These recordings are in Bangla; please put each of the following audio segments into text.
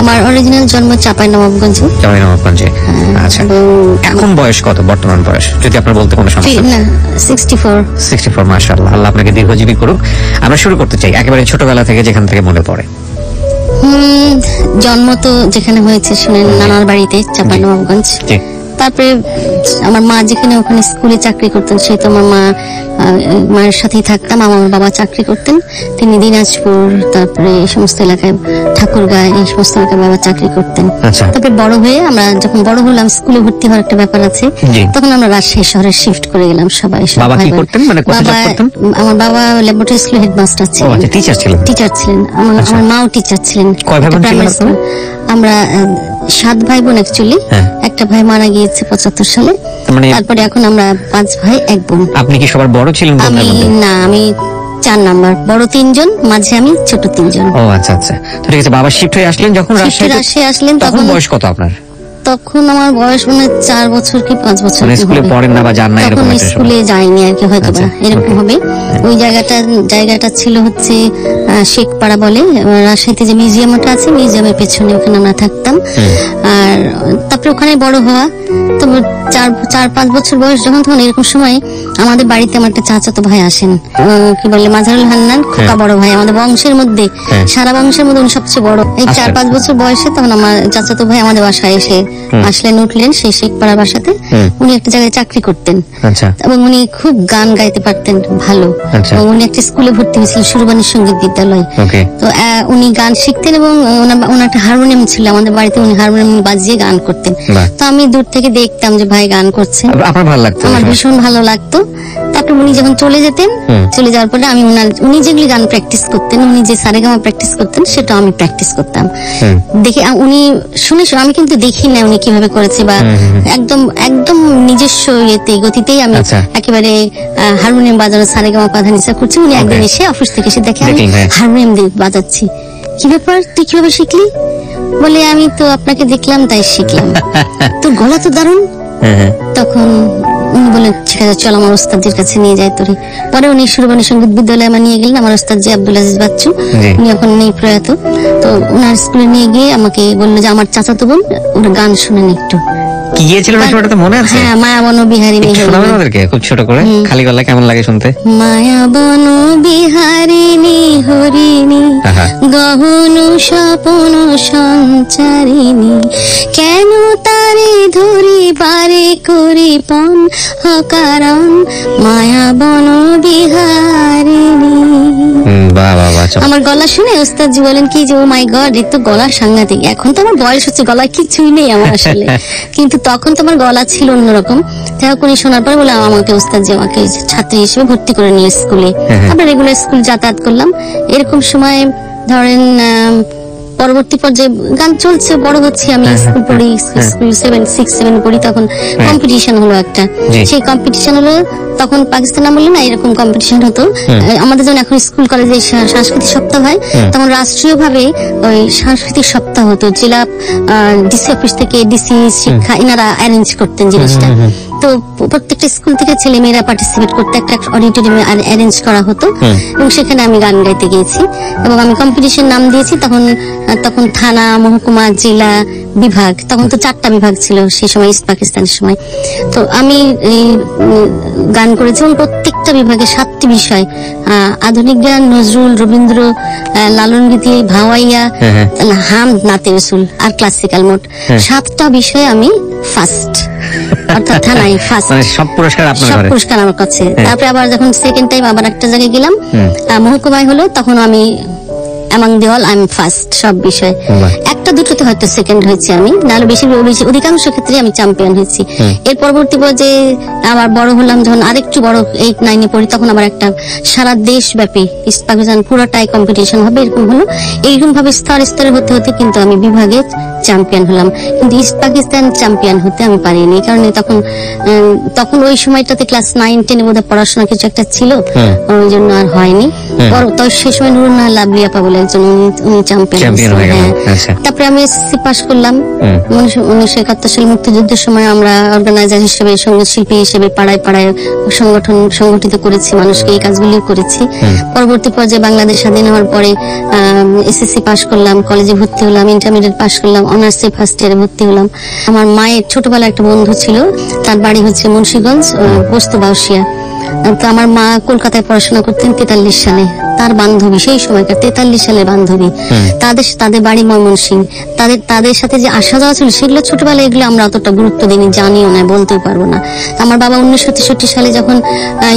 আমার অরিজিনাল জন্ম চাপাই নবাবগঞ্জে চাপাই নবাবগঞ্জে আচ্ছা। এবং এখন বয়স কত? বর্তমান বয়স? যদি আপনার বলতে কোনো সমস্যা না সিক্সটি ফোর সিক্সটি ফোর মাসাল্লাহ আল্লাহ আপনাকে দীর্ঘজীবী করুক। আমরা শুরু করতে চাই। একেবারে ছোটবেলা থেকে যেখান থেকে মনে পড়ে। জন্ম তো যেখানে হয়েছে শুনেন নানার বাড়িতে চাপাই নবাবগঞ্জ তারপরে আমার মা যেখানে ওখানে স্কুলে চাকরি করতেন সেই তো আমার মা মায়ের সাথেই থাকতাম আমার বাবা চাকরি করতেন। তিনি দিনাজপুর তারপরে এই সমস্ত এলাকায় ঠাকুরগাঁয় এই সমস্ত এলাকায় বাবা চাকরি করতেন। আচ্ছা। তারপরে বড় হয়ে আমরা যখন বড় হলাম স্কুলে ভর্তি হওয়ার একটা ব্যাপার আছে তখন আমরা রাজশাহী শহরে শিফট করে গেলাম সবাই বাবা কি ভাই বোন। করতেন? মানে বাবা আমার বাবা ল্যাবরেটরি স্কুলে হেডমাস্টার ছিলেন। টিচার ছিলেন। টিচার ছিলেন। আমার আচ্ছা। মাও টিচার ছিলেন। কয় ভাই ছিলেন। আমরা সাত ভাই বোন অ্যাকচুয়ালি। একটা ভাই মারা গিয়েছে পঁচাত্তর সালে। মানে তারপরে এখন আমরা পাঁচ ভাই এক বোন। আপনি কি সবার বড় ছিলেন আমি না আমি চার নাম্বার। বড় তিনজন মাঝে আমি ছোট তিনজন। ও আচ্ছা আচ্ছা। ঠিক আছে বাবা শিফট হয়ে আসলেন যখন রাজশাহী আসলেন তখন বয়স কত আপনার? তখন আমার বয়স মনে হয় চার বছর কি পাঁচ বছর মানে স্কুলে পড়েন না বা যান না এরকম। স্কুলে যাইনি আর কি হয়তো বা আচ্ছা, এরকম হবে। ওই জায়গাটা জায়গাটা ছিল হচ্ছে শেখপাড়া বলে। রাজশাহীতে যে মিউজিয়ামটা আছে মিউজিয়ামের পেছনে ওখানে আমরা থাকতাম। আর তারপরে ওখানে বড় হওয়া তো চার চার পাঁচ বছর বয়স যখন তখন এরকম সময় আমাদের বাড়িতে আমার একটা চাচাতো ভাই আসেন। কি বলে মাঝারুল হান্নান খোকা বড় ভাই আমাদের বংশের মধ্যে হ্যাঁ। সারা বংশের মধ্যে উনি সবচেয়ে বড়। এই চার পাঁচ বছর বয়সে তখন আমার চাচাতো ভাই আমাদের বাসায় এসে আসলেন উঠলেন সেই শেখপাড়ার বাসাতে উনি একটা জায়গায় চাকরি করতেন। আচ্ছা। এবং উনি খুব গান গাইতে পারতেন ভালো। আচ্ছা। এবং উনি একটা স্কুলে ভর্তি হয়েছিলেন সুরবানী সংগীত বিদ্যালয়। তো উনি গান শিখতেন এবং ওনার একটা হারমোনিয়াম ছিল আমাদের বাড়িতে উনি হারমোনিয়াম বাজিয়ে গান করতেন। তো আমি দূর থেকে দেখতাম যে ভাই গান ভালো লাগতো আমার ভীষণ ভালো লাগতো। তারপর উনি যখন চলে যেতেন চলে যাওয়ার পরে আমি উনার উনি যেগুলি গান প্র্যাকটিস করতেন উনি যে সারেগামা প্র্যাকটিস করতেন সেটা আমি প্র্যাকটিস করতাম। দেখি উনি শুনে- আমি কিন্তু দেখি না উনি কীভাবে করেছে বা একদম একদম নিজস্ব ইয়েতে গতিতেই আমি আচ্ছা। একেবারে হারমোনিয়াম বাজানো সারেগামা কথা নিচা করছি উনি একদিন এসে অফিস থেকে এসে দেখে আমি হ্যাঁ। হারমোনিয়াম দিয়ে বাজাচ্ছি। কি ব্যাপার? তুই কীভাবে শিখলি? বলে আমি তো আপনাকে দেখলাম তাই শিখলাম। তোর গলা তো দারুণ। হ্যাঁ, হ্যাঁ। তখন উনি বললেন ঠিক আছে চল আমার ওস্তাদের কাছে নিয়ে যাই তোরে। পরে উনি সুরবানি সংগীত বিদ্যালয়ে আমার নিয়ে গেলেন আমার ওস্তাদ যে আব্দুল আজিজ বাচ্চু উনি এখন নেই প্রয়াত। তো ওনার স্কুলে নিয়ে গিয়ে আমাকে বলল যে আমার চাচাতো বোন ওর গান শুনেন একটু। কি গিয়েছিল তো মনে আছে? হ্যাঁ বিহারী মেঘ আমাদেরকে খুব ছোট করে? খালি গলা কেমন লাগে শুনতে? মায়াবন বিহারিণী হরিণী গহন স্বপন সঞ্চারিণী। কেন তারে ধরি বারে করি পন মায়াবন বিহারিণী। আমার গলা শুনে ওস্তাদজি বলেন কি যে ও মাই গড এর তো গলা সাংঘাতিক। এখন তো আমার বয়স হচ্ছে গলা কিছুই নেই আমার আসলে। কিন্তু তখন তোমার গলা ছিল অন্যরকম। যাই হোক উনি শোনার পরে বলে আমাকে ওস্তাদ যে আমাকে ছাত্রী হিসেবে ভর্তি করে নিয়ে স্কুলে। হ্যাঁ, হ্যাঁ। আমরা রেগুলার স্কুল যাতায়াত করলাম। এরকম সময় ধরেন পরবর্তী পর্যায়ে গান চলছে বড় হচ্ছে আমি হ্যাঁ, স্কুল হ্যাঁ, পড়ি হ্যাঁ। স্কুল সেভেন সিক্স সেভেন পড়ি তখন কম্পিটিশন হলো একটা। সেই কম্পিটিশন হলো তখন পাকিস্তান আমলে না এরকম কম্পিটিশন হতো। আমাদের যেমন এখন স্কুল কলেজে সাংস্কৃতিক সপ্তাহ হয় তখন রাষ্ট্রীয়ভাবে ওই সাংস্কৃতিক সপ্তাহ হতো। জেলা ডিসি অফিস থেকে ডিসি শিক্ষা এনারা অ্যারেঞ্জ করতেন জিনিসটা। তো প্রত্যেকটা স্কুল থেকে ছেলে মেয়েরা পার্টিসিপেট করতে একটা অডিটোরিয়ামে অ্যারেঞ্জ করা হতো। এবং সেখানে আমি গান গাইতে গিয়েছি। এবং আমি কম্পিটিশন নাম দিয়েছি তখন তখন থানা মহকুমা জেলা বিভাগ তখন তো চারটা বিভাগ ছিল সেই সময় ইস্ট পাকিস্তানের সময়। তো আমি গান করেছি এবং প্রত্যেকটা বিভাগে সাতটি বিষয় আধুনিক গান নজরুল রবীন্দ্র লালন গীতি ভাওয়াইয়া হ্যাঁ, হ্যাঁ। হাম নাতে রসুল আর ক্লাসিক্যাল মোট। সাতটা বিষয়ে আমি ফার্স্ট অর্থাৎ থানায় ফার্স্ট। মানে সব পুরস্কার আপনার সব পুরস্কার আমার কাছে। তারপরে আবার যখন সেকেন্ড টাইম আবার একটা জায়গায় গেলাম মহকুমায় হলো তখন আমি among the all I am first সব বিষয়ে। একটা দুটোতে হয়তো সেকেন্ড হয়েছে আমি নাহলে বেশি বেশি অধিকাংশ ক্ষেত্রে আমি চ্যাম্পিয়ন হয়েছি। এর পরবর্তী পর্যায়ে আবার বড় হলাম যখন আরেকটু বড় এইট নাইনে পড়ি তখন আবার একটা সারা দেশব্যাপী ইস্ট পাকিস্তান পুরোটাই কম্পিটিশন হবে এরকম হলো। এইরকম ভাবে স্তর স্তরে হতে হতে কিন্তু আমি বিভাগে চ্যাম্পিয়ন হলাম। কিন্তু ইস্ট পাকিস্তান চ্যাম্পিয়ন হতে আমি পারিনি এই কারণে তখন তখন ওই সময়টাতে ক্লাস নাইন টেনে বোধহয় পড়াশোনা কিছু একটা ছিল। ওই জন্য আর হয়নি। তো সেই সময় নুরুন্নাহ লাভলি আপা বলে একজন উনি চ্যাম্পিয়ন আচ্ছা। তারপরে আমি এসএসসি পাশ করলাম। উনিশশো একাত্তর সালে মুক্তিযুদ্ধের সময় আমরা অর্গানাইজার হিসেবে সংগীত শিল্পী হিসেবে পাড়ায় পাড়ায় সংগঠন সংগঠিত করেছি মানুষকে এই কাজগুলিও করেছি। পরবর্তী পর্যায়ে বাংলাদেশ স্বাধীন হওয়ার পরে এসএসসি পাশ করলাম কলেজে ভর্তি হলাম ইন্টারমিডিয়েট পাশ করলাম অনার্সে ফার্স্ট ইয়ারে ভর্তি হলাম। আমার মায়ের ছোটবেলায় একটা বন্ধু ছিল তার বাড়ি হচ্ছে মুন্সিগঞ্জ পোস্ত বাউসিয়া তো আমার মা কলকাতায় পড়াশোনা করতেন তেতাল্লিশ সালে। তার বান্ধবী সেই সময়কার তেতাল্লিশ সালের বান্ধবী। তাদের তাদের বাড়ি ময়মনসিং তাদের তাদের সাথে যে আসা যাওয়া ছিল সেগুলো ছোটবেলায় এগুলো আমরা অতটা গুরুত্ব দিইনি জানিও না বলতেও পারব না। আমার বাবা উনিশশো তেষট্টি সালে যখন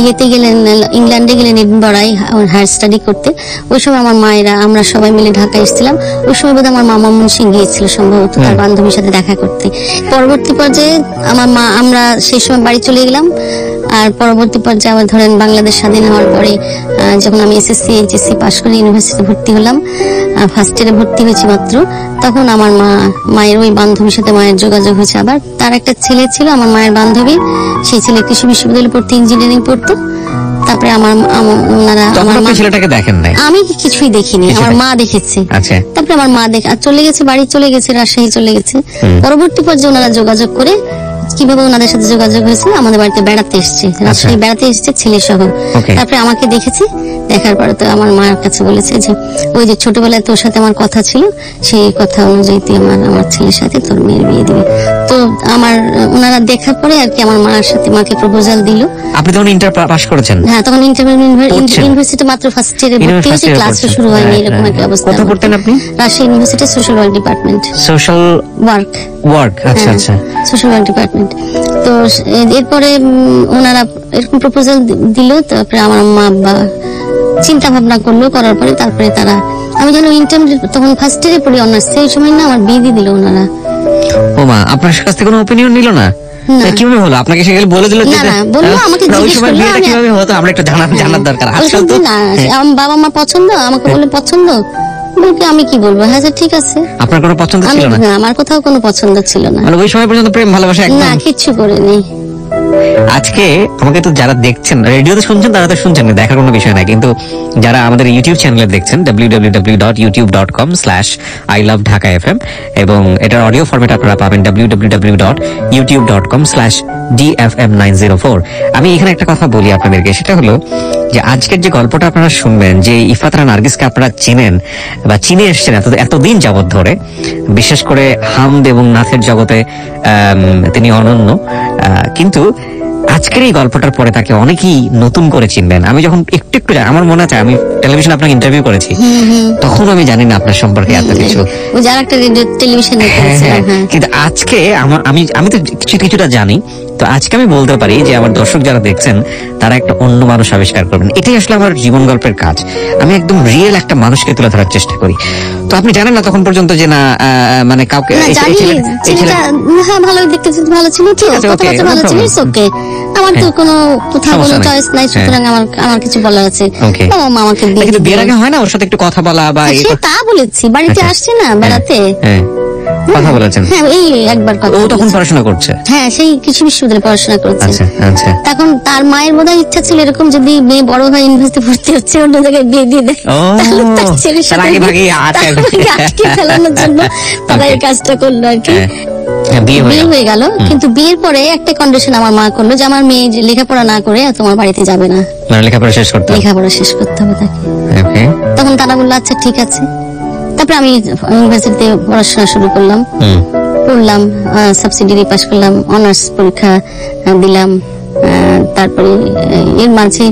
ইয়েতে গেলেন ইংল্যান্ডে গেলেন এডিনবরায় হায়ার স্টাডি করতে ওই সময় আমার মায়েরা আমরা সবাই মিলে ঢাকায় এসেছিলাম। ওই সময় বোধহয় আমার মা ময়মনসিং গিয়েছিল সম্ভবত তার বান্ধবীর সাথে দেখা করতে। পরবর্তী পর্যায়ে আমার মা আমরা সেই সময় বাড়ি চলে গেলাম। আর পরবর্তী পর্যায়ে আবার ধরেন বাংলাদেশ স্বাধীন হওয়ার পরে যখন আমি এসএসসি এইচএসসি পাশ করে ইউনিভার্সিটি ভর্তি হলাম ফার্স্ট ইয়ারে ভর্তি হয়েছি মাত্র তখন আমার মা মায়ের ওই বান্ধবীর সাথে মায়ের যোগাযোগ হয়েছে। আবার তার একটা ছেলে ছিল আমার মায়ের বান্ধবী সেই ছেলে কৃষি বিশ্ববিদ্যালয়ে পড়তে ইঞ্জিনিয়ারিং পড়তো। তারপরে আমার ওনারা আমার মা ছেলেটাকে দেখেন নাই? আমি কিছুই দেখিনি আমার মা দেখেছে। আচ্ছা। তারপরে আমার মা দেখ আর চলে গেছে বাড়ি চলে গেছে রাজশাহী চলে গেছে। পরবর্তী পর্যায়ে ওনারা যোগাযোগ করে কীভাবে ওনাদের সাথে যোগাযোগ হয়েছে আমাদের বাড়িতে বেড়াতে এসছে। রাজশাহী বেড়াতে এসছে ছেলে সহ তারপরে আমাকে দেখেছে দেখার পরে তো আমার মায়ের কাছে বলেছে যে ওই যে ছোটবেলায় তোর সাথে আমার কথা ছিল সেই কথা অনুযায়ী তুই আমার আমার ছেলের সাথে তোর মেয়ের বিয়ে দিবি। তো আমার ওনারা দেখার পরে আর কি আমার মার সাথে মাকে প্রপোজাল দিল। আপনি তখন ইন্টার পাস করেছেন? হ্যাঁ তখন পড়ছেন? ইউনিভার্সিটি মাত্র ফার্স্ট ইয়ারে ভর্তি হয়েছে year শুরু হয়নি এরকম একটা অবস্থা। কোথায় আমার। পড়তেন আপনি? Rajshahi university social work department social work work আচ্ছা হ্যাঁ। আচ্ছা। সোশ্যাল ওয়ার্ক ডিপার্টমেন্ট তো এরপরে ওনারা এরকম প্রপোজাল দিল তারপরে আমার মা আব্বা চিন্তা ভাবনা করল করার পরে তারপরে তারা আমি যেন ইন্টারমিডিয়েট তখন ফার্স্ট ইয়ারে পড়ি অনার্স সেই সময় না আমার বিয়ে দিয়ে দিল ওনারা। ও মা আপনার কাছ থেকে কোনো ওপিনিয়ন নিল না? না। কীভাবে হলো? আপনাকে সেগুলো বলে দিল না, না, বলল, আমাকে জিজ্ঞেস করল, কীভাবে হতো? আমরা একটু জানার জানার দরকার। আজকাল তো না হ্যাঁ। আমার বাবা মা পছন্দ আমাকে বলে পছন্দ। বলকে আমি কি বলব? হ্যাঁ ঠিক আছে। আপনার কোনো পছন্দ ছিল না? হ্যাঁ, আমার কোথাও কোনো পছন্দ ছিল না। মানে ওই সময় পর্যন্ত প্রেম ভালোবাসা না একদম কিচ্ছু করিনি। আজকে আমাকে তো যারা দেখছেন রেডিওতে শুনছেন তারা তো শুনছেন না, দেখার কোনো বিষয় না কিন্তু যারা আমাদের ইউটিউব চ্যানেলে দেখছেন www.youtube.com I love Dhaka FM এবং এটার অডিও ফরম্যাট আপনারা পাবেন www.youtube.com slash DFM nine zero four আমি এখানে একটা কথা বলি আপনাদেরকে সেটা হলো যে আজকের যে গল্পটা আপনারা শুনবেন যে ইফাতরা নার্গিসকে আপনারা চেনেন বা চিনে এসছেন এত এতদিন যাবত ধরে বিশেষ করে হামদ এবং নাথের জগতে তিনি অনন্য কিন্তু আজকের এই গল্পটার পরে তাকে অনেকেই নতুন করে চিনবেন। আমি যখন একটু একটু আমার মনে আছে আমি টেলিভিশন আপনাকে ইন্টারভিউ করেছি। তখন আমি জানি না আপনার সম্পর্কে এত কিছু। টেলিভিশনে হ্যাঁ, হ্যাঁ। হ্যাঁ। কিন্তু আজকে আমার আমি আমি তো কিছু কিছুটা জানি। তো আজকে আমি বলতে পারি যে আমার দর্শক যারা দেখছেন তারা একটা অন্য মানুষ আবিষ্কার করবেন। এটাই আসলে আমার জীবন গল্পের কাজ। আমি একদম রিয়েল একটা মানুষকে তুলে ধরার চেষ্টা করি। তো আপনি জানেন না তখন পর্যন্ত যে না মানে কাউকে ভালো দেখতে ভালো ছিল। তো ঠিক আছে, okay, কথাবার্তা no ভালো ছিল ওকে। আমার তো হ্যাঁ। কোনো কোথাও কোনো। চয়েস নাই হ্যাঁ। সুতরাং আমার আমার কিছু বলার আছে ও মামাকে বিয়ে কিন্তু বিয়ের আগে হয় না ওর সাথে একটু কথা বলা বা তা বলেছি বাড়িতে আচ্ছা। আসছে না বেড়াতে হ্যাঁ কথা বলেছেন। হ্যাঁ এই একবার কথা ও তখন পড়াশোনা করছে? হ্যাঁ সেই কৃষি বিশ্ববিদ্যালয়ে পড়াশোনা করছে। আচ্ছা আচ্ছা। তখন তার মায়ের বোধহয় ইচ্ছা ছিল এরকম যদি মেয়ে বড় ভাই ইউনিভার্সিটি ভর্তি হচ্ছে অন্য জায়গায় বিয়ে দিয়ে দেয়। তার ছেলের তার সাথে আটকে- ফেলানোর জন্য তারা এই কাজটা করল আর কি। হ্যাঁ হ্যাঁ, বিয়ে হয়ে গেল। কিন্তু বিয়ের পরে একটা কন্ডিশন আমার মা করল যে আমার মেয়ে লেখাপড়া না করে আর তোমার বাড়িতে যাবে না। মানে লেখাপড়া শেষ করতে। লেখাপড়া শেষ করতে হবে তাকে. তখন তারা বলল আচ্ছা ঠিক আছে। তারপরে আমি ইউনিভার্সিটিতে পড়াশোনা শুরু করলাম। পড়লাম সাবসিডিয়ারি পাস করলাম অনার্স পরীক্ষা দিলাম। তারপরে এর মাঝে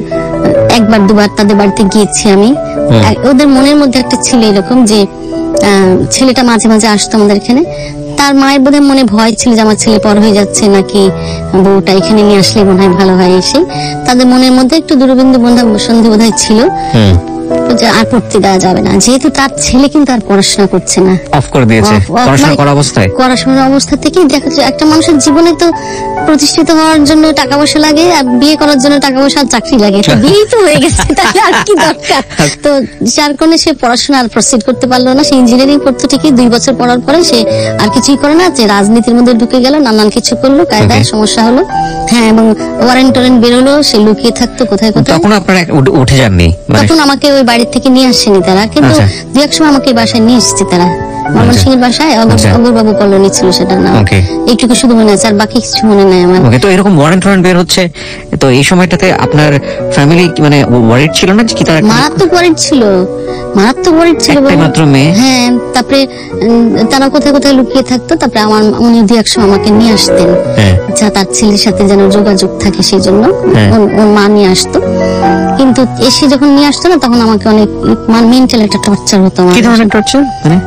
একবার দুবার তাদের বাড়িতে গিয়েছি আমি। ওদের মনের মধ্যে একটা ছিল এরকম যে ছেলেটা মাঝে মাঝে আসতো আমাদের এখানে। তার মায়ের বোধহয় মনে ভয় ছিল যে আমার ছেলে পর হয়ে যাচ্ছে নাকি বউটা এখানে নিয়ে আসলে মনে হয় ভালো হয় এসে। তাদের মনের মধ্যে একটু দূরবিন্দু বন্ধা সন্ধি বোধ ছিল আর পড়তে দেওয়া যাবে না। যেহেতু তার ছেলে কিন্তু আর পড়াশোনা করছে না। অফ করে দিয়েছে। Off, পড়াশোনা মানে করা অবস্থায়? পড়াশোনার অবস্থা থেকেই দেখা যায় একটা মানুষের জীবনে তো প্রতিষ্ঠিত হওয়ার জন্য টাকা পয়সা লাগে আর বিয়ে করার জন্য টাকা পয়সা আর চাকরি লাগে। তো তো হয়ে গেছে তাহলে আর কি দরকার? তো যার কারণে সে পড়াশোনা আর প্রসিড করতে পারল না। সে ইঞ্জিনিয়ারিং পড়তো ঠিকই। দুই বছর পড়ার পরে সে আর কিছুই করে না। যে রাজনীতির মধ্যে ঢুকে গেল নানান কিছু করল কায়দায়. সমস্যা হলো। হ্যাঁ এবং ওয়ারেন্ট টোরেন্ট বেরোলো সে লুকিয়ে থাকতো কোথায় কোথায়। তখন আপনারা উঠে- উঠে যাননি? মানে তখন আমাকে ওই বাড়ির থেকে নিয়ে আসেনি তারা। কিন্তু আচ্ছা। দু এক সময় আমাকে বাসায় নিয়ে এসেছে তারা। ময়মনসিংহের বাসায় আচ্ছা। অগরবাবু কলোনি ছিল সেটা না। এইটুকু শুধু মনে আছে আর বাকি কিছু মনে নাই আমার। ওকে তো এরকম ওয়ারেন্ট ওয়ারেন্ট বের হচ্ছে তো এই সময়টাতে আপনার ফ্যামিলি মানে ওয়ারিড ছিল না কি তার মারাত্মক ওয়ারিড ছিল। মারাত্মক ওয়ারিড ছিল মাত্র মেয়ে? হ্যাঁ তারপরে তারা কোথায় কোথায় লুকিয়ে থাকতো তারপরে আমার উনি দু এক সময় আমাকে নিয়ে আসতেন। যা তার ছেলের সাথে যেন যোগাযোগ থাকে সেই জন্য। হ্যাঁ। ওর মা নিয়ে আসতো। কিন্তু এসে যখন নিয়ে আসতো না তখন আমাকে অনেক মানে মেন্টাল একটা টর্চার হতো আমার। কি ধরনের টর্চার মানে?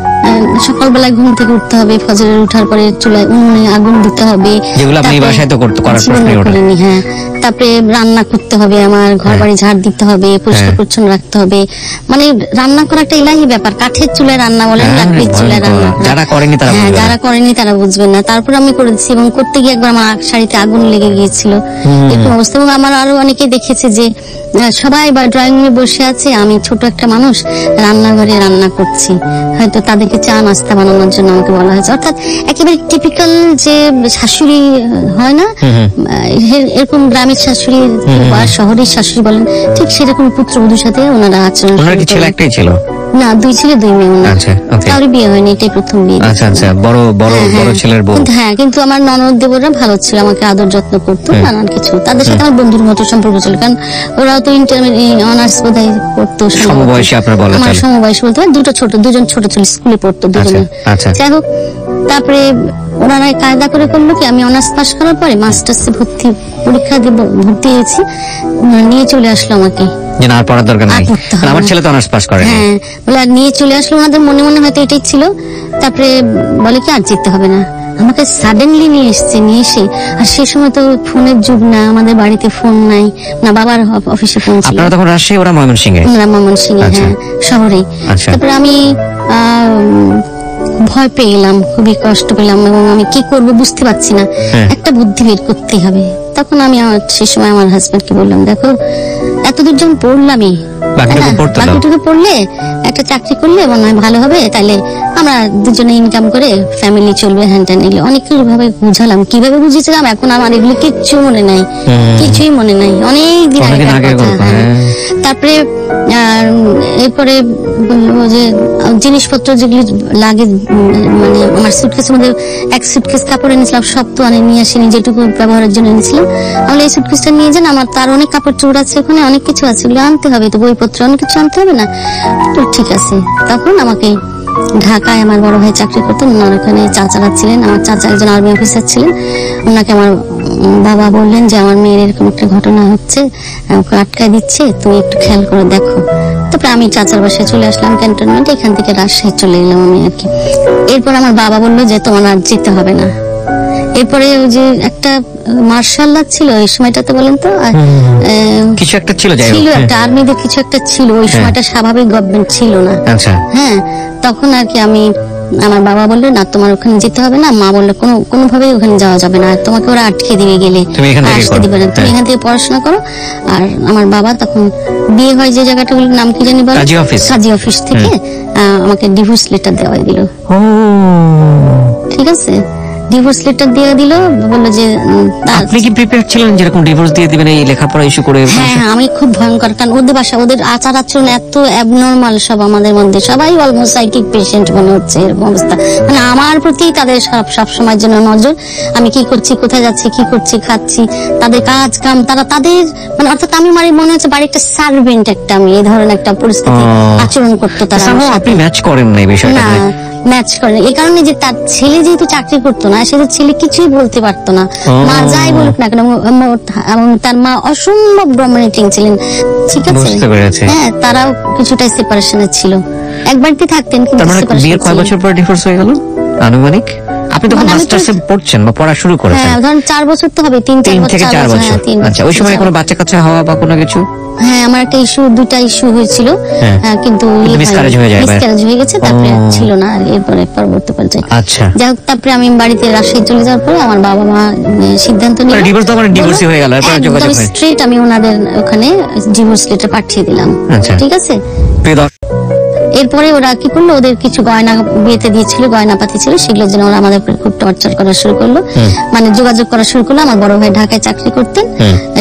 সকালবেলায় ঘুম থেকে উঠতে হবে ফজরের উঠার পরে চুলায় উনুনে আগুন দিতে হবে। যেগুলো আপনি বাসায় তো করতে- করার প্রশ্নই ওঠে না। হ্যাঁ। তারপরে রান্না করতে হবে আমার ঘর বাড়ি ঝাড় দিতে হবে পরিষ্কার হ্যাঁ। পরিচ্ছন্ন রাখতে হবে। মানে রান্না করা একটা ইলাহি ব্যাপার কাঠের চুলায় রান্না বলেন হ্যাঁ, লাকড়ির চুলায় রান্না। যারা করেনি তারা হ্যাঁ বুঝবে না। যারা করেনি তারা বুঝবেন না। তারপর আমি করেছি এবং করতে গিয়ে একবার আমার শাড়িতে আগুন লেগে গিয়েছিল। এরকম অবস্থা। এবং আমার আরও অনেকে দেখেছে যে সবাই বা ড্রয়িং রুমে বসে আছে আমি ছোট একটা মানুষ রান্নাঘরে রান্না করছি। হয়তো তাদেরকে চা নাস্তা বানানোর জন্য আমাকে বলা হয়েছে। অর্থাৎ একেবারে টিপিক্যাল যে শাশুড়ি হয় না? এরকম গ্রামের শাশুড়ি বা শহরের শাশুড়ি বলেন ঠিক সেরকম পুত্রবধূর সাথে ওনারা আচরণ ছেলে একটাই ছিল? না দুই ছেলে দুই মেয়ে ওনার। আচ্ছা. কারোর বিয়ে হয়নি এটাই প্রথম বিয়ে আচ্ছা আচ্ছা বড় বড় হ্যাঁ, বড় হ্যাঁ। ছেলের বউ। কিন্তু হ্যাঁ কিন্তু আমার ননদ দেবরা ভালো ছিল আমাকে আদর যত্ন করতো নানান কিছু। তাদের সাথে আমার বন্ধুর মতো সম্পর্ক ছিল কারণ ওরাও তো ইন্টারমিডিয়েট অনার্স বোধহয় পড়তো সমবয়সী আপনার বলা আমার। সমবয়সী বলতে দুটো ছোট দুজন ছোট ছিল স্কুলে পড়তো দুজনে। আচ্ছা। যাই হোক তারপরে ওনারা কায়দা করে করল কি আমি অনার্স পাস করার পরে মাস্টার্সে ভর্তি পরীক্ষা দিব ভর্তি হয়েছি। নিয়ে চলে আসলো আমাকে। যে না আর পড়ার দরকার নাই। আমার ছেলে তো অনার্স পাস হ্যাঁ বলে আর নিয়ে চলে আসলো ওনাদের মনে মনে হয়তো এটাই ছিল। তারপরে বলে কি আর যেতে হবে না। আমাকে সাডেনলি নিয়ে এসছে নিয়ে এসে। আর সে সময় তো ফোনের যুগ না আমাদের বাড়িতে ফোন নাই। না বাবার অফ- অফিসে ফোন ছিল। আপনারা তখন রাজশাহী ওরা ময়মনসিংহে? আমরা ময়মনসিংহে আচ্ছা। হ্যাঁ শহরে। আচ্ছা। তারপরে আমি আহ, ভয় পেয়ে গেলাম খুবই কষ্ট পেলাম এবং আমি কি করব বুঝতে পারছি না হ্যাঁ। একটা বুদ্ধি বের করতে হবে তখন আমি আমার সে সময় আমার হাজবেন্ডকে বললাম দেখো এতদূর যখন পড়লামই বাকিটুকু পড়তে দাও। বাকিটুকু পড়লে একটা চাকরি করলে মনে হয় ভালো হবে তাহলে আমরা দুজনে ইনকাম করে ফ্যামিলি চলবে হ্যান ত্যান এগুলো অনেক ভাবে বুঝালাম। কীভাবে বুঝেছিলাম? এখন আমার এগুলো কিচ্ছু মনে নাই। কিছুই মনে নাই। অনেক দিন হ্যাঁ। হ্যাঁ। তারপরে আর এরপরে বলল যে জিনিসপত্র যেগুলি লাগে মানে আমার সুটকেসের মধ্যে এক সুটকেস কাপড় এনেছিলাম সব তো আনে নিয়ে আসিনি যেটুকু ব্যবহারের জন্য এনেছিলাম। আমি এই সুটকেসটা নিয়ে যান আমার তার অনেক কাপড় চোর আছে ওখানে অনেক কিছু আছে ওগুলো আনতে হবে। তো বইপত্র অনেক কিছু আনতে হবে না? তো ঠিক আছে। তখন আমাকে ঢাকায় আমার বড় ভাই চাকরি করতেন। ওনার ওখানে চাচারা ছিলেন। আমার চাচা একজন আর্মি অফিসার ছিলেন। ওনাকে আমার বাবা বললেন যে, আমার মেয়ের এরকম একটা ঘটনা হচ্ছে। ওকে আটকায় দিচ্ছে। তুমি একটু খেয়াল করে দেখো। তারপরে আমি চাচার বাসায় চলে আসলাম ক্যান্টনমেন্ট। এখান থেকে রাজশাহী চলে এলাম আমি আর কি। এরপর আমার বাবা বলল যে, তোমার আর যেতে হবে না। এরপরে ওই যে একটা মার্শাল ছিল এই সময়টাতে বলেন তো কিছু একটা ছিল যাই ছিল হ্যাঁ। একটা আর্মিদের কিছু একটা ছিল ওই সময়টা স্বাভাবিক গভর্নমেন্ট ছিল না। আচ্ছা। হ্যাঁ তখন আর কি আমি আমার বাবা বলল না তোমার ওখানে যেতে হবে না। মা বলল কোনো কোনো ভাবে ওখানে যাওয়া যাবে না। তোমাকে ওরা আটকে দিবে গেলে আসতে। দিবে না। তুমি হ্যাঁ। এখান থেকে পড়াশোনা করো। আর আমার বাবা তখন বিয়ে হয় যে জায়গাটাগুলোর নাম কি জানি বলো কাজী অফিস। থেকে আহ, আমাকে ডিভোর্স লেটার দেওয়া দিল ঠিক আছে? ডিভোর্স লেটার দিয়ে দিল বলল যে আপনি কি প্রিপেয়ার ছিলেন যেরকম ডিভোর্স দিয়ে দিবেন এই লেখাপড়া ইস্যু করে হ্যাঁ আমি খুব ভয়ঙ্কর কারণ ওদের বাসা ওদের আচার আচরণ এত অ্যাবনর্মাল সব আমাদের মধ্যে। সবাই অলমোস্ট সাইকিক পেশেন্ট মনে হচ্ছে এরকম অবস্থা। মানে আমার প্রতি তাদের সব সব সময়ের জন্য নজর আমি কি করছি কোথায় যাচ্ছি কি করছি খাচ্ছি তাদের কাজ কাম তারা তাদের মানে অর্থাৎ আমি মানে মনে হচ্ছে বাড়ির একটা সার্ভেন্ট একটা আমি এই ধরনের একটা পরিস্থিতি আচরণ করতো তারা আপনি ম্যাচ করেন না এই বিষয়টা ম্যাচ করে এই কারণে যে তার ছেলে যেহেতু চাকরি করতো না সে ছেলে কিছুই বলতে পারতো না। মা যাই বলুক না কেন তার মা অসম্ভব ডমিনেটিং ছিলেন। ঠিক আছে? হ্যাঁ তারাও কিছুটা সেপারেশনে ছিল। একবার কি থাকতেন কিন্তু মানে বিয়ের কয় বছর পর ডিভোর্স হয়ে গেল? আনুমানিক? আপনি তখন মানে মাস্টার্সে পড়ছেন বা পড়া শুরু করেছেন? হ্যাঁ ধরেন চার বছর তো হবে তিন চার তিন বছর থেকে চার বছর হ্যাঁ, আচ্ছা ওই সময় কোনো বাচ্চা কাচ্চা হওয়া বা কোনো কিছু? হ্যাঁ আমার একটা ইস্যু দুটা ইস্যু হয়েছিল। হ্যাঁ। হ্যাঁ, কিন্তু miscarriage হয়ে যায় এবার। মিসক্যারেজ হয়ে গেছে তারপরে ছিল না আর এরপরে পরবর্তী পর্যায়ে। আচ্ছা। যাই হোক তারপরে আমি বাড়িতে রাজশাহী চলে যাওয়ার পরে আমার বাবা মা সিদ্ধান্ত নিল। মানে divorce তো আমার divorce-ই হয়ে গেল, এরপরে যোগাযোগ হয়। স্ট্রেট আমি ওনাদের ওখানে ডিভোর্স লেটার পাঠিয়ে দিলাম। আচ্ছা। ঠিক আছে? প্রিয় এরপরে ওরা কি করল? ওদের কিছু গয়না বিয়েতে দিয়েছিল গয়না পাতি ছিল সেগুলোর জন্য ওরা আমাদের খুব টর্চার করা শুরু করল। মানে যোগাযোগ করা শুরু করল আমার বড় ভাই ঢাকায় চাকরি করতেন।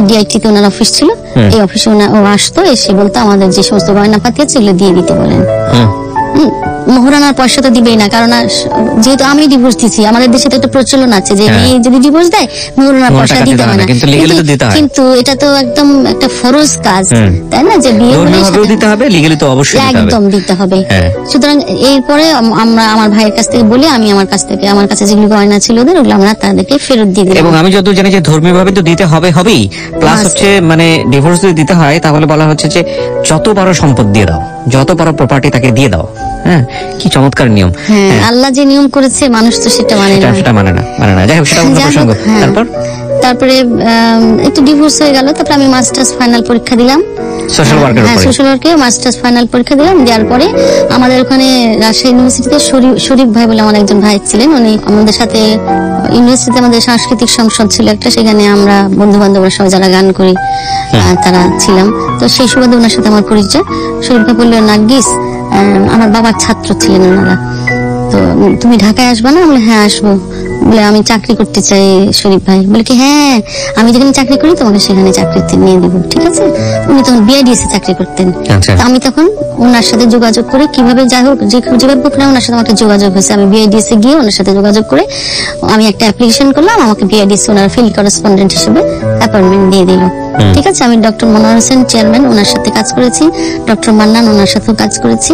ডিআইটি তে ওনার অফিস ছিল। এই অফিসে ওনা- ও আসতো এসে বলতো আমাদের যে সমস্ত গয়না পাতি আছে সেগুলো দিয়ে দিতে বলেন। হুম। মোহরানার পয়সা তো দিবেই না কারণ যেহেতু আমি ডিভোর্স দিচ্ছি আমাদের দেশে তো একটা প্রচলন আছে যে হ্যাঁ। মেয়ে যদি ডিভোর্স দেয় মোহরানার পয়সা দিতে হয় না, কিন্তু এটা তো একদম একটা ফরজ কাজ তাই না? যে বিয়ে হলে দিতে হবে লিগেলি তো অবশ্যই দিতে হবে। একদম দিতে হবে। হ্যাঁ। সুতরাং এরপরে আমরা আমার ভাইয়ের কাছ থেকে বলি আমি আমার কাছ থেকে আমার কাছে যেগুলো গয়না ছিল ওদের ওগুলো আমরা তাদেরকে ফেরত দিয়ে দিলাম এবং আমি যতদূর জানি যে ধর্মীয় ভাবে তো দিতে হবে হবেই। প্লাস হচ্ছে মানে ডিভোর্স যদি দিতে হয় তাহলে বলা হচ্ছে যে যত পারো সম্পদ দিয়ে দাও যত পারো প্রপার্টি তাকে দিয়ে দাও। হ্যাঁ কি চমৎকার নিয়ম। হ্যাঁ আল্লাহ যে নিয়ম করেছে মানুষ তো সেটা মানে না। সেটা মানে না মানে না। যাই হোক সেটা অন্য প্রসঙ্গ। হ্যাঁ। তারপর? তারপরে একটু ডিভোর্স হয়ে গেল তারপরে আমি মাস্টার্স ফাইনাল পরীক্ষা দিলাম। সোশ্যাল ওয়ার্কের হ্যাঁ সোশ্যাল ওয়ার্কে মাস্টার্স ফাইনাল পরীক্ষা দিলাম দেওয়ার পরে আমাদের ওখানে রাজশাহী ইউনিভার্সিটিতে শরীফ ভাই বলে আমার একজন ভাই ছিলেন উনি আমাদের সাথে ইউনিভার্সিটিতে আমাদের সাংস্কৃতিক সংসদ ছিল একটা সেখানে আমরা বন্ধু বান্ধবরা সবাই যারা গান করি তারা ছিলাম। তো সেই সুবাদে ওনার সাথে আমার পরিচয়। শরীফ ভাই বলল নার্গিস আমার বাবার ছাত্র ছিলেন ওনারা। তো তুমি ঢাকায় আসবে না? বলে হ্যাঁ আসব। বলে আমি চাকরি করতে চাই শরীফ ভাই। বলে কি হ্যাঁ আমি যেখানে চাকরি করি তোমাকে সেখানে চাকরিতে নিয়ে দেবো ঠিক আছে? উনি তখন বিআইডিএসে চাকরি করতেন। আচ্ছা। আমি তখন ওনার সাথে যোগাযোগ করে কীভাবে যাই হোক যে যেভাবে হোক ওনার সাথে আমার একটা যোগাযোগ হয়েছে। আমি বিআইডিএস এ গিয়ে ওনার সাথে যোগাযোগ করে আমি একটা অ্যাপ্লিকেশন করলাম আমাকে বিআইডিএস ওনার ফিল্ড করেসপন্ডেন্ট হিসেবে অ্যাপয়েন্টমেন্ট দিয়ে দিল। ঠিক আছে আমি ডক্টর মনোহর হোসেন চেয়ারম্যান ওনার সাথে কাজ করেছি। ডক্টর মান্নান ওনার সাথেও কাজ করেছি।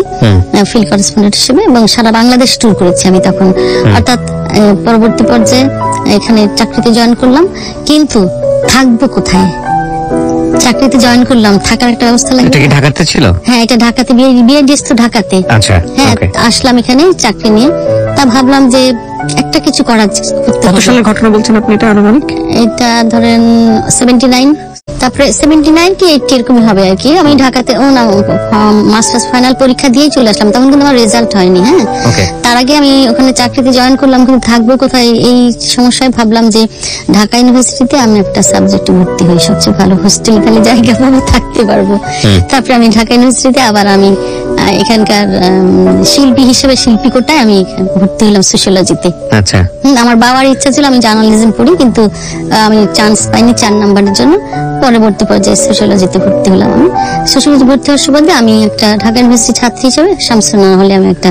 ফিল্ড করেসপন্ডেন্ট হিসেবে এবং সারা বাংলাদেশ ট্যুর করেছি আমি তখন। অর্থাৎ পরবর্তী পর্যায়ে এখানে চাকরিতে জয়েন করলাম। কিন্তু থাকব কোথায়? চাকরিতে জয়েন করলাম থাকার একটা ব্যবস্থা লাগবে। এটা কি ঢাকাতে ছিল? হ্যাঁ এটা ঢাকাতে দিস তো ঢাকাতে। আচ্ছা হ্যাঁ আসলাম এখানে চাকরি নিয়ে। তা ভাবলাম যে একটা কিছু করার কত। সালের ঘটনা বলছেন আপনি এটা আনুমানিক? এটা ধরেন সেভেন্টি নাইন তারপরে সেভেন্টি নাইন কি এইটটি এরকমই হবে আর কি? আমি ঢাকাতে ও না মাস্টার্স ফাইনাল পরীক্ষা দিয়ে চলে আসলাম। তখন কিন্তু আমার রেজাল্ট হয়নি হ্যাঁ? তার আগে আমি ওখানে চাকরিতে জয়েন করলাম কিন্তু থাকব কোথায়? এই সমস্যায় ভাবলাম যে ঢাকা ইউনিভার্সিটিতে আমি একটা সাবজেক্টে ভর্তি হই সবচেয়ে ভালো হোস্টেল খালি জায়গা পাবো থাকতে পারব। তারপরে আমি ঢাকা ইউনিভার্সিটিতে আবার আমি এখানকার শিল্পী হিসেবে শিল্পী কোটায় আমি ভর্তি হলাম সোশিয়োলজিতে আচ্ছা। আমার বাবার ইচ্ছা ছিল আমি জার্নালিজম পড়ি কিন্তু আমি চান্স পাইনি চার নাম্বারের জন্য। পরবর্তী পর্যায়ে সোশ্যোলজিতে ভর্তি হলাম আমি। সোশ্যোলজি ভর্তি হওয়ার সুবাদে আমি একটা ঢাকা ইউনিভার্সিটি ছাত্রী হিসেবে শামসুনা হলে আমি একটা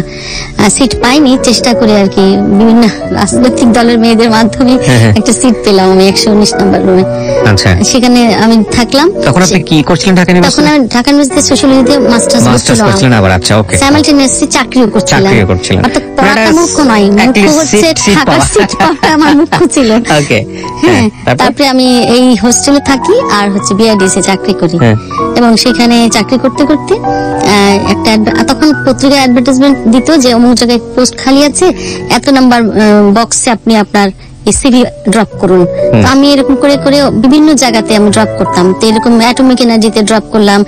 সিট পাইনি। চেষ্টা করে আর কি বিভিন্ন রাজনৈতিক দলের মেয়েদের মাধ্যমে হ্যাঁ, হ্যাঁ। একটা সিট পেলাম আমি একশো উনিশ নাম্বার রুমে আচ্ছা। সেখানে আমি থাকলাম। তখন আপনি কি করছিলেন ঢাকা তখন ইউনিভার্সিটি আমি ঢাকা ইউনিভার্সিটিতে সোশ্যোলজিতে মাস্টার্স করছিলেন আবার আচ্ছা ওকে সাইমালটেনিয়াসলি চাকরিও করছিলাম। চাকরিও করছিলেন। অর্থাৎ পড়াটা মুখ্য নয় মুখ্য হচ্ছে seat থাকার পাওয়া। আমার মুখ্য ছিল। ওকে হ্যাঁ তারপরে? আমি এই হোস্টেলে থাকি। আর হচ্ছে বিআরডিসি চাকরি করি। হ্যাঁ। এবং সেখানে চাকরি করতে করতে একটা তখন পত্রিকা অ্যাডভার্টাইজমেন্ট দিত যে অমুক জায়গায় পোস্ট খালি আছে এত নাম্বার বক্সে আপনি আপনার সিভি ড্রপ করুন। তো আমি এরকম করে করে বিভিন্ন জায়গাতে আমি ড্রপ করতাম। তো এরকম অ্যাটমিক এনার্জিতে ড্রপ করলাম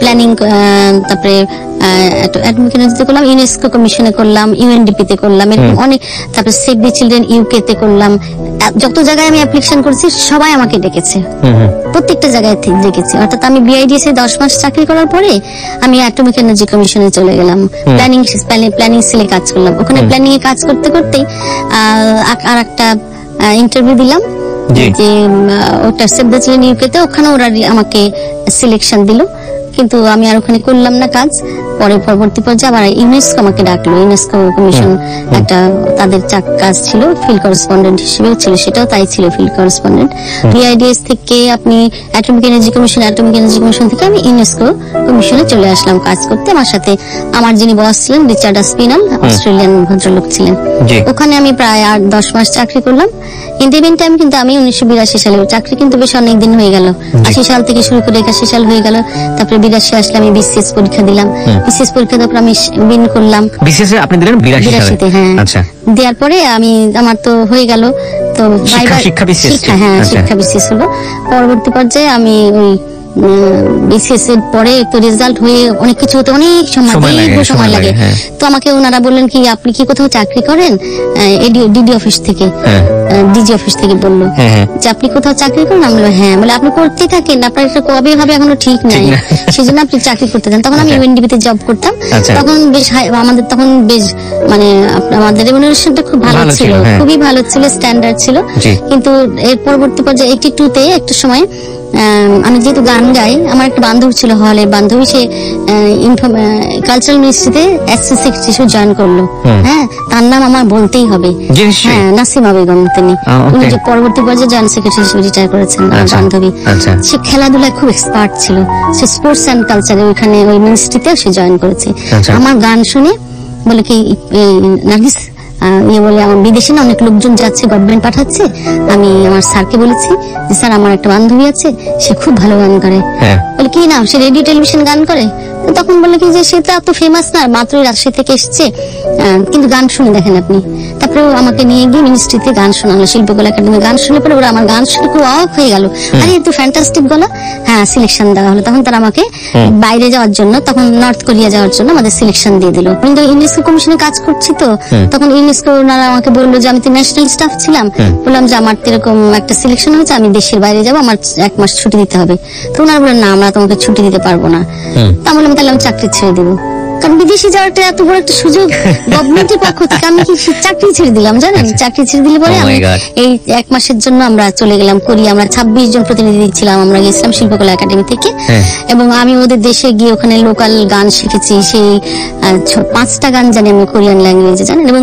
প্ল্যানিং তারপরে করলাম ইউনেস্কো কমিশনে করলাম ইউএনডিপি তে করলাম এরকম অনেক তারপরে সেভ দি চিলড্রেন ইউকে তে করলাম। যত জায়গায় আমি অ্যাপ্লিকেশন করেছি সবাই আমাকে ডেকেছে। প্রত্যেকটা জায়গায় দেখেছি অর্থাৎ আমি বিআইডিএস এ দশ মাস চাকরি করার পরে আমি অ্যাটমিক এনার্জি কমিশনে চলে গেলাম। প্ল্যানিং প্ল্যানিং সেলে কাজ করলাম। ওখানে প্ল্যানিং এ কাজ করতে করতেই আর একটা ইন্টারভিউ দিলাম। যে ওটা সেভ দ্য চিলড্রেন ইউকেতে ওখানে ওরা আমাকে সিলেকশন দিল। কিন্তু আমি আর ওখানে করলাম না কাজ। পরে পরবর্তী পর্যায়ে আবার ইউনেস্কো আমাকে ডাকলো। ইউনেস্কো কমিশন একটা তাদের চাক- কাজ ছিল ফিল্ড করেসপন্ডেন্ট হিসেবেও ছিল সেটাও তাই ছিল ফিল্ড করেসপন্ডেন্ট বিআইডিএস থেকে আপনি atomic energy commission atomic energy commission থেকে আমি ইউনেস্কো কমিশনে চলে আসলাম কাজ করতে। আমার সাথে আমার যিনি বস ছিলেন রিচার্ড আসপিনাল অস্ট্রেলিয়ান ভদ্রলোক ছিলেন। ওখানে আমি প্রায় আট দশ মাস চাকরি করলাম। কিন্তু টাইম কিন্তু আমি উনিশশো বিরাশি সালে চাকরি কিন্তু বেশ অনেক দিন হয়ে গেল। আশি সাল থেকে শুরু করে একাশি সাল হয়ে গেল। তারপরে বিরাশি আসলে আমি বিসিএস পরীক্ষা দিলাম। বিসিএস পরীক্ষা দেওয়ার পর আমি বিন করলাম। বিসিএস আপনি দিলেন বিরাশি বিরাশিতে হ্যাঁ। আচ্ছা। দেওয়ার পরে আমি আমার তো হয়ে গেল। তো শিক্ষা- শিক্ষা বিশেষ হ্যাঁ আচ্ছা। শিক্ষা বিশেষ হলো। পরবর্তী পর্যায়ে আমি ওই বিসিএস এর পরে তো রেজাল্ট হয়ে অনেক কিছু হতে অনেক সময় সময় লাগে, দীর্ঘ সময় সময় লাগে, লাগে হ্যাঁ। তো আমাকে ওনারা বললেন কি আপনি কি কোথাও চাকরি করেন ডিডি অফিস থেকে হ্যাঁ। ডিজি অফিস থেকে বলল হ্যাঁ। যে আপনি কোথাও চাকরি করেন আমি বললাম, হ্যাঁ বলে আপনি করতে থাকেন আপনার এটা কবে হবে এখনও ঠিক নাই না। সেই জন্য আপনি চাকরি করতে দেন তখন আমি। ইউএনডিবি তে জব করতাম আচ্ছা। তখন বেশ আমাদের তখন বেশ মানে আমাদের রেমুনারেশনটা খুব ভালো ছিল। খুবই ভালো ছিল স্ট্যান্ডার্ড ছিল কিন্তু এর পরবর্তী পর্যায়ে এইটি টু তে একটা সময় আমি যেহেতু গান গাই আমার একটা বান্ধব ছিল হলে বান্ধবী সে কালচারাল মিনিস্ট্রিতে সেক্রেটারি হিসেবে জয়েন করল। হ্যাঁ তার নাম আমার বলতেই হবে। হ্যাঁ নাসিমা বেগম তিনি। উনি যে পরবর্তী পর্যায়ে জয়েন্ট সেক্রেটারি হিসেবে রিটায়ার করেছেন আমার আচ্ছা, বান্ধবী। আচ্ছা। সে খেলাধুলায় খুব এক্সপার্ট ছিল। সে স্পোর্টস অ্যান্ড কালচারে ওইখানে ওই মিনিস্ট্রিতেও সে জয়েন করেছে। আচ্ছা। আমার গান শুনে বলে কি নার্গিস আহ, ইয়ে বলে আমার বিদেশে না অনেক লোকজন যাচ্ছে গভর্নমেন্ট পাঠাচ্ছে। আমি আমার স্যারকে বলেছি যে স্যার আমার একটা বান্ধবী আছে সে খুব ভালো গান করে হ্যাঁ। বলে কি নাম? সে রেডিও টেলিভিশন গান করে? তখন বলল কি যে সে তো এত ফেমাস না মাত্রই রাজশাহী থেকে এসছে। কিন্তু গান শুনে দেখেন আপনি। তারপরে আমাকে নিয়ে গিয়ে মিনিস্ট্রিতে গান শোনালো শিল্পকলা একাডেমি গান শুনে পরে ওরা আমার গান শুনে খুব অবাক হয়ে গেল। আরে এত ফ্যান্টাস্টিক গলা। হ্যাঁ সিলেকশন দেওয়া হলো। তখন তারা আমাকে বাইরে যাওয়ার জন্য তখন নর্থ কোরিয়া যাওয়ার জন্য আমাদের সিলেকশন দিয়ে দিল। কিন্তু ইউনেস্কো কমিশনে কাজ করছি তো। তখন ইউনেস্কো ওনারা আমাকে বলল যে আমি তো ন্যাশনাল স্টাফ ছিলাম। বললাম যে আমার তো এরকম একটা সিলেকশন হয়েছে আমি দেশের বাইরে যাব আমার এক মাস ছুটি দিতে হবে। তো ওনারা বললেন না আমরা তোমাকে ছুটি দিতে পারব না। তা আমি বললাম তাহলে আমি চাকরি ছেড়ে দেবো। কারণ বিদেশে যাওয়াটা এত বড় একটা সুযোগ। গভর্নমেন্টের পক্ষ থেকে আমি কি চাকরি ছেড়ে দিলাম জানেন? চাকরি ছেড়ে দিলে পরে Oh আমি এই এক মাসের জন্য আমরা চলে গেলাম কোরিয়া আমরা ছাব্বিশ জন প্রতিনিধি ছিলাম আমরা গেছিলাম শিল্পকলা একাডেমি থেকে। হ্যাঁ। এবং আমি ওদের দেশে গিয়ে ওখানে লোকাল গান শিখেছি। সেই পাঁচটা গান জানি আমি কোরিয়ান ল্যাঙ্গুয়েজে জানেন? এবং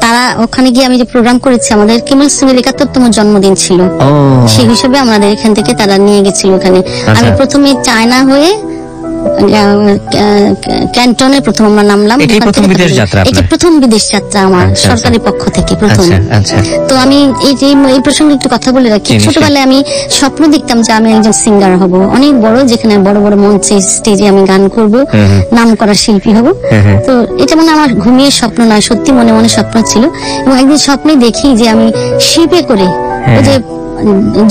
তারা ওখানে গিয়ে আমি যে প্রোগ্রাম করেছি আমাদের কিমল সিং এর একাত্তরতম জন্মদিন ছিল। সেই হিসেবে আমাদের এখান থেকে তারা নিয়ে গেছিল ওখানে। আমি প্রথমে চায়না হয়ে ক্যান্টনে প্রথম আমরা নামলাম। প্রথম বিদেশ যাত্রা এটা প্রথম বিদেশ যাত্রা আমার আচ্ছা, আচ্ছা। পক্ষ থেকে প্রথম। আচ্ছা তো আমি এই যে এই প্রসঙ্গে একটু কথা বলে রাখি। ছোটবেলায় আমি স্বপ্ন দেখতাম যে আমি একজন সিঙ্গার হব। অনেক বড় যেখানে বড় বড় মঞ্চে স্টেজে আমি গান করব নাম করা শিল্পী হব। তো এটা মানে আমার ঘুমিয়ে স্বপ্ন নয় সত্যি মনে মনে স্বপ্ন ছিল। এবং একদিন স্বপ্নে দেখি যে আমি শিপে করে ওই যে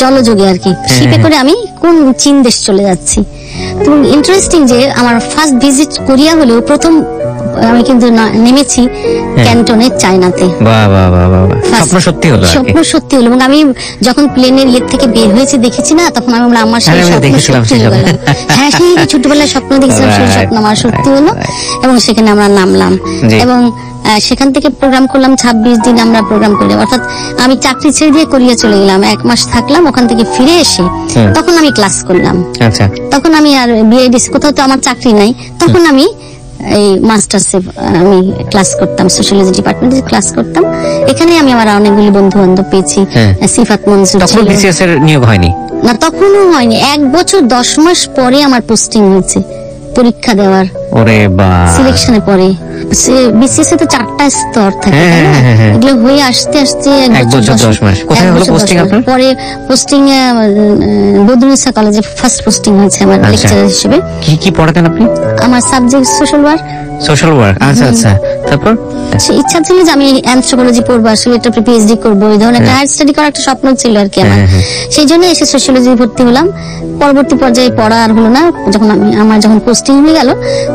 জলযোগে আর কি শিপে করে আমি কোন চীন দেশ চলে যাচ্ছি। তো ইন্টারেস্টিং যে আমার ফার্স্ট ভিজিট কোরিয়া হলেও প্রথম আমি কিন্তু নেমেছি ক্যান্টনের চায়নাতে স্বপ্ন সত্যি হলো স্বপ্ন সত্যি হলো এবং আমি যখন প্লেনের ইয়ে থেকে বের হয়েছে দেখেছি না তখন আমি বললাম আমার সেই স্বপ্ন সত্যি সেই হয়ে। গেল হ্যাঁ সেই ছোটবেলায় স্বপ্ন দেখছিলাম সেই স্বপ্ন আমার সত্যি হলো এবং সেখানে আমরা নামলাম। এবং সেখান থেকে প্রোগ্রাম করলাম ছাব্বিশ দিন আমরা প্রোগ্রাম করলাম অর্থাৎ আমি চাকরি ছেড়ে দিয়ে কোরিয়া চলে গেলাম। এক মাস থাকলাম ওখান থেকে ফিরে এসে তখন আমি ক্লাস করলাম। আচ্ছা। তখন আমি আর বিআইডিসি কোথাও তো আমার চাকরি নাই। তখন আমি এই মাস্টার্সে আমি ক্লাস করতাম সোশ্যালজি ডিপার্টমেন্টে ক্লাস করতাম। এখানে আমি আমার অনেকগুলি বন্ধু বান্ধব পেয়েছি। হ্যাঁ। সিফাত মনসুর তখন বিসিএস এর নিয়োগ হয়নি? না তখনও হয়নি। এক বছর দশ মাস পরে আমার পোস্টিং হয়েছে। পরীক্ষা দেওয়ার ওরে বা সিলেকশনে পরে বিসিএস তো চারটা স্তর থাকে হ্যাঁ? হ্যাঁ, হ্যাঁ। এগুলো হয়ে আসতে আসতে এক বছর বছর দশ দশ মাস। কোথায় হলো মাস। আপনার? পরে পোস্টিং বদরুসা কলেজে ফার্স্ট পোস্টিং হয়েছে আমার লেকচার হিসেবে কি কি পড়াতেন আপনি আমার subject social work social work আচ্ছা আচ্ছা। তারপর? ইচ্ছা ছিল যে আমি অ্যান্থ্রোপোলজি পড়ব আসলে একটা পিএইচডি করব এই ধরনের একটা হায়ার স্টাডি করার একটা স্বপ্ন ছিল আর কি আমার। হ্যাঁ, হ্যাঁ। সেই জন্য এসে সোশ্যোলজি ভর্তি হলাম। পরবর্তী পর্যায়ে পড়া আর হলো না যখন আমি আমার যখন পোস্টিং হয়ে গেল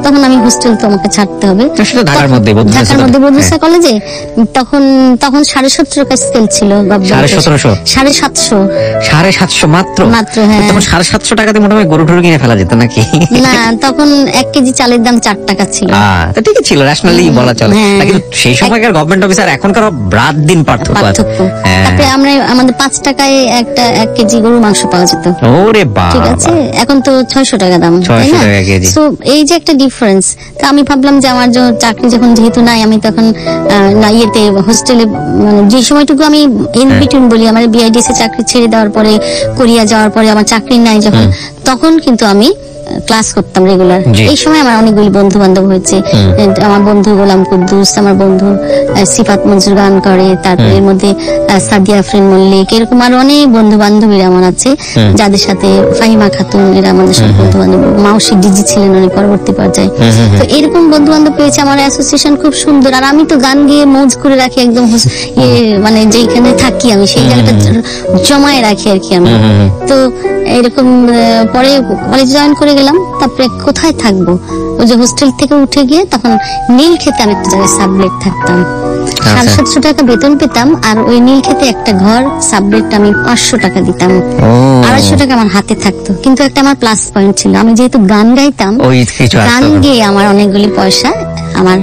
তখন আমি হোস্টেল তো আমাকে ছাড়তে হবে। ঢাকার মধ্যে, ঢাকার মধ্যে কলেজে। কলেজে তখন তখন সাড়ে সতেরো কা স্কেল ছিল সাড়ে সতেরোশো? সাড়ে সাতশো। সাড়ে সাতশো মাত্র? মাত্র, হ্যাঁ। তখন সাড়ে সাতশো টাকাতে মোটামুটি গরু টরু কিনে ফেলা যেত নাকি? না তখন এক কেজি চালের দাম চার টাকা ছিল। তা ঠিকই ছিল ন্যাশনালি বলা চলে। হ্যাঁ। কিন্তু সেই সময়কার গভর্নমেন্ট অফিসার এখনকার রাত দিন পার্থক্য আছে। হ্যাঁ। তারপরে আমরা আমাদের পাঁচ টাকায় একটা এক কেজি গরু মাংস পাওয়া যেত। ওরে ঠিক আছে? এখন তো ছয়শো টাকা দাম তাই না। তো এই যে একটা ডিফারেন্স তা আমি ভাবলাম যে আমার চাকরি যখন যেহেতু নাই আমি তখন না ইয়েতে হোস্টেলে মানে যে সময়টুকু আমি ইন বিটুইন বলি আমার বিআইডিসি চাকরি ছেড়ে দেওয়ার পরে কোরিয়া যাওয়ার পরে আমার চাকরি নাই যখন তখন কিন্তু আমি ক্লাস করতাম রেগুলার এই সময় আমার অনেকগুলি বন্ধু বান্ধব হয়েছে আমার বন্ধু গোলাম কুদ্দুস আমার বন্ধু সিফাত মঞ্জুর গান করে তারপরে এর মধ্যে সাদিয়া আফরিন মল্লিক এরকম আরও অনেক বন্ধু বান্ধবীরা আমার আছে যাদের সাথে ফাহিমা খাতুন এরা আমাদের সব বন্ধু বান্ধব মাউসি ডিজি ছিলেন অনেক পরবর্তী পর্যায়ে। তো এরকম বন্ধু বান্ধব পেয়েছে আমার অ্যাসোসিয়েশন খুব সুন্দর। আর আমি তো গান গিয়ে মৌজ করে রাখি একদম ইয়ে, মানে যেখানে থাকি আমি সেই জায়গাটা জমায়ে রাখি আর কি আমি। তো এরকম পরে কলেজ জয়েন করে গেলাম তারপরে কোথায় থাকব? ওই যে হোস্টেল থেকে উঠে গিয়ে তখন নীল খেতে আমি একটা জায়গায় সাবলেট থাকতাম। সাড়ে সাতশো টাকা বেতন পেতাম আর ওই নীল খেতে একটা ঘর সাবলেট আমি পাঁচশো টাকা দিতাম। আড়াইশো টাকা আমার হাতে থাকতো। কিন্তু একটা আমার প্লাস পয়েন্ট ছিল। আমি যেহেতু গান গাইতাম। গান গিয়ে আমার অনেকগুলি পয়সা আমার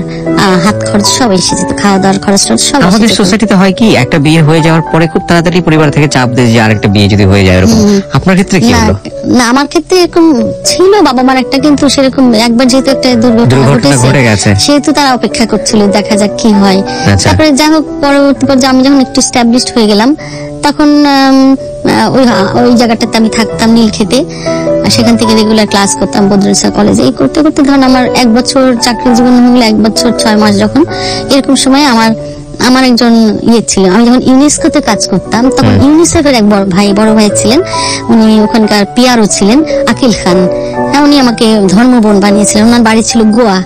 হাত খরচ সব এসে যেত খাওয়া দাওয়ার খরচ টরচ সব আমাদের সোসাইটিতে হয় কি একটা বিয়ে হয়ে যাওয়ার পরে খুব তাড়াতাড়ি পরিবার থেকে চাপ দেয় যে আরেকটা বিয়ে যদি হয়ে যায় এরকম। আপনার ক্ষেত্রে কি হলো? না আমার ক্ষেত্রে এরকম ছিল বাবা মার একটা কিন্তু সেরকম একবার যেহেতু একটা দুর্ঘটনা ঘটে গেছে। সেহেতু তারা অপেক্ষা করছিল দেখা যাক কি হয়। আচ্ছা। তারপরে যাই হোক পরবর্তী পর্যায়ে আমি যখন একটু স্ট্যাবলিশড হয়ে গেলাম তখন ওই ওই জায়গাটাতে আমি থাকতাম নীল খেতে। আর সেখান থেকে রেগুলার ক্লাস করতাম বদ্রসা কলেজে এই করতে করতে ধরুন আমার এক বছর চাকরি জীবন হলো এক বছর ছয় মাস যখন। এরকম সময় আমার আমার একজন ইয়ে ছিল। আমি যখন ইউনেস্কোতে কাজ করতাম তখন ইউনিসেফের এক বড় ভাই বড় ভাই ছিলেন। উনি ওখানকার পিয়ারও ছিলেন আকিল খান। হ্যাঁ উনি আমাকে ধর্মবোন বানিয়েছিলেন। ওনার বাড়ি ছিল গোয়া।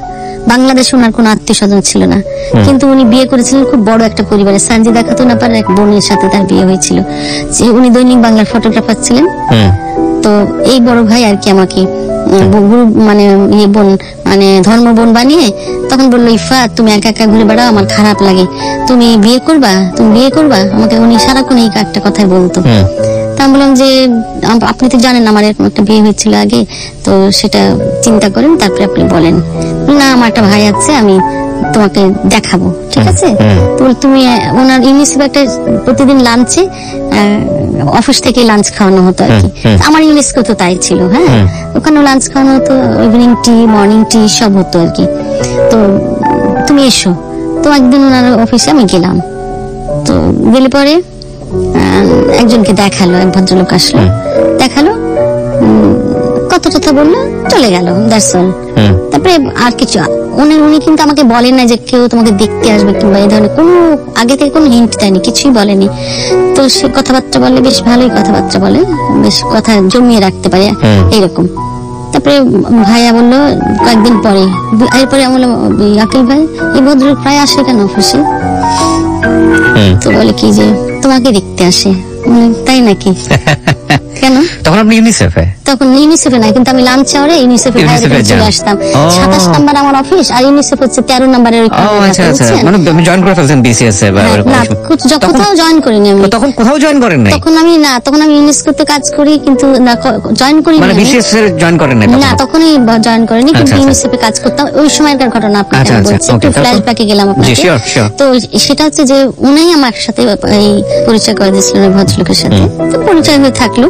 বাংলাদেশে ওনার কোনো আত্মীয় স্বজন ছিল না। কিন্তু উনি বিয়ে করেছিলেন খুব বড় একটা পরিবারে। সঞ্জিদা খাতুন আপার এক বোনের সাথে তার বিয়ে হয়েছিল। যে উনি দৈনিক বাংলার ফটোগ্রাফার ছিলেন। তো এই বড় ভাই আর কি আমাকে গুরু মানে ইয়ে বোন মানে ধর্ম বোন বানিয়ে তখন বলল ইফা তুমি একা একা ঘুরে বেড়াও আমার খারাপ লাগে। তুমি বিয়ে করবা? তুমি বিয়ে করবা? আমাকে উনি সারাক্ষণ এই একটা কথাই বলতো। বললাম যে আপনি তো জানেন আমার এরকম একটা বিয়ে হয়েছিল আগে তো সেটা চিন্তা করেন তারপরে আপনি বলেন। না আমার একটা ভাই আছে আমি তোমাকে দেখাবো ঠিক আছে? তুমি ওনার ইউনিসেফ একটা প্রতিদিন লাঞ্চে অফিস থেকে লাঞ্চ খাওয়ানো হতো আর কি। আমার ইউনেস্কো তো তাই ছিল হ্যাঁ? ওখানে লাঞ্চ খাওয়ানো হতো ইভিনিং টি মর্নিং টি সব হতো আর কি। তো তুমি এসো। তো একদিন ওনার অফিসে আমি গেলাম। তো গেলে পরে একজনকে দেখাল এক ভদ্রলোক আসলো। দেখাল কথা বলল চলে গেল দ্যাটস অল তারপরে আর কিছু উনি উনি কিন্তু আমাকে বলেন না যে কেউ তোমাকে দেখতে আসবে কিংবা এই ধরনের কোনো আগে থেকে কোনো হিন্ট দেয়নি কিছুই বলেনি। তো সে কথাবার্তা বলে বেশ ভালোই কথাবার্তা বলে বেশ কথা জমিয়ে রাখতে পারে এইরকম। তারপরে ভাইয়া বলল কয়েকদিন পরে এরপরে আমি বললাম আকিল ভাই এই ভদ্রলোক প্রায় আসে কেন অফিসে তো বলে কি যে তোমাকে দেখতে আসে। তাই নাকি? কেন? তখন আপনি ইউনিসেফে তখন ইউনিসেফে নাই কিন্তু আমি লাঞ্চ আওয়ারে ইউনিসেফে চলে আসতাম। সাতাশ নাম্বার আমার অফিস আর ইউনিসেফ হচ্ছে তেরো নাম্বারের আচ্ছা আচ্ছা? মানে জয়েন করে ফেলছেন বিসিএস এ বা হ্যাঁ, না কোথাও জয়েন করিনি আমি। তখন কোথাও জয়েন করেন নাই? তখন আমি না তখন আমি ইউনেস্কোতে কাজ করি কিন্তু জয়েন করি মানে বিসিএস জয়েন করেন নাই না তখনই জয়েন করিনি কিন্তু আচ্ছা, আচ্ছা। ইউনিসেফে কাজ করতাম। ওই সময়কার ঘটনা আপনাকে আচ্ছা, আচ্ছা, বলছি। একটু ফ্ল্যাশব্যাকে গেলাম আপনাকে. তো সেটা হচ্ছে যে উনাই আমার সাথে এই পরিচয় করে দিয়েছিলেন ওই ভদ্রলোকের সাথে তো পরিচয় হয়ে থাকল।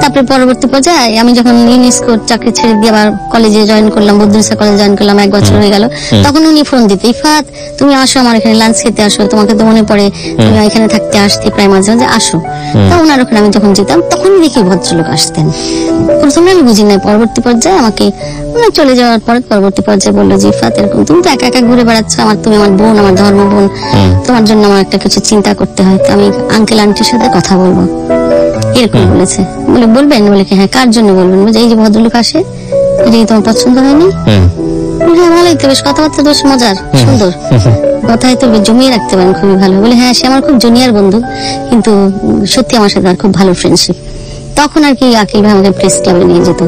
তারপরে পরবর্তী পর্যায়ে আমি যখন ইউনেস্কো চাকরি ছেড়ে দিয়ে আবার কলেজে জয়েন করলাম বদ্রিসা কলেজে জয়েন করলাম এক বছর হয়ে গেল। তখন উনি ফোন দিতে ইফাত তুমি আসো আমার এখানে লাঞ্চ খেতে আসো তোমাকে তো মনে পড়ে তুমি এখানে থাকতে আসতে প্রায় মাঝে মাঝে আসো। তা ওনার ওখানে আমি যখন যেতাম তখনই দেখি ভদ্রলোক আসতেন। প্রথমে আমি বুঝি নাই পরবর্তী পর্যায়ে আমাকে চলে যাওয়ার পর পরবর্তী পর্যায়ে বলল যে ইফাত এরকম তুমি তো একা একা ঘুরে বেড়াচ্ছ আমার তুমি আমার বোন আমার ধর্ম বোন তোমার জন্য আমার একটা কিছু চিন্তা করতে হয়। তো আমি আঙ্কেল আন্টির সাথে কথা বলব। এরকম বলেছে। বলে বলবেন? বলে কি হ্যাঁ কার জন্য বলবেন? বলে, এই যে ভদ্রলোক আসে এটা কি তোমার পছন্দ হয়নি? হ্যাঁ ভালোই তো বেশ কথাবার্তা বেশ মজার সুন্দর। তো জমিয়ে রাখতে পারেন খুবই ভালো। বলে হ্যাঁ সে আমার খুব জুনিয়র বন্ধু কিন্তু সত্যি আমার সাথে আর খুব ভালো ফ্রেন্ডশিপ তখন আর কি আকিল ভাই আমাকে প্রেস ক্লাবে নিয়ে যেত।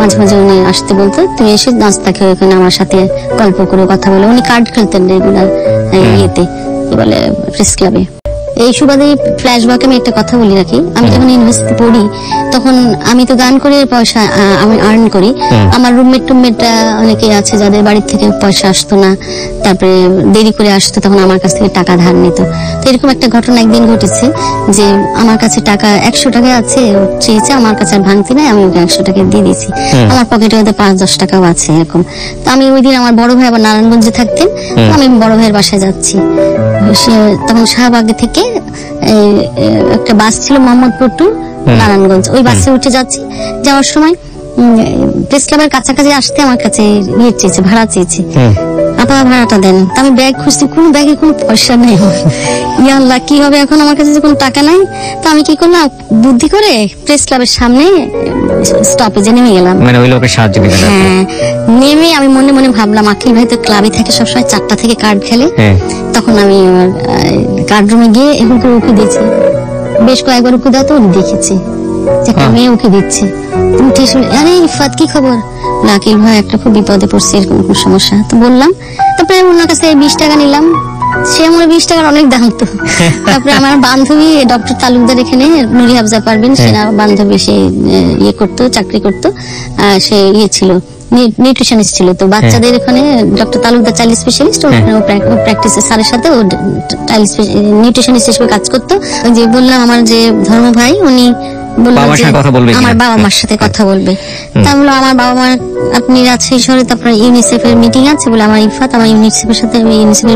মাঝে মাঝে উনি আসতে বলতো তুমি এসে নাস্তা খেয়ে ওখানে আমার সাথে গল্প করে কথা বলে। উনি কার্ড খেলতেন রেগুলার ইয়েতে কি বলে প্রেস ক্লাবে এই সুবাদে ফ্ল্যাশব্যাক আমি একটা কথা বলি রাখি। আমি যখন ইউনিভার্সিটি পড়ি তখন আমি তো গান করে পয়সা আমি আর্ন করি। আমার রুমমেট টুমমেটরা অনেকে আছে যাদের বাড়ির থেকে পয়সা আসতো না তারপরে দেরি করে আসতো তখন আমার কাছ থেকে টাকা ধার নিত। তো এরকম একটা ঘটনা একদিন ঘটেছে যে আমার কাছে টাকা একশো টাকা আছে ও চেয়েছে আমার কাছে আর ভাঙতি নাই আমি ওকে একশো টাকা দিয়ে দিয়েছি। আমার পকেটে হয়তো পাঁচ দশ টাকাও আছে এরকম। তো আমি ওই দিন আমার বড় ভাই আবার নারায়ণগঞ্জে থাকতেন আমি বড় ভাইয়ের বাসায় যাচ্ছি। সে তখন শাহবাগ থেকে এ, একটা বাস ছিল মোহাম্মদপুর টু নারায়ণগঞ্জ। ওই বাসে উঠে যাচ্ছি। যাওয়ার সময় প্রেস ক্লাবের কাছাকাছি আসতে আমার কাছে ইয়ে চেয়েছে ভাড়া চেয়েছে। আপা ভাড়াটা দেন। আমি ব্যাগ খুঁজছি কোন ব্যাগে কোনো পয়সা নেই। আমার ইয়া কি হবে এখন? আমার কাছে কোনো টাকা নাই। তো আমি কি করলাম? বুদ্ধি করে প্রেস ক্লাবের সামনে স্টপেজে নেমে গেলাম। মানে ওই লোকের সাহায্য আপনি। হ্যাঁ নেমে আমি মনে মনে ভাবলাম আকিল ভাই তো ক্লাবে থাকে সবসময় চারটা থেকে কার্ড খেলে। হ্যাঁ। তখন আমি কার্ড রুমে গিয়ে এরকম করে উকি দিয়েছি। বেশ কয়েকবার উকি দেওয়া তো দেখেছি। একটা হ্যাঁ। মেয়ে উকি দিচ্ছে। ঠিক শুনে আরে ইফাত কি খবর? নাকিল ভাই একটা খুব বিপদে পড়ছে এরকম খুব সমস্যা। তো বললাম তারপরে ওনার কাছে বিশ টাকা নিলাম। সে আমার বিশ টাকার অনেক দাম তো তারপরে আমার বান্ধবী ডক্টর তালুকদার এখানে নুরি হাফজা পারবেন সে বান্ধবী সে ইয়ে করতো চাকরি করতো সে ইয়ে ছিল নিউট্রিশনিস্ট ছিল। তো বাচ্চাদের এখানে ডক্টর তালুকদার চাইল্ড স্পেশালিস্ট ওখানে প্র্যাকটিসে স্যারের সাথে ও চাইল্ড নিউট্রিশনিস্ট হিসেবে কাজ করতো। যে বললাম আমার যে ধর্ম ভাই উনি বাবার সাথে কথা বলবে আমার বাবা মার সাথে কথা বলবে। তা আমি আমার বাবা মার আপনি রাজশাহী শহরে তো আপনার মিটিং আছে? বলে আমার ইফাত আমার সাথে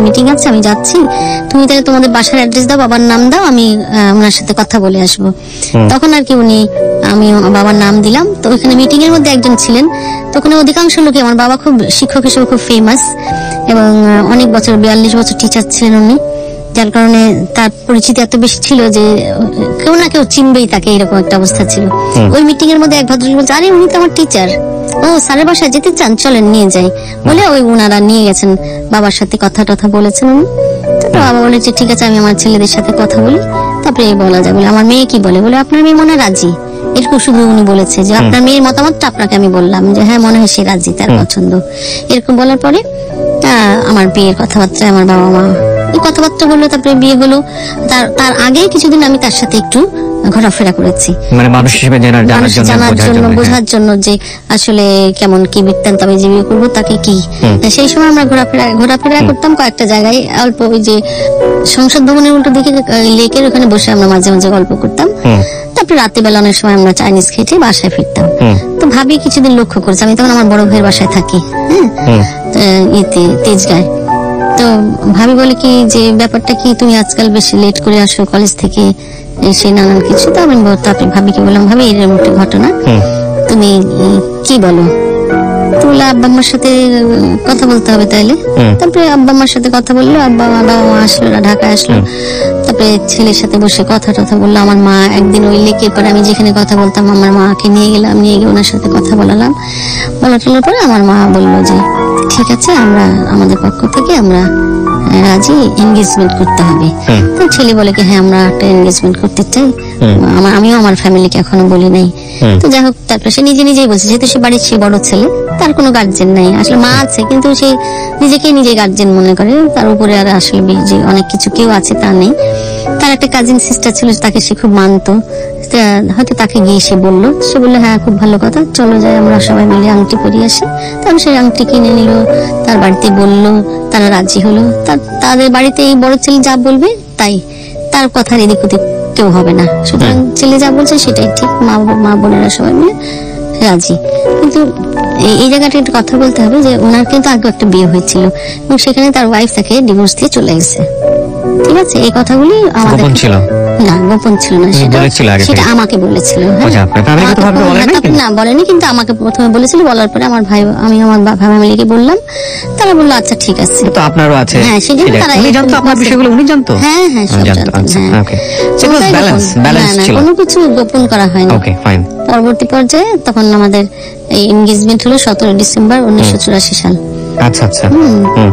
মিটিং আছে আমি যাচ্ছি। তুমি তাহলে তোমাদের বাসার অ্যাড্রেস দাও বাবার নাম দাও আমি ওনার সাথে কথা বলে আসব। তখন আর কি উনি আমি বাবার নাম দিলাম। তো ওখানে মিটিং এর মধ্যে একজন ছিলেন। তো ওখানে অধিকাংশ লোকে আমার বাবা খুব শিক্ষক হিসেবে খুব ফেমাস এবং অনেক বছর বিয়াল্লিশ বছর টিচার ছিলেন উনি। যার কারণে তার পরিচিতি এত বেশি ছিল যে কেউ না কেউ চিনবেই তাকে এরকম একটা অবস্থা ছিল। ওই মিটিং এর মধ্যে এক ভদ্রলোক বলছে আরে উনি তো আমার টিচার ও স্যারের বাসায় যেতে চান? চলেন নিয়ে যাই। বলে ওই উনারা নিয়ে গেছেন বাবার সাথে কথা টথা বলেছেন উনি। বাবা বলে যে ঠিক আছে আমি আমার ছেলেদের সাথে কথা বলি। তারপরে এই বলা যায় বলে আমার মেয়ে কি বলে? বলে আপনার মেয়ে মনে হয় রাজি। এরকম শুধু উনি বলেছে যে আপনার মেয়ের মতামতটা আপনাকে আমি বললাম যে হ্যাঁ মনে হয় সে রাজি তার পছন্দ। এরকম বলার পরে আহ, আমার বিয়ের কথাবার্তায় আমার বাবা মা। এই কথাবার্তা হলো তারপরে বিয়ে হলো তার তার আগে কিছুদিন আমি তার সাথে একটু ঘোরাফেরা করেছি। মানে মানুষ হিসেবে জানার জন্য বোঝার জন্য জন্য হ্যাঁ। বোঝার জন্য যে আসলে কেমন কি বৃত্তান্ত আমি যে বিয়ে করব তাকে কি? সেই সময় আমরা ঘোরাফেরা ঘোরাফেরা করতাম কয়েকটা জায়গায়। অল্প ওই যে সংসদ ভবনের উল্টো দিকে লেকের ওখানে বসে আমরা মাঝে মাঝে গল্প করতাম। তারপরে রাতে বেলা অনেক সময় আমরা চাইনিজ খেটে বাসায় ফিরতাম। তো ভাবি কিছুদিন লক্ষ্য করছি আমি তখন আমার বড় ভাইয়ের বাসায় থাকি হ্যাঁ হুম। তো, তেজগাঁয়। তো ভাবি বলে কি যে ব্যাপারটা কি তুমি আজকাল বেশি লেট করে আসো কলেজ থেকে এসে নানান কিছু তো আমি বল- তারপরে ভাবিকে বললাম ভাবি এরকম একটা ঘটনা। তুমি কি বলো? তো বলল, আব্বা আম্মার সাথে কথা বলতে হবে তাইলে তারপরে আব্বা আম্মার সাথে কথা বলল আব্বা বাবা মা আসলো ওরা ঢাকায় আসলো। তারপরে ছেলের সাথে বসে কথা টথা বলল আমার মা একদিন ওই লেকের পরে আমি যেখানে কথা বলতাম আমার মাকে নিয়ে গেলাম নিয়ে গিয়ে ওনার সাথে কথা বলালাম। বলা টলার পরে আমার মা বলল যে ঠিক আছে আমরা আমাদের পক্ষ থেকে আমরা রাজি এনগেজমেন্ট করতে হবে। তো ছেলে বলে কি হ্যাঁ আমরা একটা এনগেজমেন্ট করতে চাই। আমার আমিও আমার ফ্যামিলিকে এখনও বলি নাই। তো যাই হোক তারপরে সে নিজে নিজেই বলছে যেহেতু সে বাড়ির সে বড় ছেলে তার কোনো গার্জেন নাই। আসলে মা আছে কিন্তু সে নিজেকে নিজে গার্জেন মনে করে। তার উপরে আর আসলে যে অনেক কিছু কেউ আছে তা নেই। তার একটা কাজিন সিস্টার ছিল তাকে সে খুব মানতো। হয়তো তাকে গিয়ে সে বলল। সে বলল হ্যাঁ খুব ভালো কথা। চলো যাই আমরা সবাই মিলে আংটি পরিয়ে আসি। তারপর সেই আংটি কিনে নিল তার বাড়িতে বলল তারা রাজি হলো। তার তাদের বাড়িতে এই বড় ছেলে যা বলবে তাই। তার কথার এদিক ওদিক কেউ হবে না। সুতরাং ছেলে যা বলছে সেটাই ঠিক মা মা বোনেরা সবাই মিলে রাজি। কিন্তু এই- এই জায়গাটা একটু কথা বলতে হবে যে ওনার কিন্তু আগে একটা বিয়ে হয়েছিল এবং সেখানে তার ওয়াইফ তাকে ডিভোর্স দিয়ে চলে গেছে। ঠিক আছে এই কথাগুলি আমাদের গোপন ছিল। না গোপন ছিল না সেটা সেটা আমাকে বলেছিল হ্যাঁ। আচ্ছা? না বলেনি কিন্তু আমাকে প্রথমে বলেছিল বলার পরে আমার ভাই আমি আমার ফ্যামিলিকে বললাম তারা বলল আচ্ছা ঠিক আছে। তো আপনারও আছে। হ্যাঁ, সেজন্য তারা উনি জানতো আপনার বিষয়গুলো উনি জানতো? হ্যাঁ হ্যাঁ সব জানতো, balance না, না, ছিল। কোনো কিছু গোপন করা হয়নি। ওকে ফাইন পরবর্তী পর্যায়ে তখন আমাদের এই এনগেজমেন্ট হলো সতেরো ডিসেম্বর উনিশশো চুরাশি সাল। আচ্ছা আচ্ছা।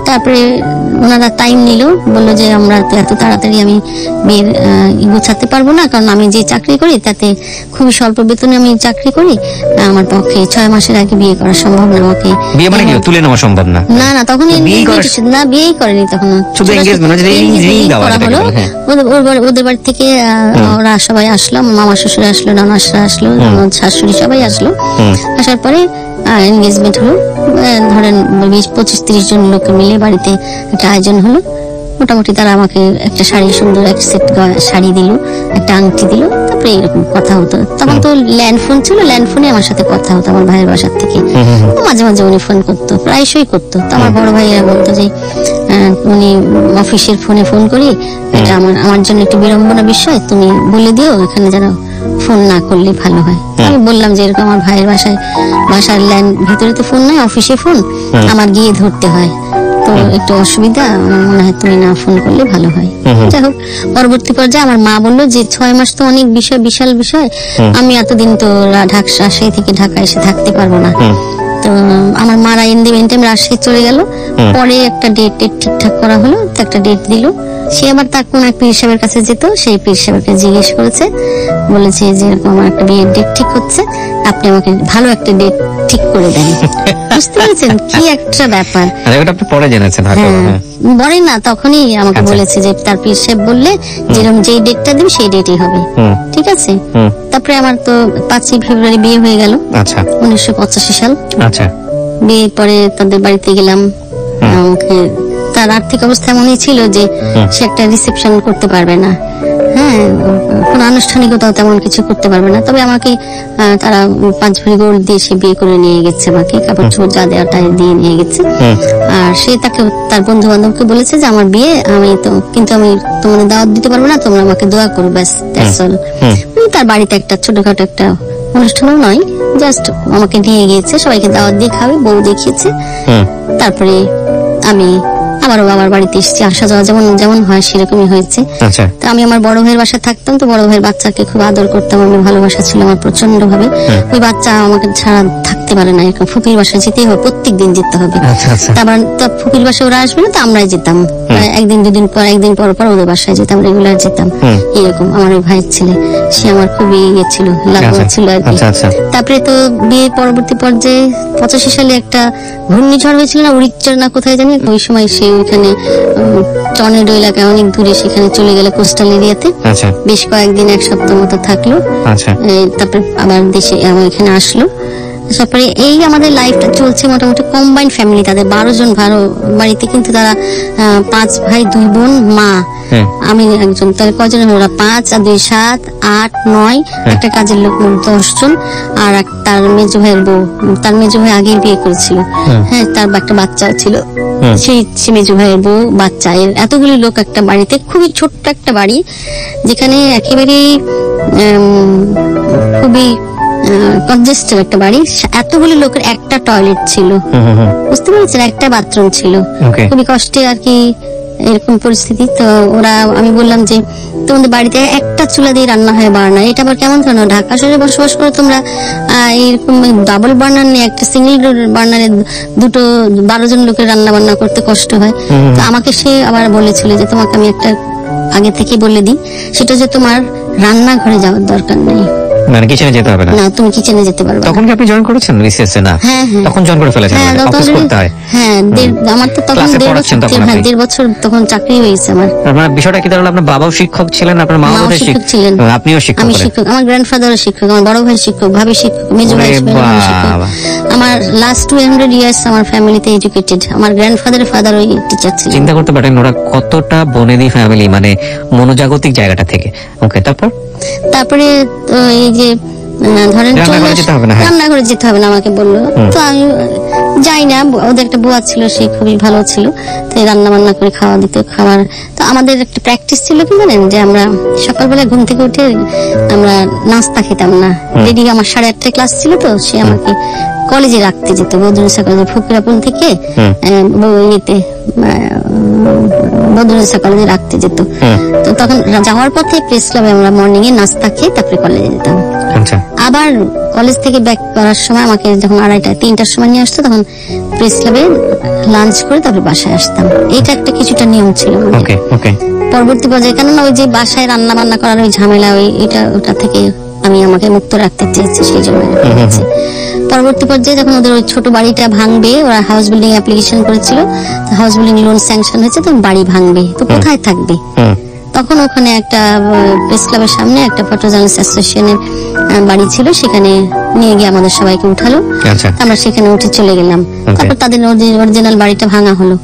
তারপরে ওনারা টাইম নিল বলল যে আমরা এত তাড়াতাড়ি আমি বিয়ের গোছাতে পারব না কারণ আমি যে চাকরি করি তাতে খুবই স্বল্প বেতনে আমি চাকরি করি আমার পক্ষে ছয় মাসের আগে বিয়ে করা সম্ভব না আমাকে। বিয়ে মানে কি? তুলে নেওয়া সম্ভব না? না না তখন না বিয়েই করেনি তখন শুধু মানে করা হলো। হ্যাঁ। ওদের- বাড়ি- থেকে ওরা সবাই আসলো মামা শ্বশুর আসলো নানাসরা আসলো শাশুড়ি সবাই আসলো। আসার পরে এনগেজমেন্ট হলো। ধরেন বিশ পঁচিশ তিরিশ জন লোক মিলে বাড়িতে একটা আয়োজন হলো। মোটামুটি তারা আমাকে একটা শাড়ি সুন্দর এক সেট শাড়ি দিল একটা আংটি দিল তারপরে এরকম কথা হতো। তখন তো ল্যান্ড ফোন ছিল ল্যান্ড ফোনে আমার সাথে কথা হতো আমার ভাইয়ের বাসার থেকে। মাঝে মাঝে উনি ফোন করতো প্রায়শই করতো। তো আমার বড় ভাইয়েরা বলতো যে উনি অফিসের ফোনে ফোন করি এটা আমার আমার জন্য একটু বিড়ম্বনা বিষয় তুমি বলে দিও এখানে যেন ফোন না করলে ভালো হয়। আমি বললাম যে এরকম আমার ভাইয়ের বাসায় বাসার ল্যান্ড ভিতরে তো ফোন নাই অফিসে ফোন। আমার গিয়ে ধরতে হয়। তো একটু অসুবিধা আমার মনে হয় তুমি না ফোন করলে ভালো হয়। যাই হোক পরবর্তী পর্যায়ে আমার মা বলল যে ছয় মাস তো অনেক বিষয় বিশাল বিষয়। আমি এতদিন তো ঢাকা রাজশাহী থেকে ঢাকা এসে থাকতে পারব না। তো আমার মারা ইন দি টাইম রাজশাহী চলে গেল। পরে একটা ডেট ঠিকঠাক করা হলো তো একটা ডেট দিল। সে আবার তার কোন এক পীর সাহেবের কাছে যেত সেই পীর সাহেবকে জিজ্ঞেস করেছে বলেছে যে এরকম আমার একটা বিয়ের ডেট ঠিক হচ্ছে আপনি আমাকে ভালো একটা ডেট ঠিক করে দেন। বুঝতে পেরেছেন? কি একটা ব্যাপার। আরে ওটা আপনি পরে জেনেছেন হয়তো হ্যাঁ। হ্যাঁ। বলে না তখনই আমাকে আচ্ছা। বলেছে যে তার পীর সাহেব বললে যেরকম যেই ডেটটা দিবে সেই ডেটই হবে। ঠিক আছে? তারপরে আমার তো পাঁচই ফেব্রুয়ারি বিয়ে হয়ে গেল। আচ্ছা। উনিশশো পঁচাশি সাল। আচ্ছা। বিয়ের পরে তাদের বাড়িতে গেলাম। আমাকে তার আর্থিক অবস্থা এমনই ছিল যে সে একটা রিসেপশন করতে পারবে না। হ্যাঁ কোন আনুষ্ঠানিকতাও তেমন কিছু করতে পারবে না। তবে আমাকে তারা পাঁচ ভরি গোল্ড দিয়ে সে বিয়ে করে নিয়ে গেছে আমাকে কাপড় চোপড় যা দেওয়া তাই দিয়ে নিয়ে গেছে। আর সে তাকে তার বন্ধু বান্ধবকে বলেছে যে আমার বিয়ে আমি তো কিন্তু আমি তোমাদের দাওয়াত দিতে পারব না তোমরা আমাকে দোয়া করো ব্যাস দ্যাটস অল তার বাড়িতে একটা ছোটখাটো একটা অনুষ্ঠানও নয় জাস্ট আমাকে নিয়ে গিয়েছে সবাইকে দাওয়াত দিয়ে খাবে বউ দেখিয়েছে। তারপরে আমি আবারও বাবার বাড়িতে এসেছি আসা যাওয়া যেমন যেমন হয় সেরকমই হয়েছে। আচ্ছা। তো আমি আমার বড় ভাইয়ের বাসায় থাকতাম তো বড় ভাইয়ের বাচ্চাকে খুব আদর করতাম আমি ভালোবাসা ছিল আমার প্রচণ্ড ভাবে ওই বাচ্চা আমাকে ছাড়া থাকতে পারে না এরকম ফুপির বাসায় যেতেই হবে প্রত্যেক দিন যেতে হবে। আচ্ছা আচ্ছা। তারপর তো ফুপির বাসায় ওরা আসবে না তো আমরাই যেতাম। একদিন দুদিন পর একদিন পর পর ওদের বাসায় যেতাম রেগুলার যেতাম। এরকম আমার ওই ভাইয়ের ছেলে সে আমার খুবই ইয়ে ছিল লাগোয়া ছিল আর কি। তারপরে তো বিয়ের পরবর্তী পর্যায়ে পঁচাশি সালে একটা ঘূর্ণিঝড় হয়েছিল না উড়িচ্চর না কোথায় জানি ওই সময় সে ওইখানে টর্নেডো এলাকায় অনেক দূরে সেখানে চলে গেলে কোস্টাল এরিয়াতে। আচ্ছা। বেশ কয়েকদিন এক সপ্তাহ মতো থাকল। আচ্ছা। তারপরে আবার দেশে এখানে আসলো। তারপরে এই আমাদের লাইফটা চলছে মোটামুটি কম্বাইন্ড ফ্যামিলি তাদের বারো জন ভালো বাড়িতে কিন্তু তারা পাঁচ ভাই দুই বোন মা। আমি একজন তাহলে কজন ওরা পাঁচ আর দুই সাত আট নয় একটা কাজের লোক মোট দশ জন। আর তার মেজো ভাইয়ের বউ তার মেজো ভাই আগেই বিয়ে করেছিল। হ্যাঁ তার একটা বাচ্চা ছিল। সেই সে মেজো ভাইয়ের বউ বাচ্চা। এর এতগুলি লোক একটা বাড়িতে খুবই ছোট্ট একটা বাড়ি যেখানে একেবারেই খুবই কনজেস্টেড একটা বাড়ি। এতগুলি লোকের একটা টয়লেট ছিল। বুঝতে পেরেছেন? একটা বাথরুম ছিল। খুবই কষ্টে আর কি এরকম পরিস্থিতি। তো ওরা আমি বললাম যে তোমাদের বাড়িতে একটা চুলা দিয়ে রান্না হয় বার্নার এটা আবার কেমন ধরনের? ঢাকা শহরে বসবাস করে তোমরা। এরকম ডাবল বার্নার নিয়ে একটা সিঙ্গেল বার্নারে দুটো বারো জন লোকের রান্না বান্না করতে কষ্ট হয়। তো আমাকে সে আবার বলেছিল যে তোমাকে আমি একটা আগে থেকে বলে দিই। সেটা যে তোমার রান্নাঘরে যাওয়ার দরকার নেই। মানে কিচেনে যেতে হবে না? না তুমি কিচেনে যেতে পারবে তখন কি আপনি জয়েন করেছেন না। হ্যাঁ, হ্যাঁ। তখন জয়েন করে ফেলেছেন হ্যাঁ অফিস করতে হয় হ্যাঁ আমার তো তখন দেড় বছর হ্যাঁ দেড় বছর তখন চাকরি হয়েছে আমার। আপনার বিষয়টা কি আপনার বাবাও শিক্ষক ছিলেন আপনার মাও বোধহয় শিক্ষক ছিলেন। আপনিও শিক্ষক আমি শিক্ষক আমার গ্র্যান্ডফাদারও শিক্ষক আমার বড় ভাই শিক্ষক ভাবি শিক্ষক মেজো ভাই শিক্ষক। আমার লাস্ট টু হান্ড্রেড ইয়ার্স আমার ফ্যামিলিতে এডুকেটেড আমার গ্র্যান্ডফাদারের ফাদার ওই টিচার ছিলেন। চিন্তা করতে পারেন ওরা কতটা বনেদি ফ্যামিলি মানে মনোজাগতিক জায়গাটা থেকে। ওকে তারপর? তারপরে এই যে ধরেন রান্নাঘরে চলে আস- যেতে হবে না, হ্যাঁ। যেতে হবে না আমাকে বলল। তো আমি যাই না ওদের একটা বুয়া ছিল সে খুবই ভালো ছিল। তো রান্না বান্না করে খাওয়া দিত খাবার তো আমাদের একটা প্র্যাকটিস ছিল কি জানেন যে আমরা সকালবেলা ঘুম থেকে উঠে আমরা নাস্তা খেতাম না। রেডি আমার সাড়ে আটটায় ক্লাস ছিল তো সে আমাকে কলেজে রাখতে যেত বদরুসা কলেজে ফকিরাপুল থেকে ইয়েতে বদরুসা কলেজে রাখতে যেত। তো তখন যাওয়ার পথে প্রেস ক্লাবে আমরা মর্নিং এ নাস্তা খেয়ে তারপরে কলেজে যেতাম। আচ্ছা। আবার কলেজ থেকে ব্যাক করার সময় আমাকে যখন আড়াইটা তিনটার সময় নিয়ে আসতো তখন প্রেস ক্লাবে লাঞ্চ করে তারপরে বাসায় আসতাম। এটা একটা কিছুটা নিয়ম ছিল ওকে ওকে পরবর্তী পর্যায়ে কেননা ওই যে বাসায় রান্না বান্না করার ওই ঝামেলা ওই এটা ওটা থেকে আমি আমাকে মুক্ত রাখতে চেয়েছি সেই জন্য পরবর্তী পর্যায়ে যখন ওদের ওই ছোট বাড়িটা ভাঙবে ওরা হাউস বিল্ডিং অ্যাপ্লিকেশন করেছিল হাউস বিল্ডিং লোন স্যাংশন হয়েছে তো বাড়ি ভাঙবে। তো কোথায় থাকবে? তখন ওখানে একটা প্রেস ক্লাবের সামনে একটা ফটো জার্নালিস্ট অ্যাসোসিয়েশনের বাড়ি ছিল সেখানে নিয়ে গিয়ে আমাদের সবাইকে উঠালো। আচ্ছা। আমরা সেখানে উঠে চলে গেলাম। তারপর তাদের অরিজিনাল বাড়িটা ভাঙা হলো।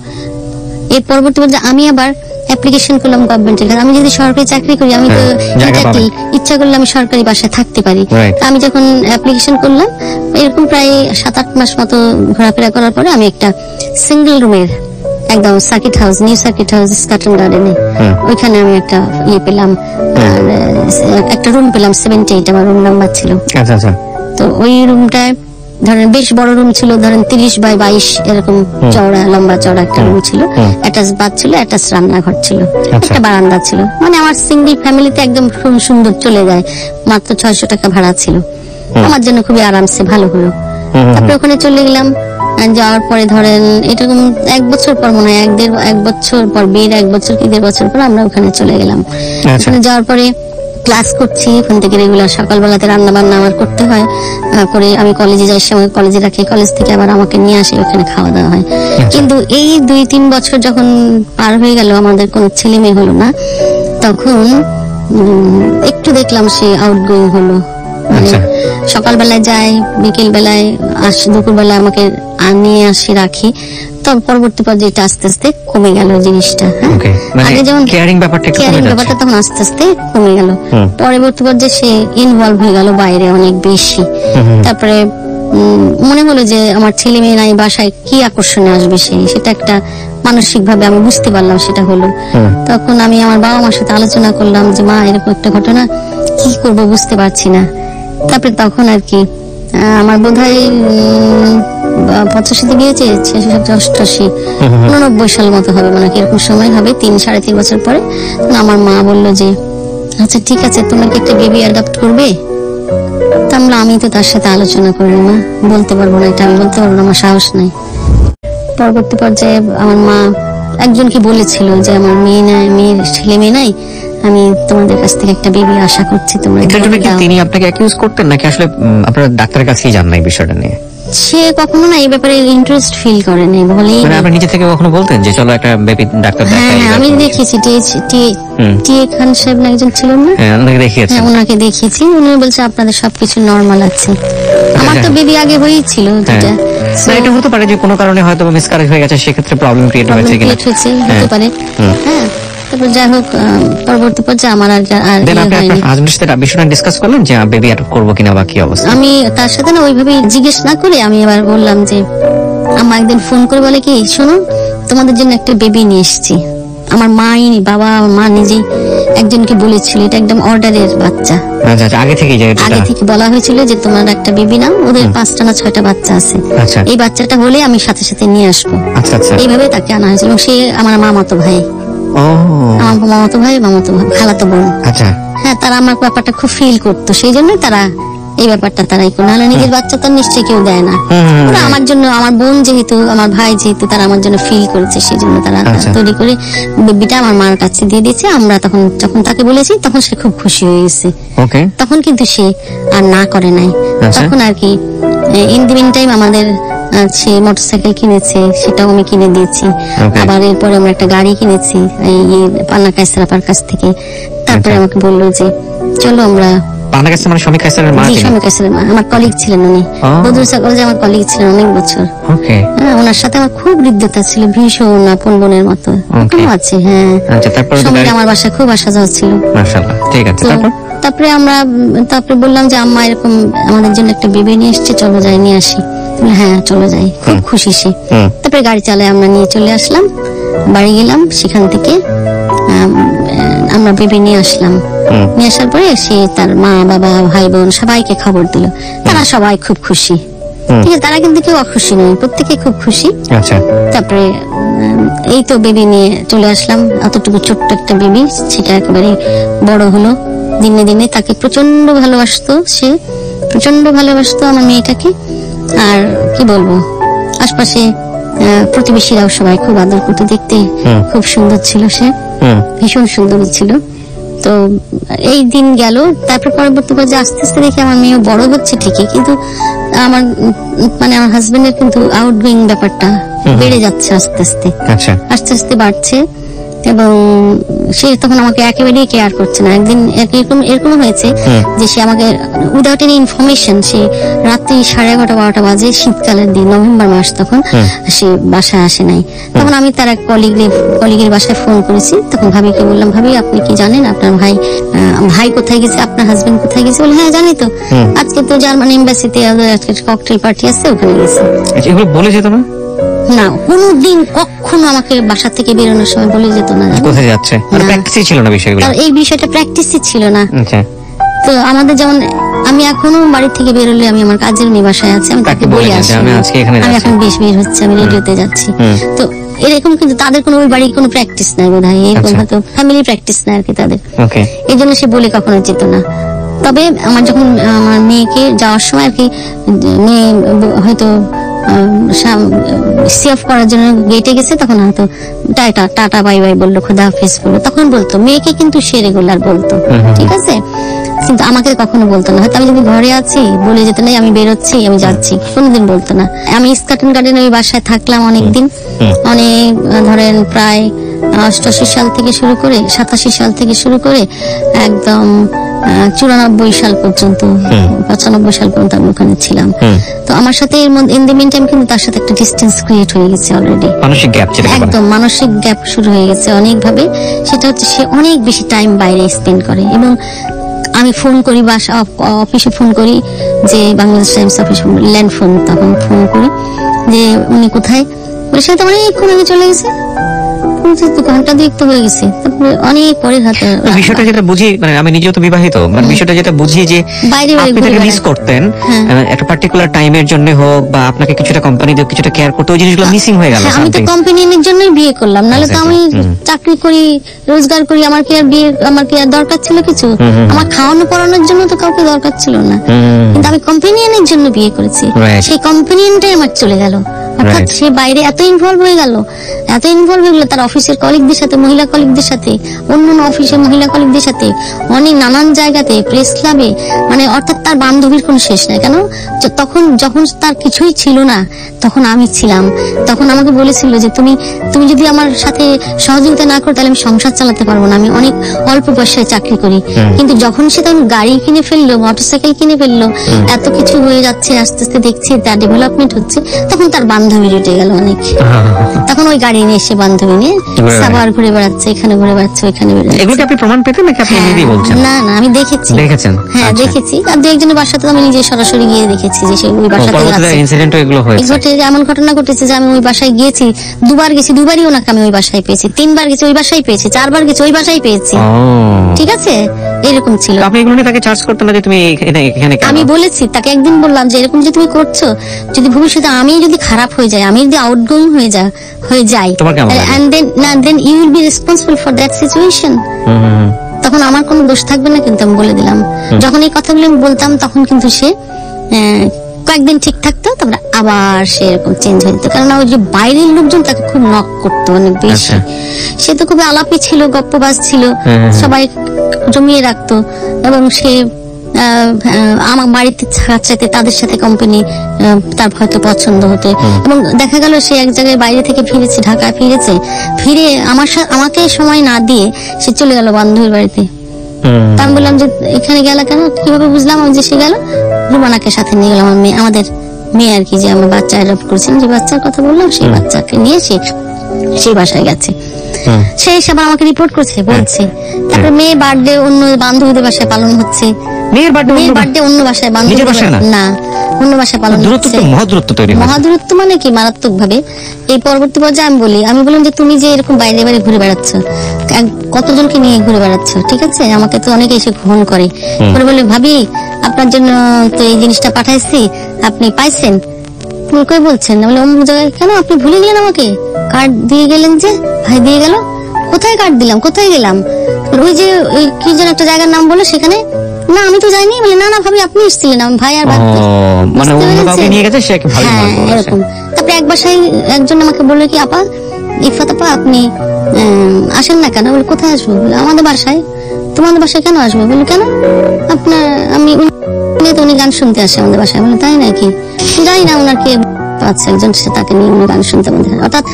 এর পরবর্তী পর্যায়ে আমি আবার অ্যাপ্লিকেশন করলাম গভর্নমেন্টের কাছে। আমি যদি সরকারি চাকরি করি আমি তো হ্যাঁ, পাবেন। ইচ্ছা করলে আমি সরকারি বাসায় থাকতে পারি। আমি যখন অ্যাপ্লিকেশন করলাম এরকম প্রায় সাত আট মাস মতো ঘোরাফেরা করার পরে আমি একটা সিঙ্গেল রুমের একদম circuit house new circuit house Eskaton গার্ডেনে ওইখানে আমি একটা ইয়ে পেলাম আর একটা রুম পেলাম সেভেন্টি এইট আমার রুম নাম্বার ছিল। আচ্ছা আচ্ছা। তো ওই রুমটায় ধরেন বেশ বড় রুম ছিল ধরেন তিরিশ বাই বাইশ এরকম চওড়া লম্বা চওড়া একটা রুম ছিল। অ্যাটাচ বাথ ছিল অ্যাটাচ রান্নাঘর ছিল। আচ্ছা। একটা বারান্দা ছিল। মানে আমার সিঙ্গেল ফ্যামিলিতে একদম খুব সুন্দর চলে যায়। মাত্র ছয়শো টাকা ভাড়া ছিল। আমার জন্য খুবই আরামসে ভালো হলো। তারপরে ওখানে চলে গেলাম। যাওয়ার পরে ধরেন এরকম এক বছর পর মনে হয় এক দেড় এক বছর পর বিয়ের এক বছর কি দেড় বছর পর আমরা ওখানে চলে গেলাম আচ্ছা। ওখানে যাওয়ার পরে ক্লাস করছি ওখান থেকে রেগুলার সকালবেলাতে রান্না বান্না আমার করতে হয় করে আমি কলেজে যাই সময় কলেজে রাখি কলেজ থেকে আবার আমাকে নিয়ে আসে ওখানে খাওয়া দাওয়া হয় কিন্তু এই দুই তিন বছর যখন পার হয়ে গেল আমাদের কোনো ছেলে মেয়ে হলো না তখন উম, একটু দেখলাম সে আউটগোয়িং হলো আচ্ছা। সকালবেলায় যাই বিকেল বেলায় আসি দুপুরবেলায় আমাকে নিয়ে আসি রাখি। তো পরবর্তী পর্যায়ে আস্তে আস্তে কমে গেল জিনিসটা হ্যাঁ? মানে আগে যেমন caring ব্যাপারটা যাচ্ছে। ব্যাপারটা তখন আস্তে আস্তে কমে গেল। পরবর্তী পর্যায়ে সে ইনভলভ হয়ে গেল বাইরে অনেক বেশি। তারপরে উম, মনে হলো যে আমার ছেলে মেয়ে নাই বাসায় কি আকর্ষণে আসবে সে? সেটা একটা মানসিক ভাবে আমি বুঝতে পারলাম সেটা হলো। তখন আমি আমার বাবা মার সাথে আলোচনা করলাম যে মা এরকম একটা ঘটনা কি করব বুঝতে পারছি না। তারপরে তখন আর কি আমার বোধ হয় ছেষট্টি অষ্টাশি উননব্বই সাল মতো হবে সময় হবে, তিন, সাড়ে তিন বছর পরে। আমার মা বলল যে আচ্ছা ঠিক আছে তোমরা কি একটা বেবি অ্যাডাপ্ট করবে? তা আমরা, আমি তো তার সাথে আলোচনা করি মা বলতে পারব না এটা, আমি বলতে পারব না, আমার সাহস নাই। পরবর্তী পর্যায়ে আমার মা একজনকে বলেছিল যে, আমার মেয়ে নাই, মেয়ের ছেলে মেয়ে নাই আমি তোমাদের কাছ থেকে একটা বেবি আশা করছি তোমরা এটার কি তিনি আপনাকে অ্যাকিউজ করতেন? নাকি আসলে আপনারা ডাক্তারের কাছেই জান না এই বিষয়টা নিয়ে? সে কখনো না এই ব্যাপারে ইন্টারেস্ট ফিল করেনি বলেই মানে আপনি নিজে থেকে কখনো বলতেন যে চলো একটা বেবি ডাক্তার হ্যাঁ দেখাই হ্যাঁ, আমি দেখেছি টি হুম। টি খান সাহেব না একজন ছিল না? হ্যাঁ ওনাকে দেখিয়েছেন। হ্যাঁ ওনাকে দেখিয়েছি উনি বলছে আপনাদের সবকিছু নরমাল আছে। আমার তো বেবি আগে হয়েই ছিল দুটা হ্যাঁ। না এটা হতে পারে যে কোনো কারণে হয়তো মিসকারেজ হয়ে গেছে সেক্ষেত্রে প্রবলেম ক্রিয়েট হয়েছে কিনা। হতে হ্যাঁ। পারে। হ্যাঁ। তারপর যাই হোক পরবর্তী পর্যায়ে আমার আর আর দেন ইয়ে আপনি হয়নি। আপনার হাজবেন্ডের সাথে বিষয়টা ডিসকাস করলেন যে বেবি অ্যাডপ্ট করব কিনা বা কি অবস্থা? আমি তার সাথে না ওইভাবে জিজ্ঞেস না করে আমি এবার বললাম যে আমা একদিন ফোন করে বলে কি শোনো তোমাদের জন্য একটা বেবি নিয়ে এসেছি। আমার মাই বাবা আমার মা নিজেই একজনকে বলেছিল এটা একদম অর্ডারের বাচ্চা। আচ্ছা আচ্ছা আগে থেকে আগে থেকে বলা হয়েছিল যে তোমার একটা বেবি নাও ওদের পাঁচটা না ছয়টা বাচ্চা আছে। আচ্ছা। এই বাচ্চাটা হলে আমি সাথে সাথে নিয়ে আসব। এইভাবে তাকে আনা হয়েছিল সে আমার মামাতো ভাই। আমার মামাতো ভাই মামাতো খালাতো বোন। আচ্ছা। হ্যাঁ তারা আমার ব্যাপারটা খুব ফিল করতো সেই জন্য তারা এই ব্যাপারটা তারাই করে। নাহলে নিজের বাচ্চা তো নিশ্চয়ই কেউ দেয় না। ওরা আমার জন্য আমার বোন যেহেতু আমার ভাই যেহেতু তারা আমার জন্য ফিল করেছে সেই জন্য তারা আচ্ছা। তৈরি করে বেবিটা আমার মার কাছে দিয়ে দিয়েছে। আমরা তখন যখন তাকে বলেছি তখন সে খুব খুশি হয়ে গেছে। তখন কিন্তু সে আর না করে নাই। আচ্ছা। তখন আর কি ইন দি টাইম আমাদের সে মোটরসাইকেল কিনেছে সেটাও আমি কিনে দিয়েছি। আবার এরপরে আমরা একটা গাড়ি কিনেছি এই পান্না কাছ থেকে। তারপরে আমাকে বলল যে চলো আমরা কাছে মানে স্যারের মা জি কাইসারের মা। আমার কলিগ ছিলেন উনি। কলেজে আমার কলিগ ছিলেন অনেক বছর। ওকে। হ্যাঁ ওনার সাথে আমার খুব হৃদ্যতা ছিল ভীষণ আপন বোনের মতো। এখনও আছে হ্যাঁ। আচ্ছা তারপরে আমার বাসায় খুব আসা যাওয়া ছিল। মাশাআল্লাহ ঠিক আছে তারপর? তারপরে আমরা তারপরে বললাম যে আম্মা এরকম আমাদের জন্য একটা বেবি নিয়ে এসছে চলো যাই নিয়ে আসি। হ্যাঁ চলো যাই খুব খুশি সে। তারপরে গাড়ি চালায় আমরা নিয়ে চলে আসলাম। বাড়ি গেলাম সেখান থেকে আমরা বেবি নিয়ে আসলাম। নিয়ে আসার পরে সে তার মা বাবা ভাই বোন সবাইকে খবর দিল। তারা সবাই খুব খুশি। ঠিক আছে তারা কিন্তু কেউ অখুশি নয় প্রত্যেকে খুব খুশি। আচ্ছা। তারপরে এই তো বেবি নিয়ে চলে আসলাম। অতটুকু ছোট্ট একটা বেবি সেটা একেবারে বড় হলো। দিনে দিনে তাকে প্রচণ্ড ভালোবাসতো সে। প্রচণ্ড ভালোবাসতো আমার মেয়েটাকে। আর কি বলব আশপাশে প্রতিবেশীরাও সবাই খুব আদর করতো। দেখতে খুব সুন্দর ছিল সে। ভীষণ সুন্দর ছিল। তো এই দিন গেল তারপর পরবর্তী পর্যায়ে আস্তে আস্তে দেখি আমার মেয়ে বড় হচ্ছে ঠিকই কিন্তু আমার মানে আমার হাজবেন্ডের কিন্তু আউটগোয়িং ব্যাপারটা বেড়ে যাচ্ছে আস্তে আস্তে। আচ্ছা। আস্তে আস্তে বাড়ছে। এবং সে তখন আমাকে একেবারেই কেয়ার করছে না। একদিন এরকম এরকম হয়েছে যে সে আমাকে উইদাউট এনি ইনফরমেশন সে রাত্রি সাড়ে এগারোটা বারোটা বাজে শীতকালের দিন নভেম্বর মাস তখন সে বাসায় আসে নাই। তখন আমি তার এক কলিগের কলিগের বাসায় ফোন করেছি। তখন ভাবিকে বললাম ভাবি আপনি কি জানেন আপনার ভাই ভাই কোথায় গেছে? আপনার হাজবেন্ড কোথায় গেছে? বলে হ্যাঁ জানি তো। আজকে তো জার্মান এম্বাসিতে ককটেল পার্টি আছে ওখানে গেছে। আচ্ছা, এগুলো বলে যেত না না কোনোদিন কখনো আমাকে বাসা থেকে বেরোনোর সময় বলে যেত না? কোথায় যাচ্ছে? মানে। প্র্যাকটিসই ছিল না বিষয়গুলো? এই বিষয়টা প্র্যাকটিসই ছিল না। আচ্ছা। তো আমাদের যেমন আমি এখনও বাড়ি থেকে বেরোলে আমি আমার কাজের মেয়ে বাসায় আছি আমি তাকে বলে আসি। আমি আজকে এখানে আমি যাচ্ছি। এখন বেশ বের হচ্ছে আমি রেডিওতে যাচ্ছি। তো এরকম কিন্তু তাদের কোনো ওই বাড়ির কোনো প্র্যাকটিস নাই বোধ হয় এরকম। হয়তো ফ্যামিলি প্র্যাকটিস নাই আর কি তাদের। এই জন্য সে বলে কখনো যেত না। তবে আমার যখন আমার মেয়েকে যাওয়ার সময় আর কি মেয়ে হয়তো সি অফ করার জন্য গেটে গেছে তখন হয়তো টাটা টাটা বাই বাই বলল খোদা হাফিজ বলল। তখন বলতো মেয়েকে কিন্তু সে রেগুলার বলতো ঠিক আছে? কিন্তু আমাকে কখনো বলতো না। হয়তো আমি যদি ঘরে আছি বলে যেত নাই আমি বেরোচ্ছি আমি যাচ্ছি কোনোদিন বলতো না। আমি স্কার্টন গার্ডেন ওই বাসায় থাকলাম অনেকদিন। অনেক ধরেন প্রায় অষ্টাশি সাল থেকে শুরু করে সাতাশি সাল থেকে শুরু করে একদম চুরানব্বই সাল পর্যন্ত পঁচানব্বই সাল পর্যন্ত আমি ওখানে ছিলাম। তো আমার সাথে এর মধ্যে ইন দ্য মিন টাইম কিন্তু তার সাথে একটা ডিস্টেন্স ক্রিয়েট হয়ে গেছে অলরেডি মানসিক গ্যাপ বলে। একদম মানসিক গ্যাপ শুরু হয়ে গেছে অনেকভাবে। সেটা হচ্ছে সে অনেক বেশি টাইম বাইরে স্পেন্ড করে। এবং আমি ফোন করি বা অফ- অফিসে ফোন করি যে Bangladesh Times office land phone তখন ফোন করি যে উনি কোথায়? বলে সে তো অনেকক্ষণ আগে চলে গেছে। তো ঘণ্টা তো হয়ে গেছে। তারপরে অনেক পরের হাতে বিষয়টা যেটা বুঝি মানে আমি নিজেও তো বিবাহিত মানে বিষয়টা যেটা বুঝি যে বাইরে বাইরে আপনি মিস করতেন হ্যাঁ। একটা পার্টিকুলার টাইমের জন্য হোক বা আপনাকে কিছুটা কোম্পানি দিয়ে কিছুটা কেয়ার করতে ওই জিনিসগুলো মিসিং হয়ে গেল হ্যাঁ, আমি তো something। কোম্পানির জন্যই বিয়ে করলাম নাহলে তো আমি চাকরি করি রোজগার করি আমার কি আর বিয়ে আমার কি আর দরকার ছিল কিছু? আমার খাওয়ানো পড়ানোর জন্য তো কাউকে দরকার ছিল না। কিন্তু আমি কম্পেনিয়নের জন্য বিয়ে করেছি. সেই কম্পেনিয়নটাই আমার চলে গেল। অর্থাৎ সে বাইরে এত ইনভলভ হয়ে গেল এত ইনভলভ হয়ে গেল তার অফিসের কলিগদের সাথে মহিলা কলিগদের সাথে অন্য অফিসের মহিলা কলিগদের সাথে অনেক নানান জায়গাতে প্রেস ক্লাবে মানে অর্থাৎ তার বান্ধবীর কোনো শেষ নাই। কেন? তখন যখন তার কিছুই ছিল না তখন আমি ছিলাম। তখন আমাকে বলেছিল যে তুমি তুমি যদি আমার সাথে সহযোগিতা না করো তাহলে আমি সংসার চালাতে পারব না। আমি অনেক অল্প পয়সায় চাকরি করি। কিন্তু যখন সে তখন গাড়ি কিনে ফেলল মোটরসাইকেল কিনে ফেলল এত কিছু হয়ে যাচ্ছে আস্তে আস্তে দেখছি তার ডেভেলপমেন্ট হচ্ছে তখন তার বান্ধবী উঠে গেল অনেক। তখন ওই গাড়ি নিয়ে এসে বান্ধবী নিয়ে. সাবার ঘুরে বেড়াচ্ছে এখানে ঘুরে বেড়াচ্ছে ওইখানে বেড়াচ্ছে এগুলো কি আপনি প্রমাণ পেতেন নাকি আপনি এমনিই বলছেন? না না আমি দেখেছি। দেখেছেন? হ্যাঁ আচ্ছা। দেখেছি। আর দু একজনের বাসাতে আমি নিজে সরাসরি গিয়ে দেখেছি যে সে ওই বাসাতে আছে। ইনসিডেন্ট এগুলো হয়েছে। ঘটে এমন ঘটনা ঘটেছে যে আমি ওই বাসায় গিয়েছি দুবার গেছি দুবারই ওনাকে আমি ওই বাসায় পেয়েছি তিনবার গেছি ওই বাসায় পেয়েছি চারবার গেছি ওই বাসায় পেয়েছি। ঠিক আছে? এরকম ছিল আপনি এগুলো নিয়ে তাকে চার্জ করতেন না যে তুমি এখানে এখানে কেন? আমি বলেছি তাকে একদিন বললাম যে এরকম যে তুমি করছ যদি ভবিষ্যতে আমি যদি খারাপ হয়ে যাই আমি যদি আউটগোয়িং হয়ে যা হয়ে যাই তোমার কেমন লাগে? এন্ড দেন না then you will be responsible for that situation hmm, hmm, hmm. তখন আমার কোনো দোষ থাকবে না কিন্তু আমি বলে দিলাম যখন এই কথাগুলো আমি বলতাম তখন কিন্তু সে আহ, কয়েকদিন ঠিক থাকতো তারপরে আবার সে এরকম চেঞ্জ হয়ে যেত কারণ ওই যে বাইরের লোকজন তাকে খুব নক করতো অনেক বেশি আচ্ছা। সে তো খুবই আলাপি ছিল গপ্পবাজ ছিল হ্যাঁ, হ্যাঁ। সবাই জমিয়ে রাখতো এবং সে আমার বাড়িতে চাইতে তাদের সাথে কোম্পানি তার হয়তো পছন্দ হতো এবং দেখা গেল সে এক জায়গায় বাইরে থেকে ফিরেছে ঢাকায় ফিরেছে ফিরে আমার আমাকে সময় না দিয়ে সে চলে গেল বান্ধবীর বাড়িতে। তা আমি বললাম যে এখানে গেল কেন? কীভাবে বুঝলাম আমি যে সে গেল। রুমানাকে সাথে নিয়ে গেলাম। আমার মেয়ে আমাদের মেয়ে আর কি যে আমার বাচ্চা অ্যাডপ্ট করছেন যে বাচ্চার কথা বললাম সেই বাচ্চাকে নিয়ে সে সেই বাসায় গেছে। সে এসে আবার আমাকে রিপোর্ট করছে বলছে তারপরে মেয়ে বার্থডে অন্য বান্ধবীদের বাসায় পালন হচ্ছে। মেয়ের বার্থডে অন্য বাসায়? না? অন্য বাসায় পালন দূরত্ব মহাদূরত্ব তৈরি মহাদূরত্ব মানে কি? মারাত্মক ভাবে এই পরবর্তী পর্যায়ে আমি বলি আমি বললাম যে তুমি যে এরকম বাইরে বাইরে ঘুরে বেড়াচ্ছ কতজনকে নিয়ে ঘুরে বেড়াচ্ছ ঠিক আছে? আমাকে তো অনেকে এসে ফোন করে। করে বলে ভাবি আপনার জন্য তো এই জিনিসটা পাঠাইছি আপনি পাইছেন? তুমি কই বলছেন। আমি বলে অমুক জায়গায় কেন? আপনি ভুলে গেলেন আমাকে। কার্ড দিয়ে গেলেন যে ভাই দিয়ে গেল। কোথায় কার্ড দিলাম? কোথায় গেলাম? ওই যে কি যেন একটা জায়গার নাম বলো সেখানে। না আমি তো যাইনি। বলে না না ভাবি আপনি এসেছিলেন। আমি ভাই আর মানে অন্য কাউকে নিয়ে গেছে সে ভালো হ্যাঁ। এরকম। তারপরে এক বাসায় একজন আমাকে বলল কি আপা ইফাত আপা আপনি আসেন না কেন? বলে কোথায় আসব? বলে আমাদের বাসায়। তোমাদের বাসায় কেন আসব? বলে কেন? আপনার আমি উনি তো উনি গান শুনতে আসে আমাদের বাসায়। বলে তাই নাকি? জানি না ওনার কে আছে একজন সে তাকে নিয়ে উনি গান শুনতে আমাদের অর্থাৎ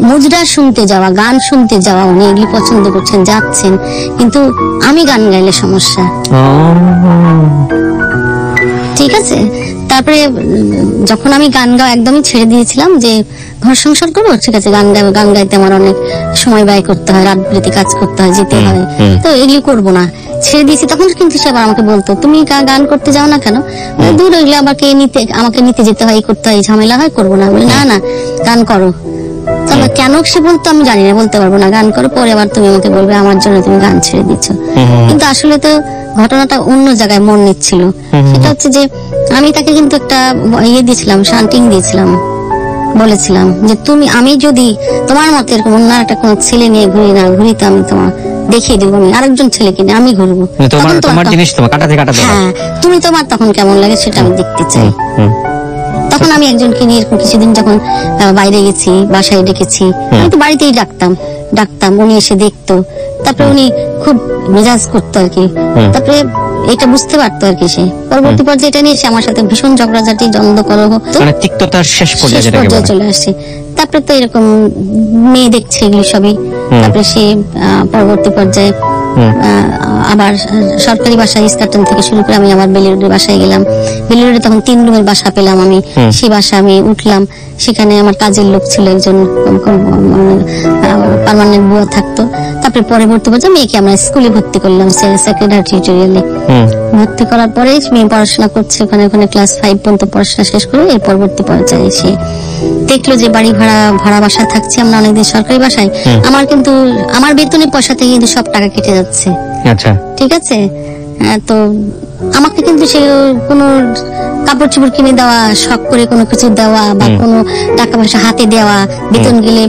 মুজরা শুনতে যাওয়া গান শুনতে যাওয়া উনি এগুলি পছন্দ করছেন যাচ্ছেন। কিন্তু আমি গান গাইলে সমস্যা। ঠিক আছে? তারপরে যখন আমি গান গাওয়া একদমই ছেড়ে দিয়েছিলাম যে ঘর সংসার করব? ঠিক আছে গান গাই গান গাইতে আমার অনেক সময় ব্যয় করতে হয় রাত বিরেতে কাজ করতে হয় যেতে হয়। তো এগুলি করব না। ছেড়ে দিয়েছি তখন কিন্তু সে আবার আমাকে বলতো তুমি গান করতে যাও না কেন? দূর এগুলো আমাকে নিতে আমাকে নিতে যেতে হয় করতে হয় ঝামেলা হয় করব না। বলে না না গান করো। তবে কেন সে বলতো আমি জানি না বলতে পারব না গান করো পরে আবার তুমি আমাকে বলবে আমার জন্য তুমি গান ছেড়ে দিচ্ছ কিন্তু আসলে তো ঘটনাটা অন্য জায়গায় মন নিচ্ছিল। সেটা হচ্ছে যে আমি তাকে কিন্তু একটা ইয়ে দিয়েছিলাম শান্টিং দিয়েছিলাম। বলেছিলাম যে তুমি আমি যদি তোমার মতো এরকম অন্য একটা কোনো ছেলে নিয়ে ঘুরি না ঘুরি তো আমি তোমার দেখিয়ে দেবো আমি আরেকজন ছেলেকে নিয়ে আমি ঘুরবো। মানে তোমার তখন তোমার তখন- জিনিস তোমার কাটাতে কাটাতে হ্যাঁ তুমি তোমার তখন কেমন লাগে সেটা আমি দেখতে চাই। তখন আমি একজনকে নিয়ে এরকম কিছুদিন যখন বাইরে গেছি বাসায় ডেকেছি আমি তো বাড়িতেই ডাকতাম ডাকতাম উনি এসে দেখতো। তারপরে উনি খুব মেজাজ করতো আর কি। তারপরে এটা বুঝতে পারতো আর কি সে। পরবর্তী পর্যায়ে এটা নিয়ে সে আমার সাথে ভীষণ ঝগড়াঝাটি দ্বন্দ্ব কলহ মানে তিক্ততার শেষ পর্যায়ে চলে আসছে। তারপরে তো এরকম মেয়ে দেখছে এগুলি সবই। তারপরে সে আহ, পরবর্তী পর্যায়ে আবার সরকারি বাসায় ইস্কাটন থেকে শুরু করে আমি আমার বেলিরোডের বাসায় গেলাম। বেলিরোডে তখন তিন রুমের বাসা পেলাম আমি। সেই বাসা আমি উঠলাম। সেখানে আমার কাজের লোক ছিল একজন পার্মানেন্ট বুয়া থাকতো। তারপরে পরবর্তী পর্যায়ে মেয়েকে আমরা স্কুলে ভর্তি করলাম সেকেন্ডারি টিউটোরিয়ালে ভর্তি করার পরে মেয়ে পড়াশোনা করছে ওখানে ওখানে ক্লাস ফাইভ পর্যন্ত পড়াশোনা শেষ করে এর পরবর্তী পর্যায়ে এসে দেখল যে বাড়ি ভাড়া ভাড়া বাসা থাকছে আমরা অনেকদিন সরকারি বাসায়। আমার কিন্তু আমার বেতনের পয়সা থেকে কিন্তু সব টাকা কেটে যাচ্ছে। আচ্ছা। ঠিক আছে? তো আমাকে কিন্তু সে কোনো কাপড় চোপড় কিনে দেওয়া শখ করে কোনো কিছু দেওয়া বা কোনো টাকা পয়সা হাতে দেওয়া বেতন গেলে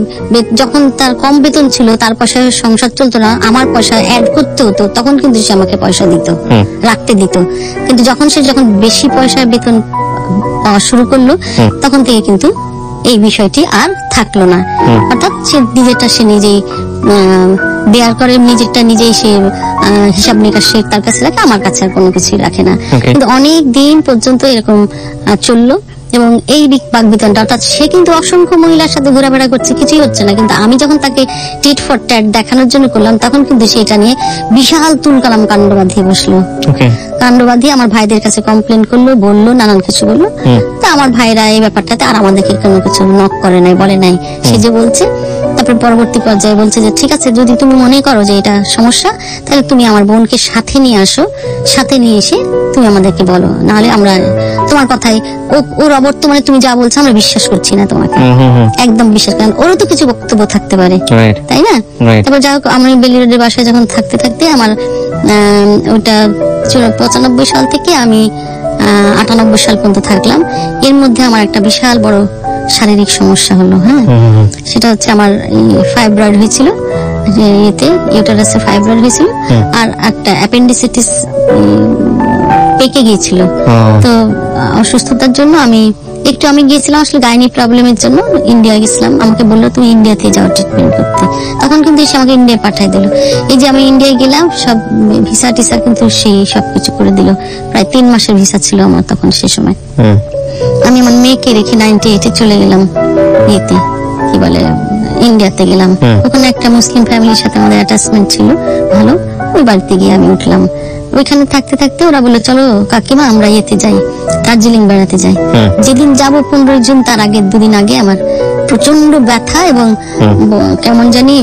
যখন তার কম বেতন ছিল তার পয়সায় সংসার চলতো না আমার পয়সা অ্যাড করতে হতো তখন কিন্তু সে আমাকে পয়সা দিত রাখতে দিত। কিন্তু যখন সে যখন বেশি পয়সায় বেতন পাওয়া শুরু করল তখন থেকে কিন্তু এই বিষয়টি আর থাকল না। অর্থাৎ সে নিজেরটা সে নিজেই আহ, দেয়ার করে নিজেরটা নিজেই সে আহ, হিসাব নিকাশ সে তার কাছে রাখে আমার কাছে আর কোনো কিছুই রাখে না। কিন্তু অনেক দিন পর্যন্ত এরকম চলল। এবং এই দিক বাক বিতনটা অর্থাৎ সে কিন্তু অসংখ্য মহিলার সাথে ঘোরাফেরা করছে কিছুই হচ্ছে না। কিন্তু আমি যখন তাকে টিট ফর ট্যাট দেখানোর জন্য করলাম তখন কিন্তু সেটা নিয়ে বিশাল তুল কালাম কাণ্ড বাঁধিয়ে বসল। কাণ্ড বাঁধিয়ে আমার ভাইদের কাছে কমপ্লেন করল বলল নানান কিছু বলল। তা আমার ভাইরা এই ব্যাপারটাতে আর আমাদেরকে কোনো কিছু নক করে নাই বলে নাই। সে যে বলছে তারপর পরবর্তী পর্যায়ে বলছে যে ঠিক আছে যদি তুমি মনে করো যে এটা সমস্যা তাহলে তুমি আমার বোনকে সাথে নিয়ে আসো। সাথে নিয়ে এসে তুমি আমাদেরকে বলো। নাহলে আমরা তোমার কথাই ওর অবর্তমানে তুমি যা বলছো আমরা বিশ্বাস করছি না তোমাকে। একদম বিশ্বাস করেন। ওরও তো কিছু বক্তব্য থাকতে পারে। তাই না? তারপর যাই হোক আমি বেলি রোডের বাসায় যখন থাকতে থাকতে আমার আম, ওটা পঁচানব্বই সাল থেকে আমি আহ, আটানব্বই সাল পর্যন্ত থাকলাম। এর মধ্যে আমার একটা বিশাল বড় শারীরিক সমস্যা হলো হ্যাঁ? সেটা হচ্ছে আমার ফাইব্রয়েড হয়েছিল ইয়েতে ইউটারাসে ফাইব্রয়েড হয়েছিল আর একটা অ্যাপেন্ডিসাইটিস পেকে গিয়েছিল। তো অসুস্থতার জন্য আমি একটু আমি গিয়েছিলাম আসলে গাইনি প্রবলেমের জন্য ইন্ডিয়া গেছিলাম। আমাকে বলল তুমি ইন্ডিয়াতে যাও ট্রিটমেন্ট করতে। তখন কিন্তু এসে আমাকে ইন্ডিয়া পাঠাই দিল। এই যে আমি ইন্ডিয়ায় গেলাম সব ভিসা টিসা কিন্তু সেই সব কিছু করে দিল। প্রায় তিন মাসের ভিসা ছিল আমার তখন সে সময়। আমি আমার মেয়েকে রেখে নাইনটি এইটে চলে গেলাম ইয়েতে কি বলে ইন্ডিয়াতে গেলাম। ওখানে একটা মুসলিম ফ্যামিলির সাথে আমাদের অ্যাটাচমেন্ট ছিল ভালো। ওই বাড়িতে গিয়ে আমি উঠলাম। ওইখানে থাকতে থাকতে ওরা বলল চলো কাকিমা আমরা ইয়েতে যাই দার্জিলিং বেড়াতে যাই। যেদিন যাব পনেরোই জুন তার আগে দুদিন আগে আমার প্রচণ্ড ব্যথা এবং কেমন জানি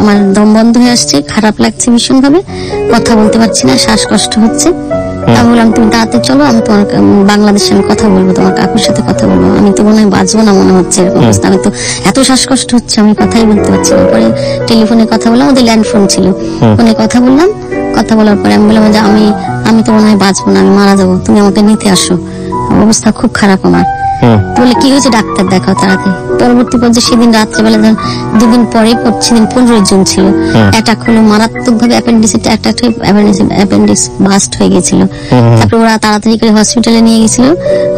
আমার দম বন্ধ হয়ে আসছে খারাপ লাগছে ভীষণ ভাবে কথা বলতে পারছি না শ্বাসকষ্ট হচ্ছে। তুমি তাড়াতাড়ি চলো আমি তোমার বাংলাদেশে আমি কথা বলব তোমার কাকুর সাথে কথা বলব। আমি তো মনে হয় বাঁচবো না মনে হচ্ছে এরকম অবস্থা। আমি তো এত শ্বাসকষ্ট হচ্ছে আমি কথাই বলতে পারছি না। পরে টেলিফোনে কথা বললাম ওদের ল্যান্ড ফোন ছিল ফোনে কথা বললাম কথা বলার পরে আমি বললাম যে আমি আমি তো মনে হয় বাঁচবো না আমি মারা যাব তুমি আমাকে নিতে আসো। অবস্থা খুব খারাপ আমার। বলে কি হয়েছে? ডাক্তার দেখাও তাড়াতাড়ি। পরবর্তী পর্যায়ে সেদিন রাত্রেবেলা যখন দুদিন পরে সেদিন পনেরোই জুন ছিল। অ্যাটাক হলো মারাত্মক ভাবে অ্যাপেন্ডিক্স অ্যাটাক অ্যাপেন্ডিক্স বাস্ট হয়ে গেছিল তারপরে ওরা তাড়াতাড়ি করে হসপিটালে নিয়ে গেছিল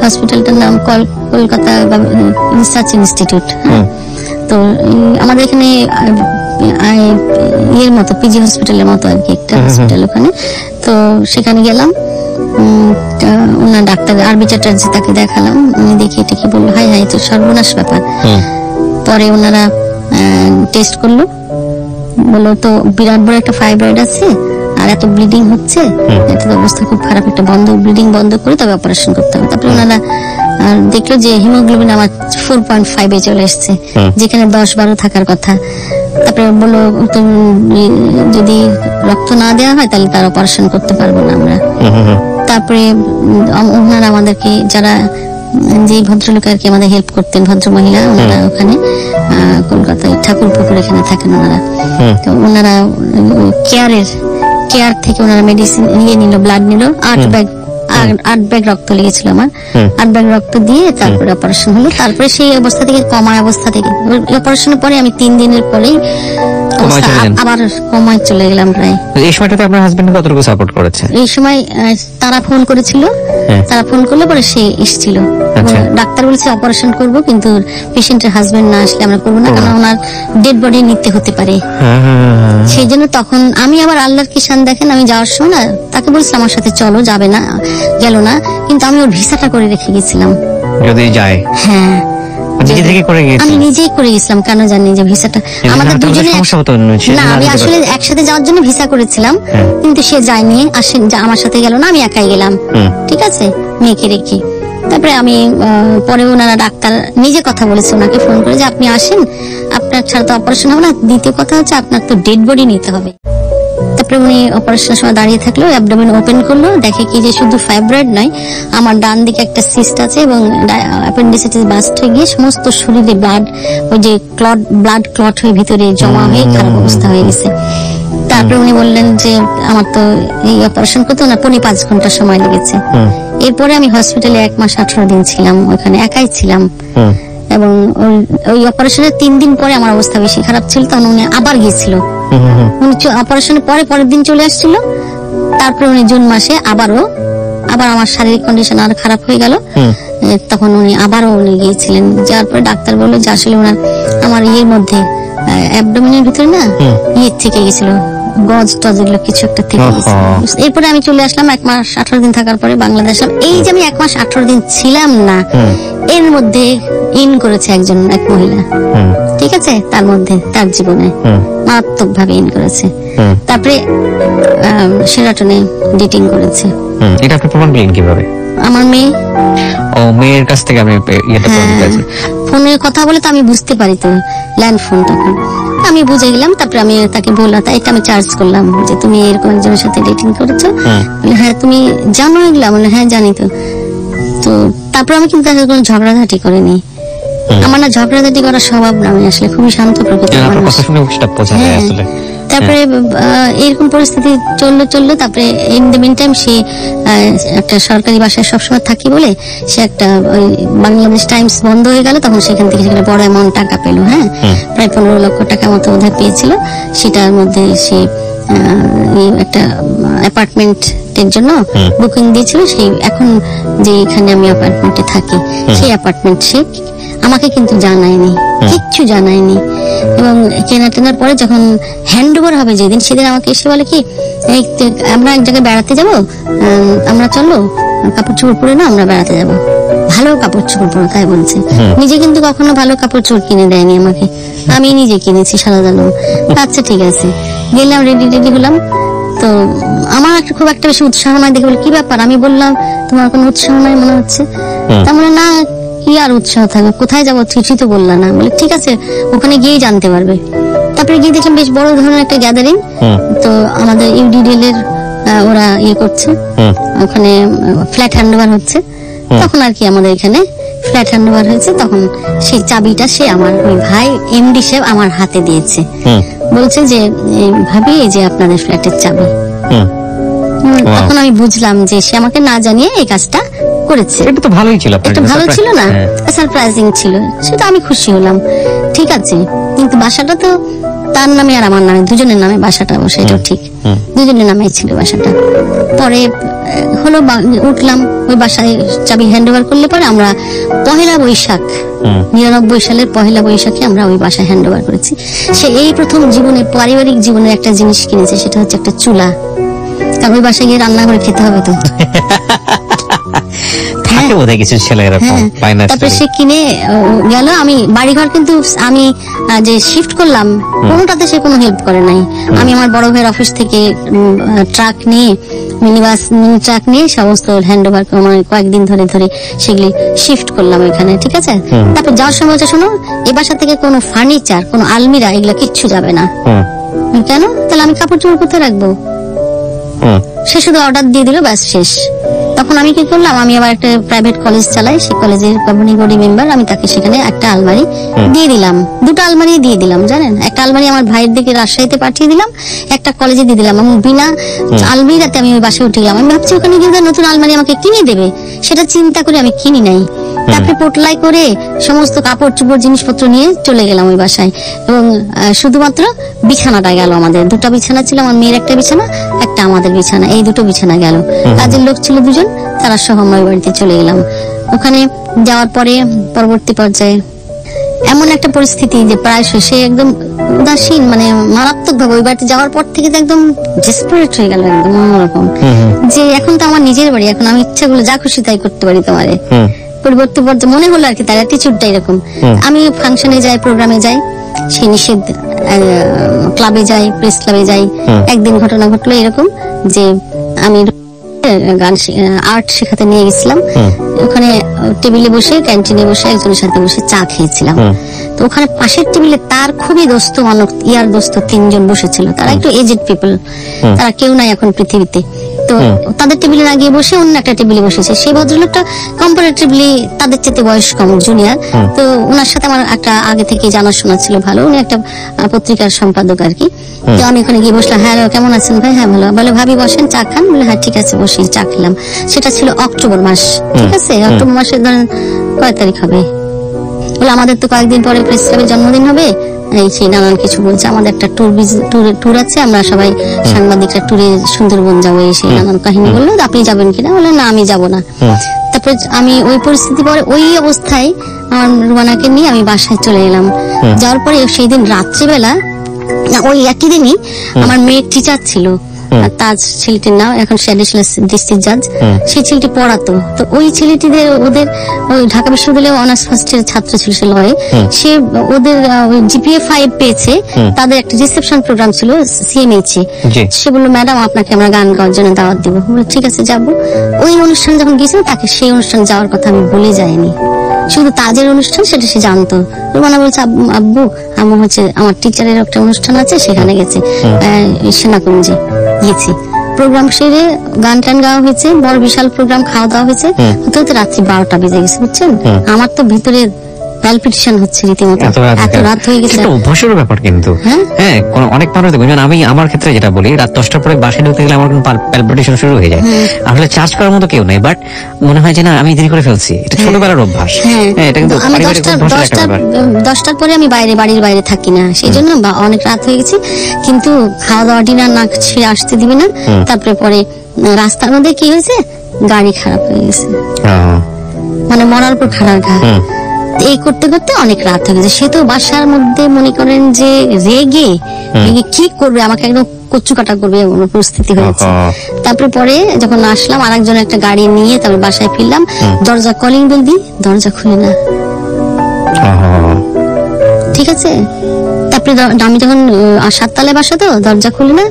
হসপিটালটার নাম কল কলকাতা রিসার্চ ইনস্টিটিউট হ্যাঁ। তো আমাদের এখানে ইয়ের মতো পিজি হসপিটালের মতো আর কি একটা হসপিটাল ওখানে। তো সেখানে গেলাম। ওনার ডাক্তার আরবি চ্যাটার্জি তাকে দেখালাম। উনি দেখে এটা বলল? হাই হাই তো সর্বনাশ ব্যাপার। পরে ওনারা টেস্ট করল। বলল তো বিরাট বড় একটা ফাইব্রয়েড আছে আর এত ব্লিডিং হচ্ছে এত অবস্থা খুব খারাপ একটা বন্ধ ব্লিডিং বন্ধ করে তবে অপারেশন করতে হবে। তারপরে ওনারা দেখল যে হিমোগ্লোবিন আমার ফোর পয়েন্ট ফাইভে চলে এসছে যেখানে দশ বারো থাকার কথা। তারপরে বলল তুমি যদি রক্ত না দেওয়া হয় তাহলে তার অপারেশন করতে পারব না আমরা। তারপরে ওনারা আমাদেরকে যারা যে ভদ্রলোক আর কি আমাদের হেল্প করতেন ভদ্র মহিলা ওনারা ওখানে কলকাতায় ঠাকুর পুকুর এখানে থাকেন ওনারা। তো ওনারা কেয়ারের কেয়ার থেকে ওনারা মেডিসিন নিয়ে নিল ব্লাড নিল আট ব্যাগ আট ব্যাগ রক্ত লেগেছিল আমার। আট ব্যাগ রক্ত দিয়ে তারপরে অপারেশন হলো। তারপরে সেই অবস্থা থেকে কমায় অবস্থা থেকে। অপারেশনের পরে আমি তিন দিনের পরেই আবার কমায় চলে গেলাম প্রায়। এই সময়টাতে আপনার হাজবেন্ড কতটুকু সাপোর্ট করেছে? এই সময় তারা ফোন করেছিল। হ্যাঁ। তারা ফোন করলে পরে সে এসেছিল। আচ্ছা। ডাক্তার বলেছে অপারেশন করব কিন্তু পেশেন্টের হাজবেন্ড না আসলে আমরা করব না কারণ ওনার ডেড বডি নিতে হতে পারে। হ্যাঁ, হ্যাঁ। সেই জন্য তখন আমি আবার আল্লাহর কিষান দেখেন আমি যাওয়ার সময় না তাকে বলছিলাম আমার সাথে চলো যাবে না। গেল না কিন্তু আমি ওর ভিসাটা করে রেখে গেছিলাম। যদি যায়? হ্যাঁ। নিজে থেকে করে আমি নিজেই করে গেছিলাম কেন জানি যে ভিসাটা? আমাদের দুজনে সমস্যা হতো না, আমি আসলে একসাথে যাওয়ার জন্য ভিসা করেছিলাম হ্যাঁ। কিন্তু সে যায়নি আসে আমার সাথে গেল না আমি একাই গেলাম। ঠিক আছে? মেয়েকে রেখে। তারপরে আমি পরে ওনারা ডাক্তার নিজে কথা বলেছে ওনাকে ফোন করে যে আপনি আসেন আপনার ছাড়া তো অপারেশন হবে না দ্বিতীয় কথা হচ্ছে আপনার তো ডেড বডি নিতে হবে। তারপরে উনি অপারেশনের সময় দাঁড়িয়ে থাকল অ্যাবডোমেন ওপেন করল দেখে কি যে শুধু ফাইব্রয়েড নয় আমার ডান দিকে একটা সিস্ট আছে এবং অ্যাপেন্ডিসাইটিস বাস্ট হয়ে গিয়ে সমস্ত শরীরে ব্লাড ওই যে ক্লট ব্লাড ক্লট হয়ে ভিতরে জমা হয়ে খারাপ অবস্থা হয়ে গেছে। তারপরে উনি বললেন যে আমার তো এই অপারেশন করতে ওনার পৌনে পাঁচ ঘণ্টা সময় লেগেছে। এরপরে আমি হসপিটালে এক মাস আঠারো দিন ছিলাম ওখানে একাই ছিলাম। এবং ওই- অপারেশনের তিন দিন পরে আমার অবস্থা বেশি খারাপ ছিল তখন উনি আবার গিয়েছিল। উনি অপারেশনের পরে পরের দিন চলে আসছিল। তারপরে উনি জুন মাসে আবারও আবার আমার শারীরিক কন্ডিশন আরও খারাপ হয়ে গেল। তখন উনি আবারও উনি গিয়েছিলেন। যার পরে ডাক্তার বলল যে আসলে ওনার আমার ইয়ের মধ্যে অ্যাবডোমিনের ভিতরে না ইয়ের থেকে গেছিল। গজ টজ এগুলো কিছু একটা থেকে গেছে। এরপরে আমি চলে আসলাম এক মাস আঠারো দিন থাকার পরে বাংলাদেশ। এই যে আমি এক মাস আঠারো দিন ছিলাম না এর মধ্যে ইন করেছে একজন এক মহিলা। হুম, ঠিক আছে? তার মধ্যে তার জীবনে হুম, মারাত্মক ভাবে ইন করেছে। হুম, তারপরে সেরাটনে ডেটিং করেছে। হুম। এটা আপনি প্রমাণ পেলেন কীভাবে? আমার মেয়ে। ও মেয়ের কাছ থেকে আপনি পে- ইয়েটা প্রমাণ হ্যাঁ। ফোনে কথা বলে তো আমি বুঝতে পারি তো ল্যান্ড ফোন তখন। আমি বুঝে গেলাম তারপরে আমি তাকে বললাম তাই এটা আমি চার্জ করলাম যে তুমি এরকম একজনের সাথে ডেটিং করেছ। হ্যাঁ তুমি জানো এগুলা? মানে হ্যাঁ জানি তো। তো তারপর আমি কিন্তু তাকে কোনো ঝগড়াঝাটি করিনি। আমার না ঝগড়াঝাটি করার স্বভাব না আমি আসলে খুবই শান্ত প্রকৃতির কথা শুনে হ্যাঁ। আসলে। তারপরে এরকম পরিস্থিতি চলল চলল তারপরে ইন দ্য মিন টাইম সে একটা সরকারি বাসায় সবসময় থাকি বলে সে একটা ওই বাংলাদেশ টাইমস বন্ধ হয়ে গেল তখন সেখান থেকে সেখানে বড় অ্যামাউন্ট টাকা পেল হ্যাঁ। প্রায় পনেরো লক্ষ টাকা মতো বোধহয় পেয়েছিল। সেটার মধ্যে সে একটা অ্যাপার্টমেন্টের জন্য বুকিং দিয়েছিল। সেই এখন যে এখানে আমি অ্যাপার্টমেন্টে থাকি সেই অ্যাপার্টমেন্ট সে আমাকে কিন্তু জানায়নি কিচ্ছু জানায়নি। এবং কেনা টেনার পরে যখন হ্যান্ড ওভার হবে যেদিন সেদিন আমাকে এসে বলে কি আমরা এক জায়গায় বেড়াতে যাব আমরা চলো কাপড় চোপড় পরে না আমরা বেড়াতে যাব। ভালো কাপড় চোপড় পরে তাই বলছে। নিজে কিন্তু কখনো ভালো কাপড় চোপড় কিনে দেয়নি আমাকে। আমি নিজে কিনেছি সারা জানো আচ্ছা ঠিক আছে। গেলাম রেডি রেডি হলাম। তো আমার একটা খুব একটা বেশি উৎসাহ নয় দেখে বলে কি ব্যাপার? আমি বললাম তোমার কোনো উৎসাহ নাই মনে হচ্ছে? তার মানে না কি আর উৎসাহ থাকবে। কোথায় যাব? চিঠি তো বললা না। বলে ঠিক আছে ওখানে গিয়েই জানতে পারবে। তারপরে গিয়ে দেখলাম বেশ বড় ধরনের একটা গ্যাদারিং তো আমাদের ইউডিডিএল এর ওরা ইয়ে করছে। ওখানে ফ্ল্যাট হ্যান্ড ওভার হচ্ছে। তখন আর কি আমাদের এখানে ফ্ল্যাট হ্যান্ড ওভার হয়েছে। তখন সেই চাবিটা সে আমার ওই ভাই এমডি সাহেব আমার হাতে দিয়েছে। বলছে যে ভাবি এই যে আপনাদের ফ্ল্যাটের চাবি। তখন আমি বুঝলাম যে সে আমাকে না জানিয়ে এই কাজটা করেছে। এটা তো ভালোই ছিল একটু ভালো ছিল না? হ্যাঁ। সারপ্রাইজিং ছিল। সেটা আমি খুশি হলাম। ঠিক আছে। কিন্তু বাসাটা তো তার নামে আর আমার নামে দুজনের নামে বাসাটা সেটাও ঠিক। দুজনের নামে ছিল বাসাটা। পরে হলো উঠলাম ওই বাসায় চাবি হ্যান্ড ওভার করলে পরে আমরা পহেলা বৈশাখ নিরানব্বই সালের পহেলা বৈশাখে আমরা ওই বাসায় হ্যান্ড ওভার করেছি। সে এই প্রথম জীবনে পারিবারিক জীবনে একটা জিনিস কিনেছে সেটা হচ্ছে একটা চুলা। কারণ ওই বাসায় গিয়ে রান্না করে খেতে হবে তো। হ্যাঁ বোধহয় কিছু হ্যাঁ পায় না তারপরে সে কিনে গেল আমি বাড়িঘর কিন্তু আমি যে শিফট করলাম কোনোটাতে সে কোনো হেল্প করে নাই। আমি আমার বড় ভাইয়ের অফিস থেকে ট্রাক নিয়ে মিনি ট্রাক নিয়ে সমস্ত হ্যান্ড ওভার মানে কয়েকদিন ধরে ধরে সেগুলি শিফট করলাম এখানে ঠিক আছে? তারপর যাওয়ার সময় শোনো এ বাসা থেকে কোনো ফার্নিচার কোনো আলমিরা এগুলো কিচ্ছু যাবে না। কেন? তাহলে আমি কাপড় চোপড় কোথায় রাখব? সে শুধু অর্ডার দিয়ে দিল ব্যাস শেষ। তখন আমি কি করলাম? আমি আবার একটা প্রাইভেট কলেজ চালাই সেই কলেজের গভর্নিং বডি মেম্বার আমি তাকে সেখানে একটা আলমারি দিয়ে দিলাম। দুটো আলমারি দিয়ে দিলাম জানেন? একটা আলমারি আমার ভাইয়ের দিকে রাজশাহীতে পাঠিয়ে দিলাম একটা কলেজে দিয়ে দিলাম। এবং বিনা আলমারিতে আমি ওই বাসে উঠে গেলাম। আমি ভাবছি ওখানে গিয়ে নতুন আলমারি আমাকে কিনে দেবে? সেটা চিন্তা করে আমি কিনি নাই। তারপরে পোটলাই করে সমস্ত কাপড় চোপড় জিনিসপত্র নিয়ে চলে গেলাম ওই বাসায়। এবং শুধুমাত্র বিছানাটা গেল আমাদের। দুটো বিছানা ছিল আমার মেয়ের একটা বিছানা একটা আমাদের বিছানা। এই দুটো বিছানা গেল। কাজের লোক ছিল দুজন। তারা সহ আমরা বাড়িতে চলে গেলাম। ওখানে যাওয়ার পরে পরবর্তী পর্যায়ে এমন একটা পরিস্থিতি যে প্রায় শেষে একদম উদাসীন মানে মারাত্মক ভাবে ওই বাড়িতে যাওয়ার পর থেকে একদম ডেসপারেট হয়ে গেল একদম অন্যরকম। যে এখন তো আমার নিজের বাড়ি এখন আমি ইচ্ছাগুলো যা খুশি তাই করতে পারি তোমারে। হুম। পরিবর্তন পর্যায়ে মনে হলো আর কি তার অ্যাটিচিউডটা এরকম। আমি ফাংশনে যাই প্রোগ্রামে যাই সে নিষেধ ক্লাবে যাই প্রেস ক্লাবে যাই একদিন ঘটনা ঘটলো এরকম যে আমি গান আর্ট শেখাতে নিয়ে গেছিলাম। ওখানে টেবিলে বসে ক্যান্টিনে বসে একজনের সাথে বসে চা খেয়েছিলাম। তো ওখানে পাশের টেবিলে তার খুবই দোস্ত মানব ইয়ার দোস্ত তিনজন বসেছিল। তারা একটু এজেড পিপল তারা কেউ নাই এখন পৃথিবীতে। তো তাদের টেবিলে না গিয়ে বসে অন্য একটা টেবিলে বসেছে। সেই ভদ্রলোকটা কম্পারেটিভলি তাদের চেয়ে বয়স কম জুনিয়র তো ওনার সাথে আমার একটা আগে থেকে জানাশোনা ছিল ভালো। উনি একটা পত্রিকার সম্পাদক আর কি। তো আমি ওখানে গিয়ে বসলাম হ্যাঁ কেমন আছেন ভাই? হ্যাঁ ভালো। বলে ভাবি বসেন চা খান। বলে হ্যাঁ ঠিক আছে বসি চা খেলাম। সেটা ছিল অক্টোবর মাস ঠিক আছে? অক্টোবর মাসের ধরেন কয় তারিখ হবে? বলে আমাদের তো কয়েকদিন পরে প্রেস ক্লাবের জন্মদিন হবে। এই সেই নানান কিছু বলছে আমাদের একটা ট্যুর ট্যুর ট্যুর আছে আমরা সবাই সাংবাদিকরা ট্যুরে সুন্দরবন যাব এই সেই নানান কাহিনী বলল আপনি যাবেন কিনা বলে না আমি যাব না। তারপরে আমি ওই পরিস্থিতি পরে ওই অবস্থায় আমার রুবানাকে নিয়ে আমি বাসায় চলে এলাম। যাওয়ার পরে সেই দিন রাত্রিবেলা ওই একই দিনই আমার মেয়ের টিচার ছিল। তার ছেলেটির নাম এখন সে অ্যাডিশনাল ডিস্ট্রিক্ট জাজ। সেই ছেলেটি পড়াতো। তো ওই ছেলেটিদের ওদের ওই ঢাকা বিশ্ববিদ্যালয়ে অনার্স ফার্স্ট এর ছাত্র ছিল সে লয়ে। সে ওদের জিপিএ ফাইভ পেয়েছে। তাদের একটা রিসেপশন প্রোগ্রাম ছিল সিএমএইচ এ। সে বলল ম্যাডাম আপনাকে আমরা গান গাওয়ার জন্য দাওয়াত দিব। বলে ঠিক আছে যাব। ওই অনুষ্ঠান যখন গিয়েছিল তাকে সেই অনুষ্ঠান যাওয়ার কথা আমি বলে যাইনি। শুধু তাজের অনুষ্ঠান সেটা সে জানতো। রুমানা বলছে "আব্বু- আমার হচ্ছে আমার টিচারের একটা অনুষ্ঠান আছে সেখানে গেছে সেনাকুঞ্জে। গিয়েছি প্রোগ্রাম সেরে গান টান গাওয়া হয়েছে বড় বিশাল প্রোগ্রাম খাওয়া দাওয়া হয়েছে। হতে হতে রাত্রি বারোটা বেজে গেছে বুঝছেন? আমার তো ভিতরে প্যালপিটেশন হচ্ছে রীতিমতো। এত রাত হয়ে গেছে। এটা অভ্যাসের ব্যাপার কিন্তু। হ্যাঁ? হ্যাঁ কোন অনেক মানুষ দেখবেন আমি আমার ক্ষেত্রে যেটা বলি রাত দশটার পরে বাসায় ঢুকতে গেলে আমার প্যালপিটেশন শুরু হয়ে যায়। আসলে চার্জ করার মতো কেউ নেই বাট মনে হয় যে না আমি দেরি করে ফেলছি। এটা ছোটবেলার অভ্যাস। হ্যাঁ। হ্যাঁ এটা কিন্তু আমি দশটার পরে আমি বাইরে বাড়ির বাইরে থাকি না। সেই জন্য বা- অনেক রাত হয়ে গেছে কিন্তু খাওয়া দাওয়া ডিনার না ছেড়ে আসতে দিবে না। তারপরে পরে রাস্তার মধ্যে কি হয়েছে? গাড়ি খারাপ হয়ে গেছে। মানে মরার পর খারাপ ঘা। এই করতে করতে অনেক রাত হয়ে গেছে। সে তো বাসার মধ্যে মনে করেন যে রেগে রেগে কি করবে? আমাকে একদম কচু কাটা করবে এমন পরিস্থিতি হয়েছে। তারপরে পরে যখন আসলাম আরেকজন একটা গাড়ি নিয়ে তারপর বাসায় ফিরলাম। দরজা কলিং বেল দিই দরজা খুলে না। ঠিক আছে? তারপরে আমি যখন সাততলায় বাসা তো দরজা খুলে না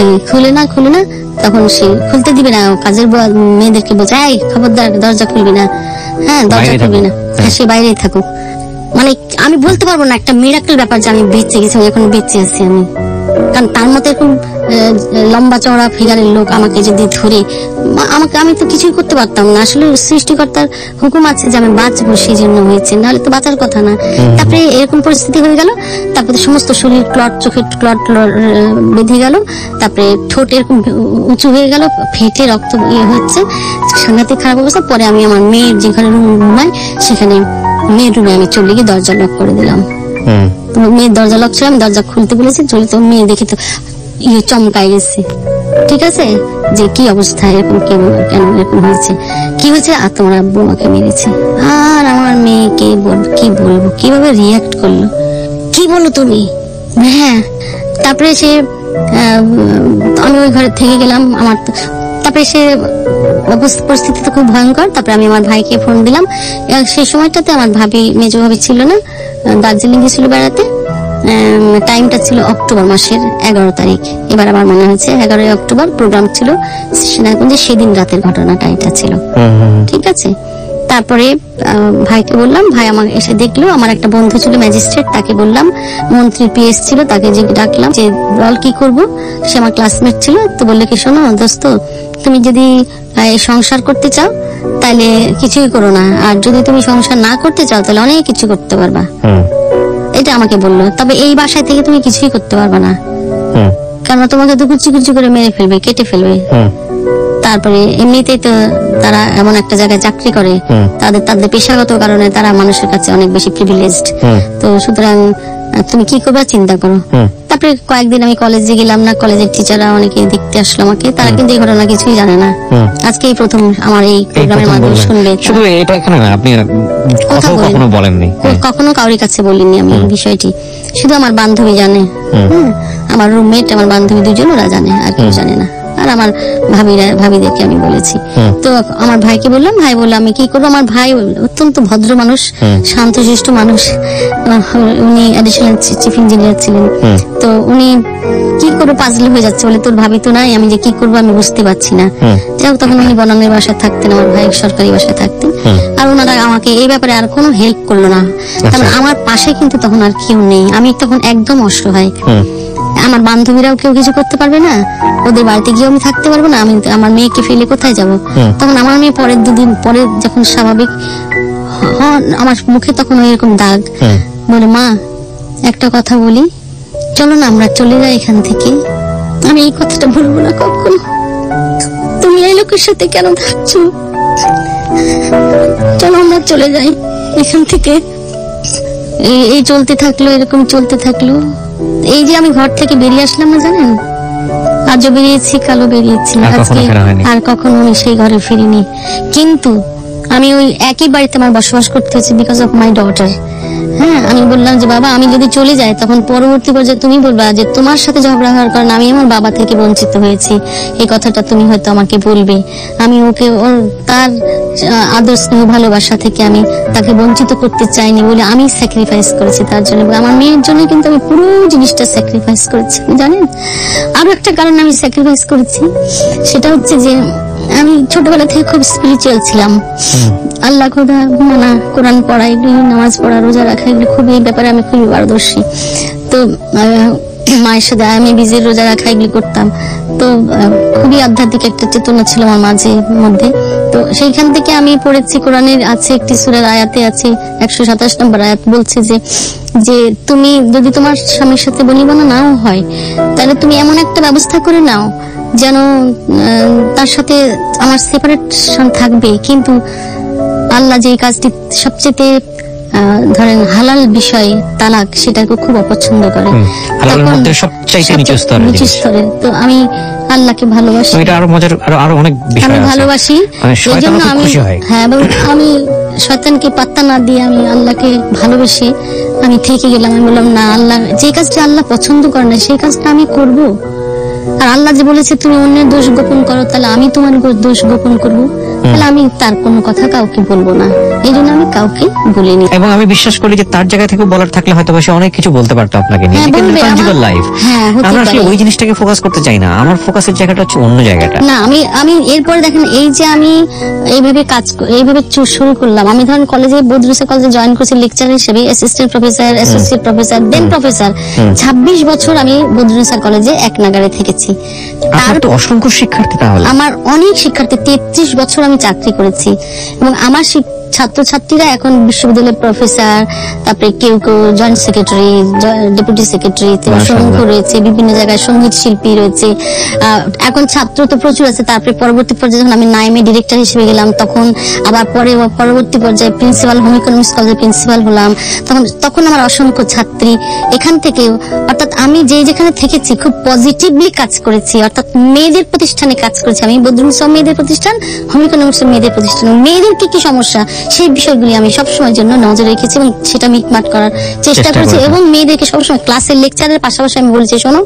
এই, খুলে না খুলে না। তখন সে খুলতে দিবে না কাজের মেয়েদেরকে বলছে এই খবরদার দরজা খুলবি না। হ্যাঁ দরজা খুলবে না। হ্যাঁ। সে বাইরেই থাকুক। মানে আমি বলতে পারব না একটা মিরাকল ব্যাপার যে আমি বেঁচে গেছি এখন বেঁচে আছি আমি। কারণ তার মতো এরকম লম্বা চওড়া ফিগারের লোক আমাকে যদি ধরে আমাকে আমি তো কিছুই করতে পারতাম না। আসলে সৃষ্টিকর্তার হুকুম আছে যে আমি বাঁচবো সেই জন্য হয়েছে নাহলে তো বাঁচার কথা না। তারপরে এরকম পরিস্থিতি হয়ে গেল তারপরে সমস্ত শরীর ক্লট চোখের ক্লট বেঁধে গেল তারপরে ঠোঁট এরকম উঁচু হয়ে গেল ফেটে রক্ত ইয়ে হচ্ছে সাংঘাতিক খারাপ অবস্থা। পরে আমি আমার মেয়ের যেখানে রুম ঘুমাই সেখানে মেয়ের রুমে আমি চলে গিয়ে দরজা লক করে দিলাম। তো মেয়ের দরজা লক ছিল দরজা খুলতে বলেছি চলে তো মেয়ে দেখে তো ইয়ে চমকাই গেছে। ঠিক আছে? যে কি অবস্থা, এরকম কেন কেন এরকম হয়েছে? কি হয়েছে? আর তোমার আব্বু আমাকে মেরেছে। আর আমার মেয়েকে বল- কি বলব? কীভাবে রিয়াক্ট করল? কি বলো তুমি? হ্যাঁ তারপরে সে আমি ওই ঘরে থেকে গেলাম, আমার তারপরে সে পরিস্থিতি তো খুব ভয়ঙ্কর। তারপরে আমি আমার ভাইকে ফোন দিলাম। সেই সময়টাতে আমার ভাবি মেজো ভাবি ছিল না। দার্জিলিং গেছিল বেড়াতে। টাইমটা ছিল অক্টোবর মাসের এগারো তারিখ। এবার আমার মনে হয়েছে এগারোই অক্টোবর প্রোগ্রাম ছিল সেনাগঞ্জে সেদিন রাতের ঘটনাটা এটা ছিল। ঠিক আছে? তারপরে ভাইকে বললাম ভাই আমার এসে দেখল আমার একটা বন্ধু ছিল ম্যাজিস্ট্রেট তাকে বললাম মন্ত্রী পিএস ছিল তাকে যে ডাকলাম যে বল কি করব সে আমার ক্লাসমেট ছিল তো বললে কি শোনো দোস্ত তুমি যদি সংসার করতে চাও তাহলে কিছুই করো না আর যদি তুমি সংসার না করতে চাও তাহলে অনেক কিছু করতে পারবা। এটা আমাকে বলল তবে এই বাসায় থেকে তুমি কিছুই করতে পারবা না কারণ তোমাকে তো কুচি কুচি করে মেরে ফেলবে কেটে ফেলবে। তারপরে এমনিতেই তো তারা এমন একটা জায়গায় চাকরি করে। তাদের তাদের পেশাগত কারণে তারা মানুষের কাছে অনেক বেশি প্রিভিলেজড তো সুতরাং তুমি কি করবে চিন্তা করো। তারপরে কয়েকদিন আমি কলেজে গেলাম না কলেজের টিচাররা অনেকে দেখতে আসলো আমাকে। তারা কিন্তু এই ঘটনা কিছুই জানে না। আজকে এই প্রথম আমার এই প্রোগ্রামের মাধ্যমে শুনবে। শুধু এটা এখানে না আপনি কখনো বলেননি। কখনো কাউরির কাছে বলিনি আমি বিষয়টি। শুধু আমার বান্ধবী জানে। হুম। আমার রুমমেট আমার বান্ধবী দুজন ওরা জানে আর কেউ জানে না। আর আমার ভাবিরা ভাবিদেরকে আমি বলেছি। তো আমার ভাইকে বললাম ভাই বলল আমি কি করব? আমার ভাই অত্যন্ত ভদ্র মানুষ শান্তশিষ্ট মানুষ। উনি অ্যাডিশনাল চিফ ইঞ্জিনিয়ার ছিলেন। তো উনি কি করে পাজল হয়ে যাচ্ছে বলে তোর ভাবি তো নাই আমি যে কি করব আমি বুঝতে পারছি না। যাই তখন উনি বনানের বাসায় থাকতেন আমার ভাই সরকারি বাসায় থাকতেন। আর ওনারা আমাকে এই ব্যাপারে আর কোনো হেল্প করল না। কারণ আমার পাশে কিন্তু তখন আর কেউ নেই। আমি তখন একদম অসহায় আমার বান্ধবীরাও কেউ কিছু করতে পারবে না। ওদের বাড়িতে গিয়ে আমি থাকতে পারব না আমি আমার মেয়েকে ফেলে কোথায় যাব? তখন আমার মেয়ে পরের দুদিন পরে যখন স্বাভাবিক আমার মুখে তখন ওই এরকম দাগ। বলে মা একটা কথা বলি। চলো না আমরা চলে যাই এখান থেকে। আমি এই কথাটা বলব না কখনো। তুমি এই লোকের সাথে কেন থাকছো? চলো আমরা চলে যাই এখান থেকে। এই এই চলতে থাকল এরকম চলতে থাকল। এই যে আমি ঘর থেকে বেরিয়ে আসলাম না জানেন? আজও বেরিয়েছি কালো বেরিয়েছি। আজকে আর কখনো আমি সেই ঘরে ফিরিনি। কিন্তু আমি ওই একই বাড়িতে আমার বসবাস করতে হচ্ছে বিকজ অফ মাই ডটার হ্যাঁ আমি বললাম যে, বাবা, আমি যদি চলে যাই, তখন পরবর্তী পর্যায়ে তুমি বলবা যে, তোমার সাথে ঝগড়া হওয়ার কারণে আমি আমার বাবা থেকে বঞ্চিত হয়েছি। এই কথাটা তুমি হয়তো আমাকে বলবে। আমি ওকে, ওর তার আদর স্নেহ, ভালোবাসা থেকে আমি তাকে বঞ্চিত করতে চাইনি বলে আমি স্যাক্রিফাইস করেছি তার জন্য। আমার মেয়ের জন্য কিন্তু আমি পুরো জিনিসটা স্যাক্রিফাইস করেছি, জানেন? আরও একটা কারণে আমি স্যাক্রিফাইস করেছি, সেটা হচ্ছে যে আমি ছোটবেলা থেকে খুব স্পিরিচুয়াল ছিলাম। আল্লাহ খোদা, মানা, কোরআন পড়া এগুলি নামাজ পড়া, রোজা রাখা, এগুলি খুবই ব্যাপারে আমি খুবই পারদর্শী। তো মায়ের সাথে আমি বীজের রোজা রাখা এগুলি করতাম। তো খুবই আধ্যাত্মিক একটা চেতনা ছিল আমার মাঝে, মধ্যে। তো সেইখান থেকে আমি পড়েছি, কোরআনের আছে একটি সুরের আয়াতে আছে, একশো সাতাশ নম্বর আয়াত বলছে যে যে তুমি যদি তোমার স্বামীর সাথে বনিবনা নাও হয়, তাহলে তুমি এমন একটা ব্যবস্থা করে নাও যেন তার সাথে আমার সেপারেশন থাকবে। কিন্তু আল্লাহ যে কাজটি সবচেয়ে ধরেন হালাল বিষয় তালাক সেটাকে খুব অপছন্দ করে। হালালের মধ্যে সবচাইতে নিচু স্তরের নিচু স্তরে। তো আমি আল্লাহকে ভালোবাসি। এটা আরও মজার আরও আরও অনেক বিষয় আমি ভালোবাসি। মানে এই জন্য আমি হ্যাঁ। এবং আমি শয়তানকে পাত্তা না দিয়ে আমি আল্লাহকে ভালোবেসে আমি থেকে গেলাম। আমি বললাম না আল্লাহ যে কাজটা আল্লাহ পছন্দ করে না সেই কাজটা আমি করব। আর আল্লাহ যে বলেছে তুমি অন্যের দোষ গোপন করো তাহলে আমি তোমার দোষ গোপন করব। তাহলে আমি তার কোনো কথা কাউকে বলব না। এই জন্য আমি কাউকে বলিনি। এবং আমি বিশ্বাস করি যে তার জায়গা থেকে বলার থাকলে হয়তো সে অনেক কিছু বলতে পারতো আপনাকে নিয়ে। হ্যাঁ, কনজুগাল লাইফ হ্যাঁ, আমরা আসলে ওই জিনিসটাকে ফোকাস করতে চাই না। আমার ফোকাসের জায়গাটা হচ্ছে অন্য জায়গাটা। না আমি আমি এরপরে দেখেন এই যে আমি এইভাবে কাজ এইভাবে শুরু করলাম। আমি ধরেন কলেজে বদরুসা কলেজে জয়েন করেছি লেকচার হিসেবে assistant professor associate professor then professor ছাব্বিশ বছর আমি বদরুসা কলেজে এক নাগারে থেকেছি। আপনার তো অসংখ্য শিক্ষার্থী তাহলে। আমার অনেক শিক্ষার্থী তেত্রিশ বছর আমি চাকরি করেছি। এবং আমার ছাত্রছাত্রীরা এখন বিশ্ববিদ্যালয়ের প্রফেসর তারপরে কেউ কেউ জয়েন্ট সেক্রেটারি ডেপুটি সেক্রেটারি। সংঘ রয়েছে বিভিন্ন জায়গায় সংগীত শিল্পী রয়েছে। এখন ছাত্র তো প্রচুর আছে তারপরে পরবর্তী পর্যায়ে যখন আমি নাইমে ডিরেক্টর হিসেবে গেলাম তখন আবার পরে পরবর্তী পর্যায়ে প্রিন্সিপাল হোম ইকোনমিক্স কলেজের প্রিন্সিপাল হলাম। তখন তখন আমার অসংখ্য ছাত্রী এখান থেকে অর্থাৎ আমি যে যেখানে থেকেছি খুব পজিটিভলি কাজ করেছি। অর্থাৎ মেয়েদের প্রতিষ্ঠানে কাজ করেছি। আমি বদরুল মেয়েদের প্রতিষ্ঠান হোম ইকোনমিক্স মেয়েদের প্রতিষ্ঠান। মেয়েদের কি কি সমস্যা? সেই বিষয়গুলি আমি সবসময়ের জন্য নজরে রেখেছি এবং সেটা মিটমাট করার চেষ্টা করেছি এবং মেয়েদেরকে সবসময় ক্লাসের লেকচারের পাশাপাশি আমি বলেছি শোনো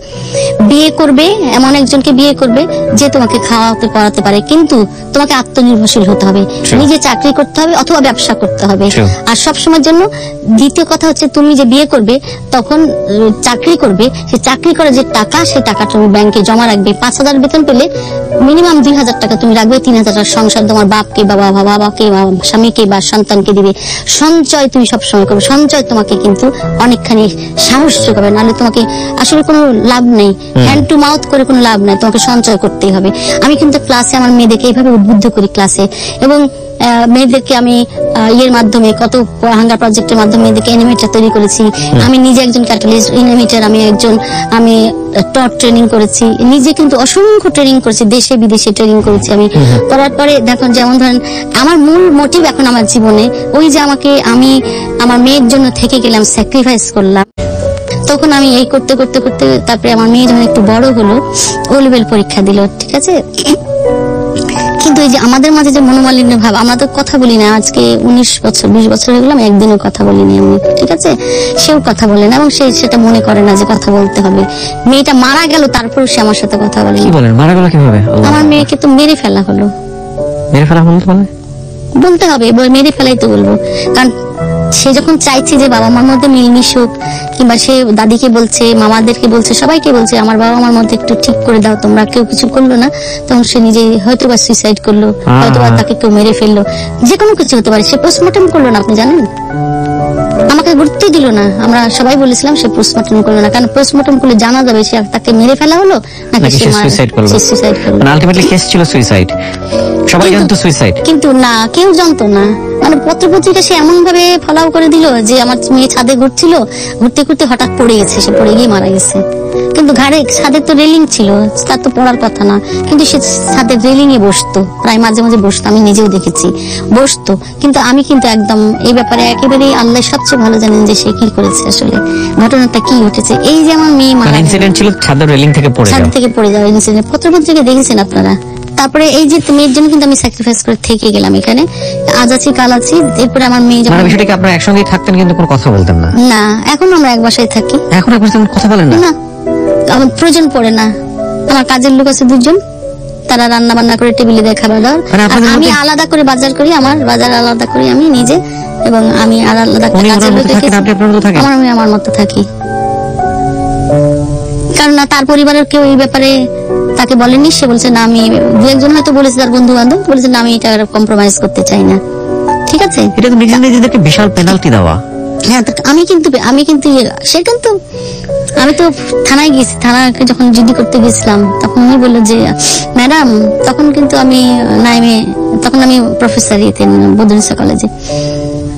বিয়ে করবে এমন একজনকে বিয়ে করবে যে তোমাকে খাওয়াতে পড়াতে পারে কিন্তু তোমাকে আত্মনির্ভরশীল হতে হবে। নিজে চাকরি করতে হবে অথবা ব্যবসা করতে হবে. আর সবসময়ের জন্য দ্বিতীয় কথা হচ্ছে তুমি যে বিয়ে করবে তখন চাকরি করবে সে চাকরি করে যে টাকা সেই টাকাটা তুমি ব্যাংকে জমা রাখবে। পাঁচ হাজার বেতন পেলে মিনিমাম দুই হাজার টাকা তুমি রাখবে তিন হাজার টাকা সংসার তোমার বাপকে বাবা বাবাকে স্বামীকে বা সন্তানকে দিবে। সঞ্চয় তুমি সবসময় করবে। সঞ্চয় তোমাকে কিন্তু অনেকখানি সাহস যোগাবে। নাহলে তোমাকে আসলে কোনো লাভ নেই। হ্যান্ড টু মাউথ করে কোনো লাভ নাই। তোমাকে সঞ্চয় করতেই হবে। আমি কিন্তু ক্লাসে আমার মেয়েদেরকে এইভাবে উদ্বুদ্ধ করি ক্লাসে এবং মেয়েদেরকে আমি ইয়ের মাধ্যমে কত হাঙ্গার প্রজেক্টের মাধ্যমে মেয়েদেরকে এনিমেটার তৈরি করেছি। আমি নিজে একজন ক্যাটালিস্ট এনিমেটার আমি একজন আমি টপ ট্রেনিং করেছি। নিজে কিন্তু অসংখ্য ট্রেনিং করেছি দেশে বিদেশে ট্রেনিং করেছি আমি। করার পরে দেখুন যেমন ধরেন আমার মূল মোটিভ এখন আমার জীবনে ওই যে আমাকে আমি আমার মেয়ের জন্য থেকে গেলাম স্যাক্রিফাইস করলাম। তখন আমি এই করতে করতে করতে তারপরে আমার মেয়ে যখন একটু বড় হলো ও লেভেল পরীক্ষা দিল ঠিক আছে? কিন্তু এই যে আমাদের মাঝে যে মনোমালিন্য ভাব আমরা তো কথা বলি না। আজকে উনিশ বছর বিশ বছর হয়ে গেলাম একদিনও কথা বলিনি আমি ঠিক আছে? সেও কথা বলে না এবং সে সেটা মনে করে না যে কথা বলতে হবে। মেয়েটা মারা গেল তারপর সে আমার সাথে কথা বলে বলেন? মারা গেল কীভাবে? আমার মেয়েকে তো মেরে ফেলা হলো। মেরে ফেলা হলো মানে? বলতে হবে মেরে ফেলাই তো বলব। কারণ সে যখন চাইছে যে বাবা মার মধ্যে মিল মিশুক কিংবা সে দাদিকে বলছে মামাদেরকে বলছে সবাইকে বলছে আমার বাবা মার মধ্যে একটু ঠিক করে দাও তোমরা কেউ কিছু করল না। তখন সে নিজে হয়তো বা সুইসাইড করল হয়তো বা তাকে কেউ মেরে ফেলল। যে কোনো কিছু হতে পারে সে পোস্টমর্টম করল না আপনি জানেন? আমাকে গুরুত্ব দিল না। আমরা সবাই বলেছিলাম সে পোস্টমর্টম করল না কারণ পোস্টমর্টম করলে জানা যাবে সে তাকে মেরে ফেলা হলো নাকি সে সুইসাইড করল। সুইসাইড করল। মানে আলটিমেটলি কেস ছিল সুইসাইড সবাই জানতো সুইসাইড কিন্তু না কেউ জানতো না। মানে পত্রপত্রিকা সে এমন ভাবে ফলাও করে দিল যে আমার মেয়ে ছাদে ঘুরছিল ঘুরতে ঘুরতে হঠাৎ পড়ে গেছে সে পড়ে গিয়ে মারা গেছে। কিন্তু ঘাড়ে ছাদের তো রেলিং ছিল তার তো পড়ার কথা না। কিন্তু সে ছাদের রেলিং এ বসতো প্রায় মাঝে মাঝে বসতো আমি নিজেও দেখেছি। বসতো কিন্তু আমি কিন্তু একদম এই ব্যাপারে একেবারেই আল্লাহ সবচেয়ে ভালো জানেন যে সে কি করেছে আসলে। ঘটনাটা কি ঘটেছে? এই যে আমার মেয়ে মারা ইনসিডেন্ট ছিল ছাদের রেলিং থেকে পড়ে ছাদ থেকে পড়ে যাওয়া ইনসিডেন্ট পত্রপত্রিকা দেখেছেন আপনারা? তারপরে এই যে মেয়ের জন্য কিন্তু আমি স্যাক্রিফাইস করে থেকে গেলাম এখানে। আজ আছি কাল আছি এরপরে আমার মেয়ে মানে যখন বিষয়টা কি আপনারা একসঙ্গে থাকতেন কিন্তু কোনো কথা বলতেন না? না এখন আমরা এক বাসায় থাকি। এখন একবার তেমন কথা বলেন না? না আমার প্রয়োজন পড়ে না। আমার কাজের লোক আছে দুজন তারা রান্না বান্না করে টেবিলে দেয় খাবার দাবার। মানে আমি আলাদা করে বাজার করি আমার বাজার আলাদা করি আমি নিজে এবং আমি আর আলাদা কাজের লোক আমার আমি আমার মতো থাকি। কারণ না তার পরিবারের কেউ এই ব্যাপারে তাকে বলেনি সে বলছে না আমি দু একজন হয়তো বলেছে তার বন্ধু বান্ধব বলেছে না আমি এটা কম্প্রোমাইজ করতে চাই না। ঠিক আছে? এটা তো নিজেদেরকে বিশাল পেনাল্টি দেওয়া। হ্যাঁ আমি কিন্তু আমি কিন্তু ইয়ে- সে কিন্তু আমি তো থানায় গেছি থানাকে যখন জিডি করতে গেছিলাম তখন উনি বলল যে ম্যাডাম তখন কিন্তু আমি নাইমে তখন আমি প্রফেসর ইয়েতে বদরুসা কলেজে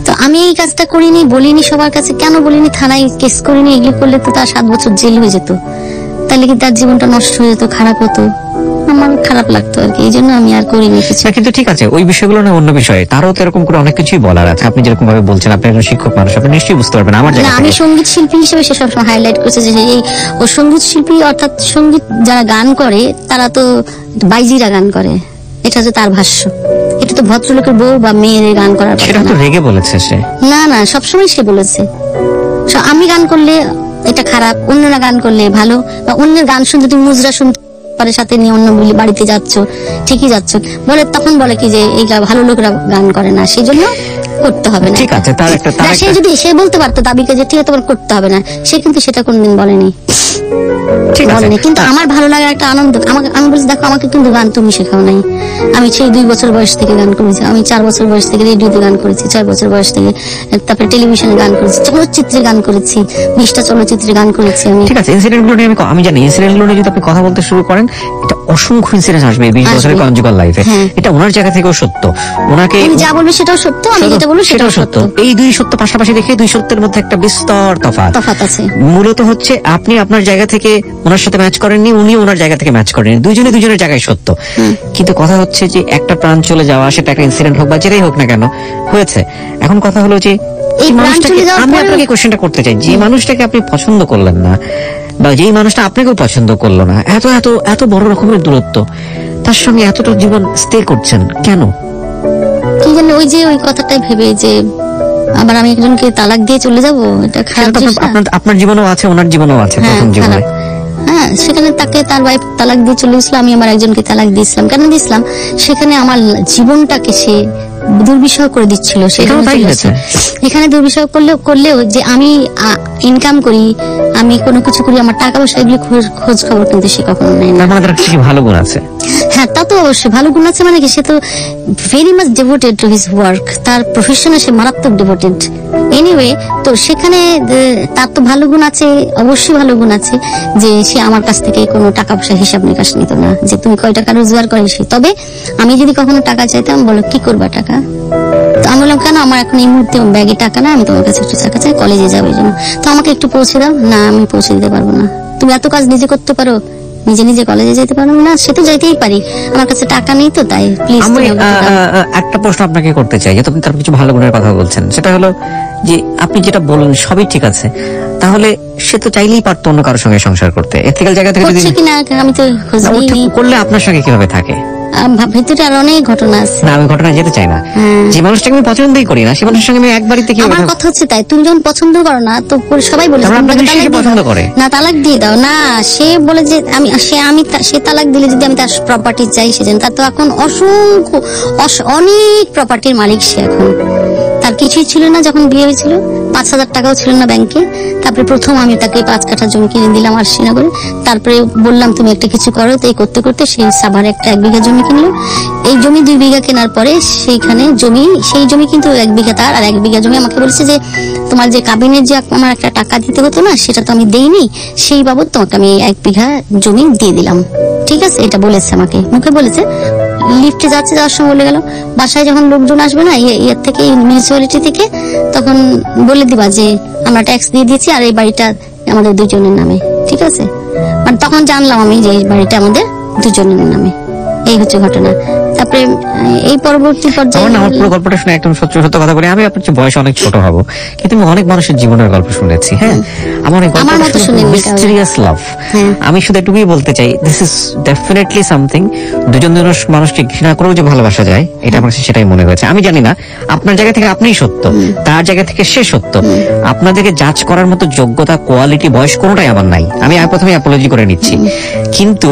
তো আমি এই কাজটা করিনি বলিনি সবার কাছে কেন বলিনি? থানায় কেস করিনি এগুলো করলে তো তার সাত বছর জেল হয়ে যেত। তাহলে কি তার জীবনটা নষ্ট হয়ে যেত খারাপ হতো? আমার খারাপ লাগতো আর কি এই জন্য আমি আর করিনি কিছু। কিন্তু ঠিক আছে ওই বিষয়গুলো না অন্য বিষয়। তারও তো এরকম করে অনেক কিছুই বলার আছে। আপনি যেরকম ভাবে বলছেন আপনি একজন শিক্ষক মানুষ আপনি নিশ্চয়ই বুঝতে পারবেন আমার না আমি সংগীত শিল্পী হিসেবে সে সবসময় হাইলাইট করেছে যে এই ও সংগীত শিল্পী অর্থাৎ সংগীত যারা গান করে তারা তো বাইজিরা গান করে। এটা হচ্ছে তার ভাষ্য। এটা তো ভদ্রলোকের বউ বা মেয়ের গান করার সেটা তো রেগে বলেছে সে। না না সবসময় সে বলেছে। আমি গান করলে এটা খারাপ। অন্যরা গান করলে ভালো। বা অন্যের গান শুনতে তুমি মুজরা শুনতে পারে, সাথে নিয়ে অন্য বাড়িতে যাচ্ছ, ঠিকই যাচ্ছ। বলে, তখন বলে কি যে এই ভালো লোকরা গান করে না। সেই জন্য করতে হবে না। ঠিক আছে তার একটা তার সে যদি সে বলতে পারতো দাবিকে যে ঠিক আছে তোমার করতে হবে না। সে কিন্তু সেটা কোনদিন বলেনি। ঠিক আছে। বলেনি। কিন্তু আমার ভালো লাগার একটা আনন্দ আমাকে আমি বলছি দেখো আমাকে কিন্তু গান তুমি শেখাও নাই। আমি সেই দুই বছর বয়স থেকে গান করেছি। আমি চার বছর বয়স থেকে রেডিওতে গান করেছি ছয় বছর বয়স থেকে তারপরে টেলিভিশনে গান করেছি চলচ্চিত্রে গান করেছি বিশটা চলচ্চিত্রে গান করেছি আমি। ঠিক আছে ইনসিডেন্টগুলো নিয়ে আমি আমি জানি ইনসিডেন্টগুলো নিয়ে যদি আপনি কথা বলতে শুরু করেন এটা অসংখ্য ইনসিডেন্ট আসবে বিশ বছরের কনজুগাল লাইফে হ্যাঁ। এটা ওনার জায়গা থেকেও সত্য। ওনাকে উনি যা বলবে সেটাও সত্য আমি যেটা বলব সেটাও সত্য। এই দুই সত্য পাশাপাশি দেখে দুই সত্যের মধ্যে একটা বিস্তর তফাৎ। তফাৎ আছে। মূলত হচ্ছে আপনি আপনার জায়গা থেকে ওনার সাথে ম্যাচ করেননি উনি ওনার জায়গা থেকে ম্যাচ করেননি। দুইজনে দুজনের জায়গায় সত্য। কিন্তু কথা হচ্ছে যে একটা প্রাণ চলে যাওয়া সেটা একটা ইনসিডেন্ট হোক বা যেটাই হোক না কেন হয়েছে। এখন কথা হলো যে এই মানুষটাকে আমি আপনাকে কোশ্চেনটা করতে চাই যে মানুষটাকে আপনি পছন্দ করলেন না বা যেই মানুষটা আপনাকেও পছন্দ করল না এত এত এত বড় রকমের দূরত্ব তার সঙ্গে এতটা জীবন স্টে করছেন কেন? কি জানি ওই যে ওই কথাটাই ভেবে যে আবার আমি একজনকে তালাক দিয়ে চলে যাব এটা খারাপ আপনার আপনার জীবনেও আছে ওনার জীবনেও আছে হ্যাঁ প্রথম জীবনে। হ্যাঁ সেখানে তাকে তার ওয়াইফ তালাক দিয়ে চলে গেছিল আমি আমার একজনকে তালাক দিয়েছিলাম। কেন দিয়েছিলাম? সেখানে আমার জীবনটাকে সে দুর্বিষহ করে দিচ্ছিল। এখানে দুর্বিষহ করলেও করলেও যে আমি ইনকাম করি আমি কোনো কিছু করি আমার টাকা পয়সা এগুলো খোঁজ- খবর কিন্তু সে কখনো নেয় না। মানে ভালো গুণ আছে। হ্যাঁ তা তো অবশ্যই। ভালো গুণ আছে মানে কি, সে তো very much to his work তার প্রফেশনে সে মারাত্মক এনিওয়ে তো সেখানে তার তো ভালো গুণ আছে, অবশ্যই ভালো গুণ আছে যে সে আমার কাছ থেকে কোনো টাকা পয়সা হিসাব নিকাশ নিত না। যে তুমি কয় টাকা রোজগার করে সে। তবে আমি যদি কখনো টাকা চাইতাম, বলো, কি করবা টাকা? তো আমি বললাম, কেন? আমার এখন এই মুহূর্তে ব্যাগে টাকা না আমি তোমার কাছে একটু টাকা চাই কলেজে যাব জন্য। তো আমাকে একটু পৌঁছে দাও। না, আমি পৌঁছে দিতে পারব না। তুমি এত কাজ নিজে করতে পারো। নিজে নিজে কলেজে যেতে পারো না সে তো যাইতেই পারি। আমার কাছে টাকা নেই তো তাই প্লিজ আমি একটা প্রশ্ন আপনাকে করতে চাই যেহেতু তুমি তার কিছু ভালো গুণের কথা বলছেন। সেটা হলো যে আপনি যেটা বললেন সবই ঠিক আছে তাহলে সে তো চাইলেই পারতো অন্য কারোর সঙ্গে সংসার করতে। এথিক্যাল জায়গা থেকে যদি না আমি তো করলে আপনার সঙ্গে কীভাবে থাকে? ভেতরে আর অনেক ঘটনা আছে। না আমি ঘটনা যেতে চাই না। হ্যাঁ। যে মানুষটাকে আমি পছন্দই করি না সে মানুষের সঙ্গে আমি একবারই থেকে আমার কথা হচ্ছে তাই। তুমি যখন পছন্দ করো না তো সবাই বলে পছন্দ করে? না তালাক দিয়ে দাও। না সে বলে যে আমি সে আমি সে তালাক দিলে যদি আমি তার প্রপার্টি চাই সে তার তো এখন অসংখ্য অনেক প্রপার্টির মালিক সে এখন। তার কিছুই ছিল না যখন বিয়ে হয়েছিল। পাঁচ হাজার টাকাও ছিল না ব্যাংকে। তারপরে প্রথম আমি তাকে পাঁচ কাঠা জমি কিনে দিলাম আর শ্রীনগরে তারপরে বললাম, তুমি একটা কিছু করো। তো এই করতে করতে সেই সাভারে একটা এক বিঘা জমি কিনলো। এই জমি দুই বিঘা কেনার পরে সেইখানে জমি, সেই জমি কিন্তু এক বিঘা তার। আর এক বিঘা জমি আমাকে বলেছে যে, তোমার যে কাবিনের যে আমার একটা টাকা দিতে হতো না, সেটা তো আমি দেইনি। সেই বাবদ তোমাকে আমি এক বিঘা জমি দিয়ে দিলাম। ঠিক আছে, এটা বলেছে আমাকে। মুখে বলেছে লিফটে যাচ্ছে, যাওয়ার সময় বলে গেল, বাসায় যখন লোকজন আসবে না ইয়ে- ইয়ের থেকে মিউনিসিপ্যালিটি থেকে, তখন বলে দিবা যে, আমরা ট্যাক্স দিয়ে দিয়েছি, আর এই বাড়িটা আমাদের দুজনের নামে। ঠিক আছে? মানে তখন জানলাম আমি যে, এই বাড়িটা আমাদের দুজনের নামে। এই হচ্ছে ঘটনা। তারপরে এই পরবর্তী পর্যায়ে না আমার পুরো গল্পটা শুনে একদম সত্য সত্য কথা বলি। আমি আপনার চেয়ে বয়সে অনেক ছোট হব কিন্তু আমি অনেক মানুষের জীবনের গল্প শুনেছি হ্যাঁ? আমার এই আমার মতো কারও। Mysterious love. আমি শুধু এটুকুই বলতে চাই দিস ইজ ডেফিনেটলি সামথিং দুজন মানুষকে ঘৃণা করেও যে ভালোবাসা যায় এটা আমার কাছে সেটাই মনে হয়েছে। আমি জানি না আপনার জায়গা থেকে আপনিই সত্য তার জায়গা থেকে সে সত্য। আপনাদেরকে জাজ করার মতো যোগ্যতা কোয়ালিটি বয়স কোনোটাই আমার নাই। আমি প্রথমে অ্যাপোলজি করে নিচ্ছি। কিন্তু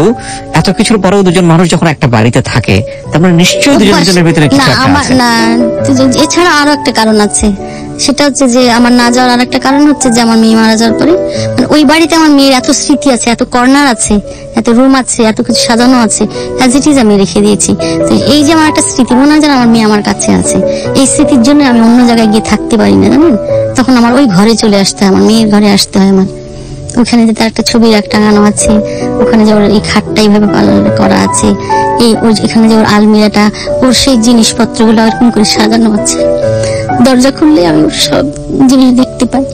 এত কিছুর পরেও দুজন মানুষ যখন একটা বাড়িতে থাকে তার মানে নিশ্চয়ই দুজন দুজনের ভিতরে কিছু একটা আছে। না এছাড়া আরও একটা কারণ আছে। সেটা হচ্ছে যে আমার না যাওয়ার আর একটা কারণ হচ্ছে যে আমার মেয়ে মারা যাওয়ার পরে মানে ওই বাড়িতে আমার মেয়ের এত স্মৃতি আছে এত কর্নার আছে এত রুম আছে এত কিছু সাজানো আছে অ্যাজ ইট ইজ আমি রেখে দিয়েছি। তো এই যে আমার একটা স্মৃতি মনে হয় যেন আমার মেয়ে আমার কাছে আছে। এই স্মৃতির জন্য আমি অন্য জায়গায় গিয়ে থাকতে পারি না জানেন? তখন আমার ওই ঘরে চলে আসতে হয় আমার মেয়ের ঘরে আসতে হয় আমার। ওখানে যে তার একটা ছবি এক টাঙানো আছে, ওখানে যে ওর এই খাটটা এইভাবে করা আছে, এই ওর এখানে যে ওর আলমিরাটা, ওর সেই জিনিসপত্রগুলো এরকম করে সাজানো আছে। দরজা খুললে আমি ওর সব জিনিস দেখতে পাই।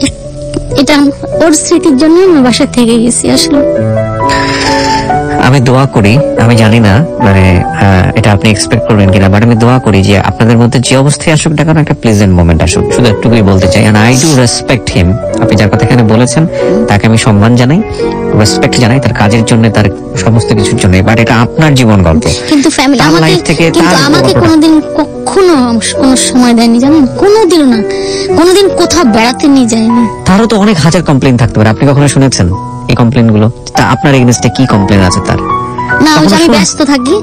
এটা ওর স্মৃতির জন্য আমি বাসা থেকে গেছি আসলে। আমি দোয়া করি আমি জানি না মানে এটা আপনি এক্সপেক্ট করবেন কিনা বাট আমি দোয়া করি যে আপনাদের মধ্যে যে অবস্থায় আসুক না কেন একটা প্লেজেন্ট মোমেন্ট আসুক। শুধু একটুকুই বলতে চাই and I do respect him আপনি যার কথা এখানে বলেছেন তাকে আমি সম্মান জানাই রেসপেক্ট জানাই তার কাজের জন্য তার সমস্ত কিছুর জন্য বাট এটা আপনার জীবন গল্প। কিন্তু ফ্যামিলি আমাকে থেকে কিন্তু আমাকে কোনোদিন কখনো কোনো সময় দেয়নি জানেন? কোনোদিনও না। কোনোদিন কোথাও বেড়াতে নিয়ে যায়নি। তারও তো অনেক হাজার কমপ্লেন থাকতে পারে আপনি কখনো শুনেছেন? এই কমপ্লেনগুলো তা আপনার এগেনস্টে কি কমপ্লেন আছে তার? না আমি ব্যস্ত থাকি।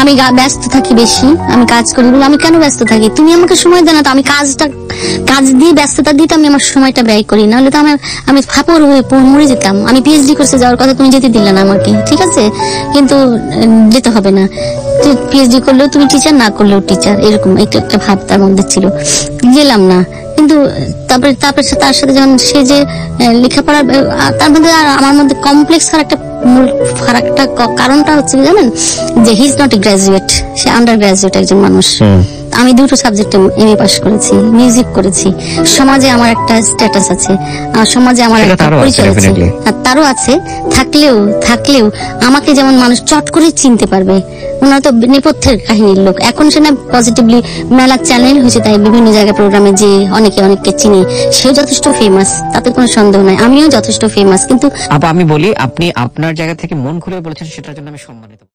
আমি ব্যস্ত থাকি বেশি। আমি কাজ করি বলে আমি কেন ব্যস্ত থাকি? তুমি আমাকে সময় দেয় না তো আমি কাজটা কাজ দিয়ে ব্যস্ততা দিয়ে তো আমি আমার সময়টা ব্যয় করি। নাহলে তো আমি আমি ফাপড় হয়ে মরে যেতাম। আমি পিএইচডি করতে যাওয়ার কথা তুমি যেতে দিলে না আমাকে ঠিক আছে? কিন্তু যেতে হবে না। পিএইচডি করলেও তুমি টিচার না করলেও টিচার এরকম একটা একটা ভাব তার মধ্যে ছিল। গেলাম না। কিন্তু তারপরে তারপরে তার সাথে যখন সে যে লেখাপড়া তার মধ্যে আর আমার মধ্যে কমপ্লেক্স হওয়ার একটা মূল ফারাকটা কারণটা হচ্ছে কি জানেন? যে he is not a graduate say under graduate একজন মানুষ। আমি দুটো সাবজেক্টে এমএ পাস করেছি মিউজিক করেছি। সমাজে আমার একটা স্ট্যাটাস আছে আর সমাজে আমার একটা পরিচয় আছে। আর তারও আছে থাকলেও থাকলেও আমাকে যেমন মানুষ চট করে চিনতে পারবে ওনারা তো নেপথ্যের কাহিনীর লোক। এখন সে না পজিটিভলি মেলা চ্যানেল হয়েছে তাই বিভিন্ন জায়গায় প্রোগ্রামে যে অনেকে অনেককে চিনি সেও যথেষ্ট ফেমাস তাতে কোনো সন্দেহ নাই। আমিও যথেষ্ট ফেমাস কিন্তু আপা আমি বলি আপনি আপনার জায়গা থেকে মন খুলে বলেছেন সেটার জন্য আমি সম্মানিত।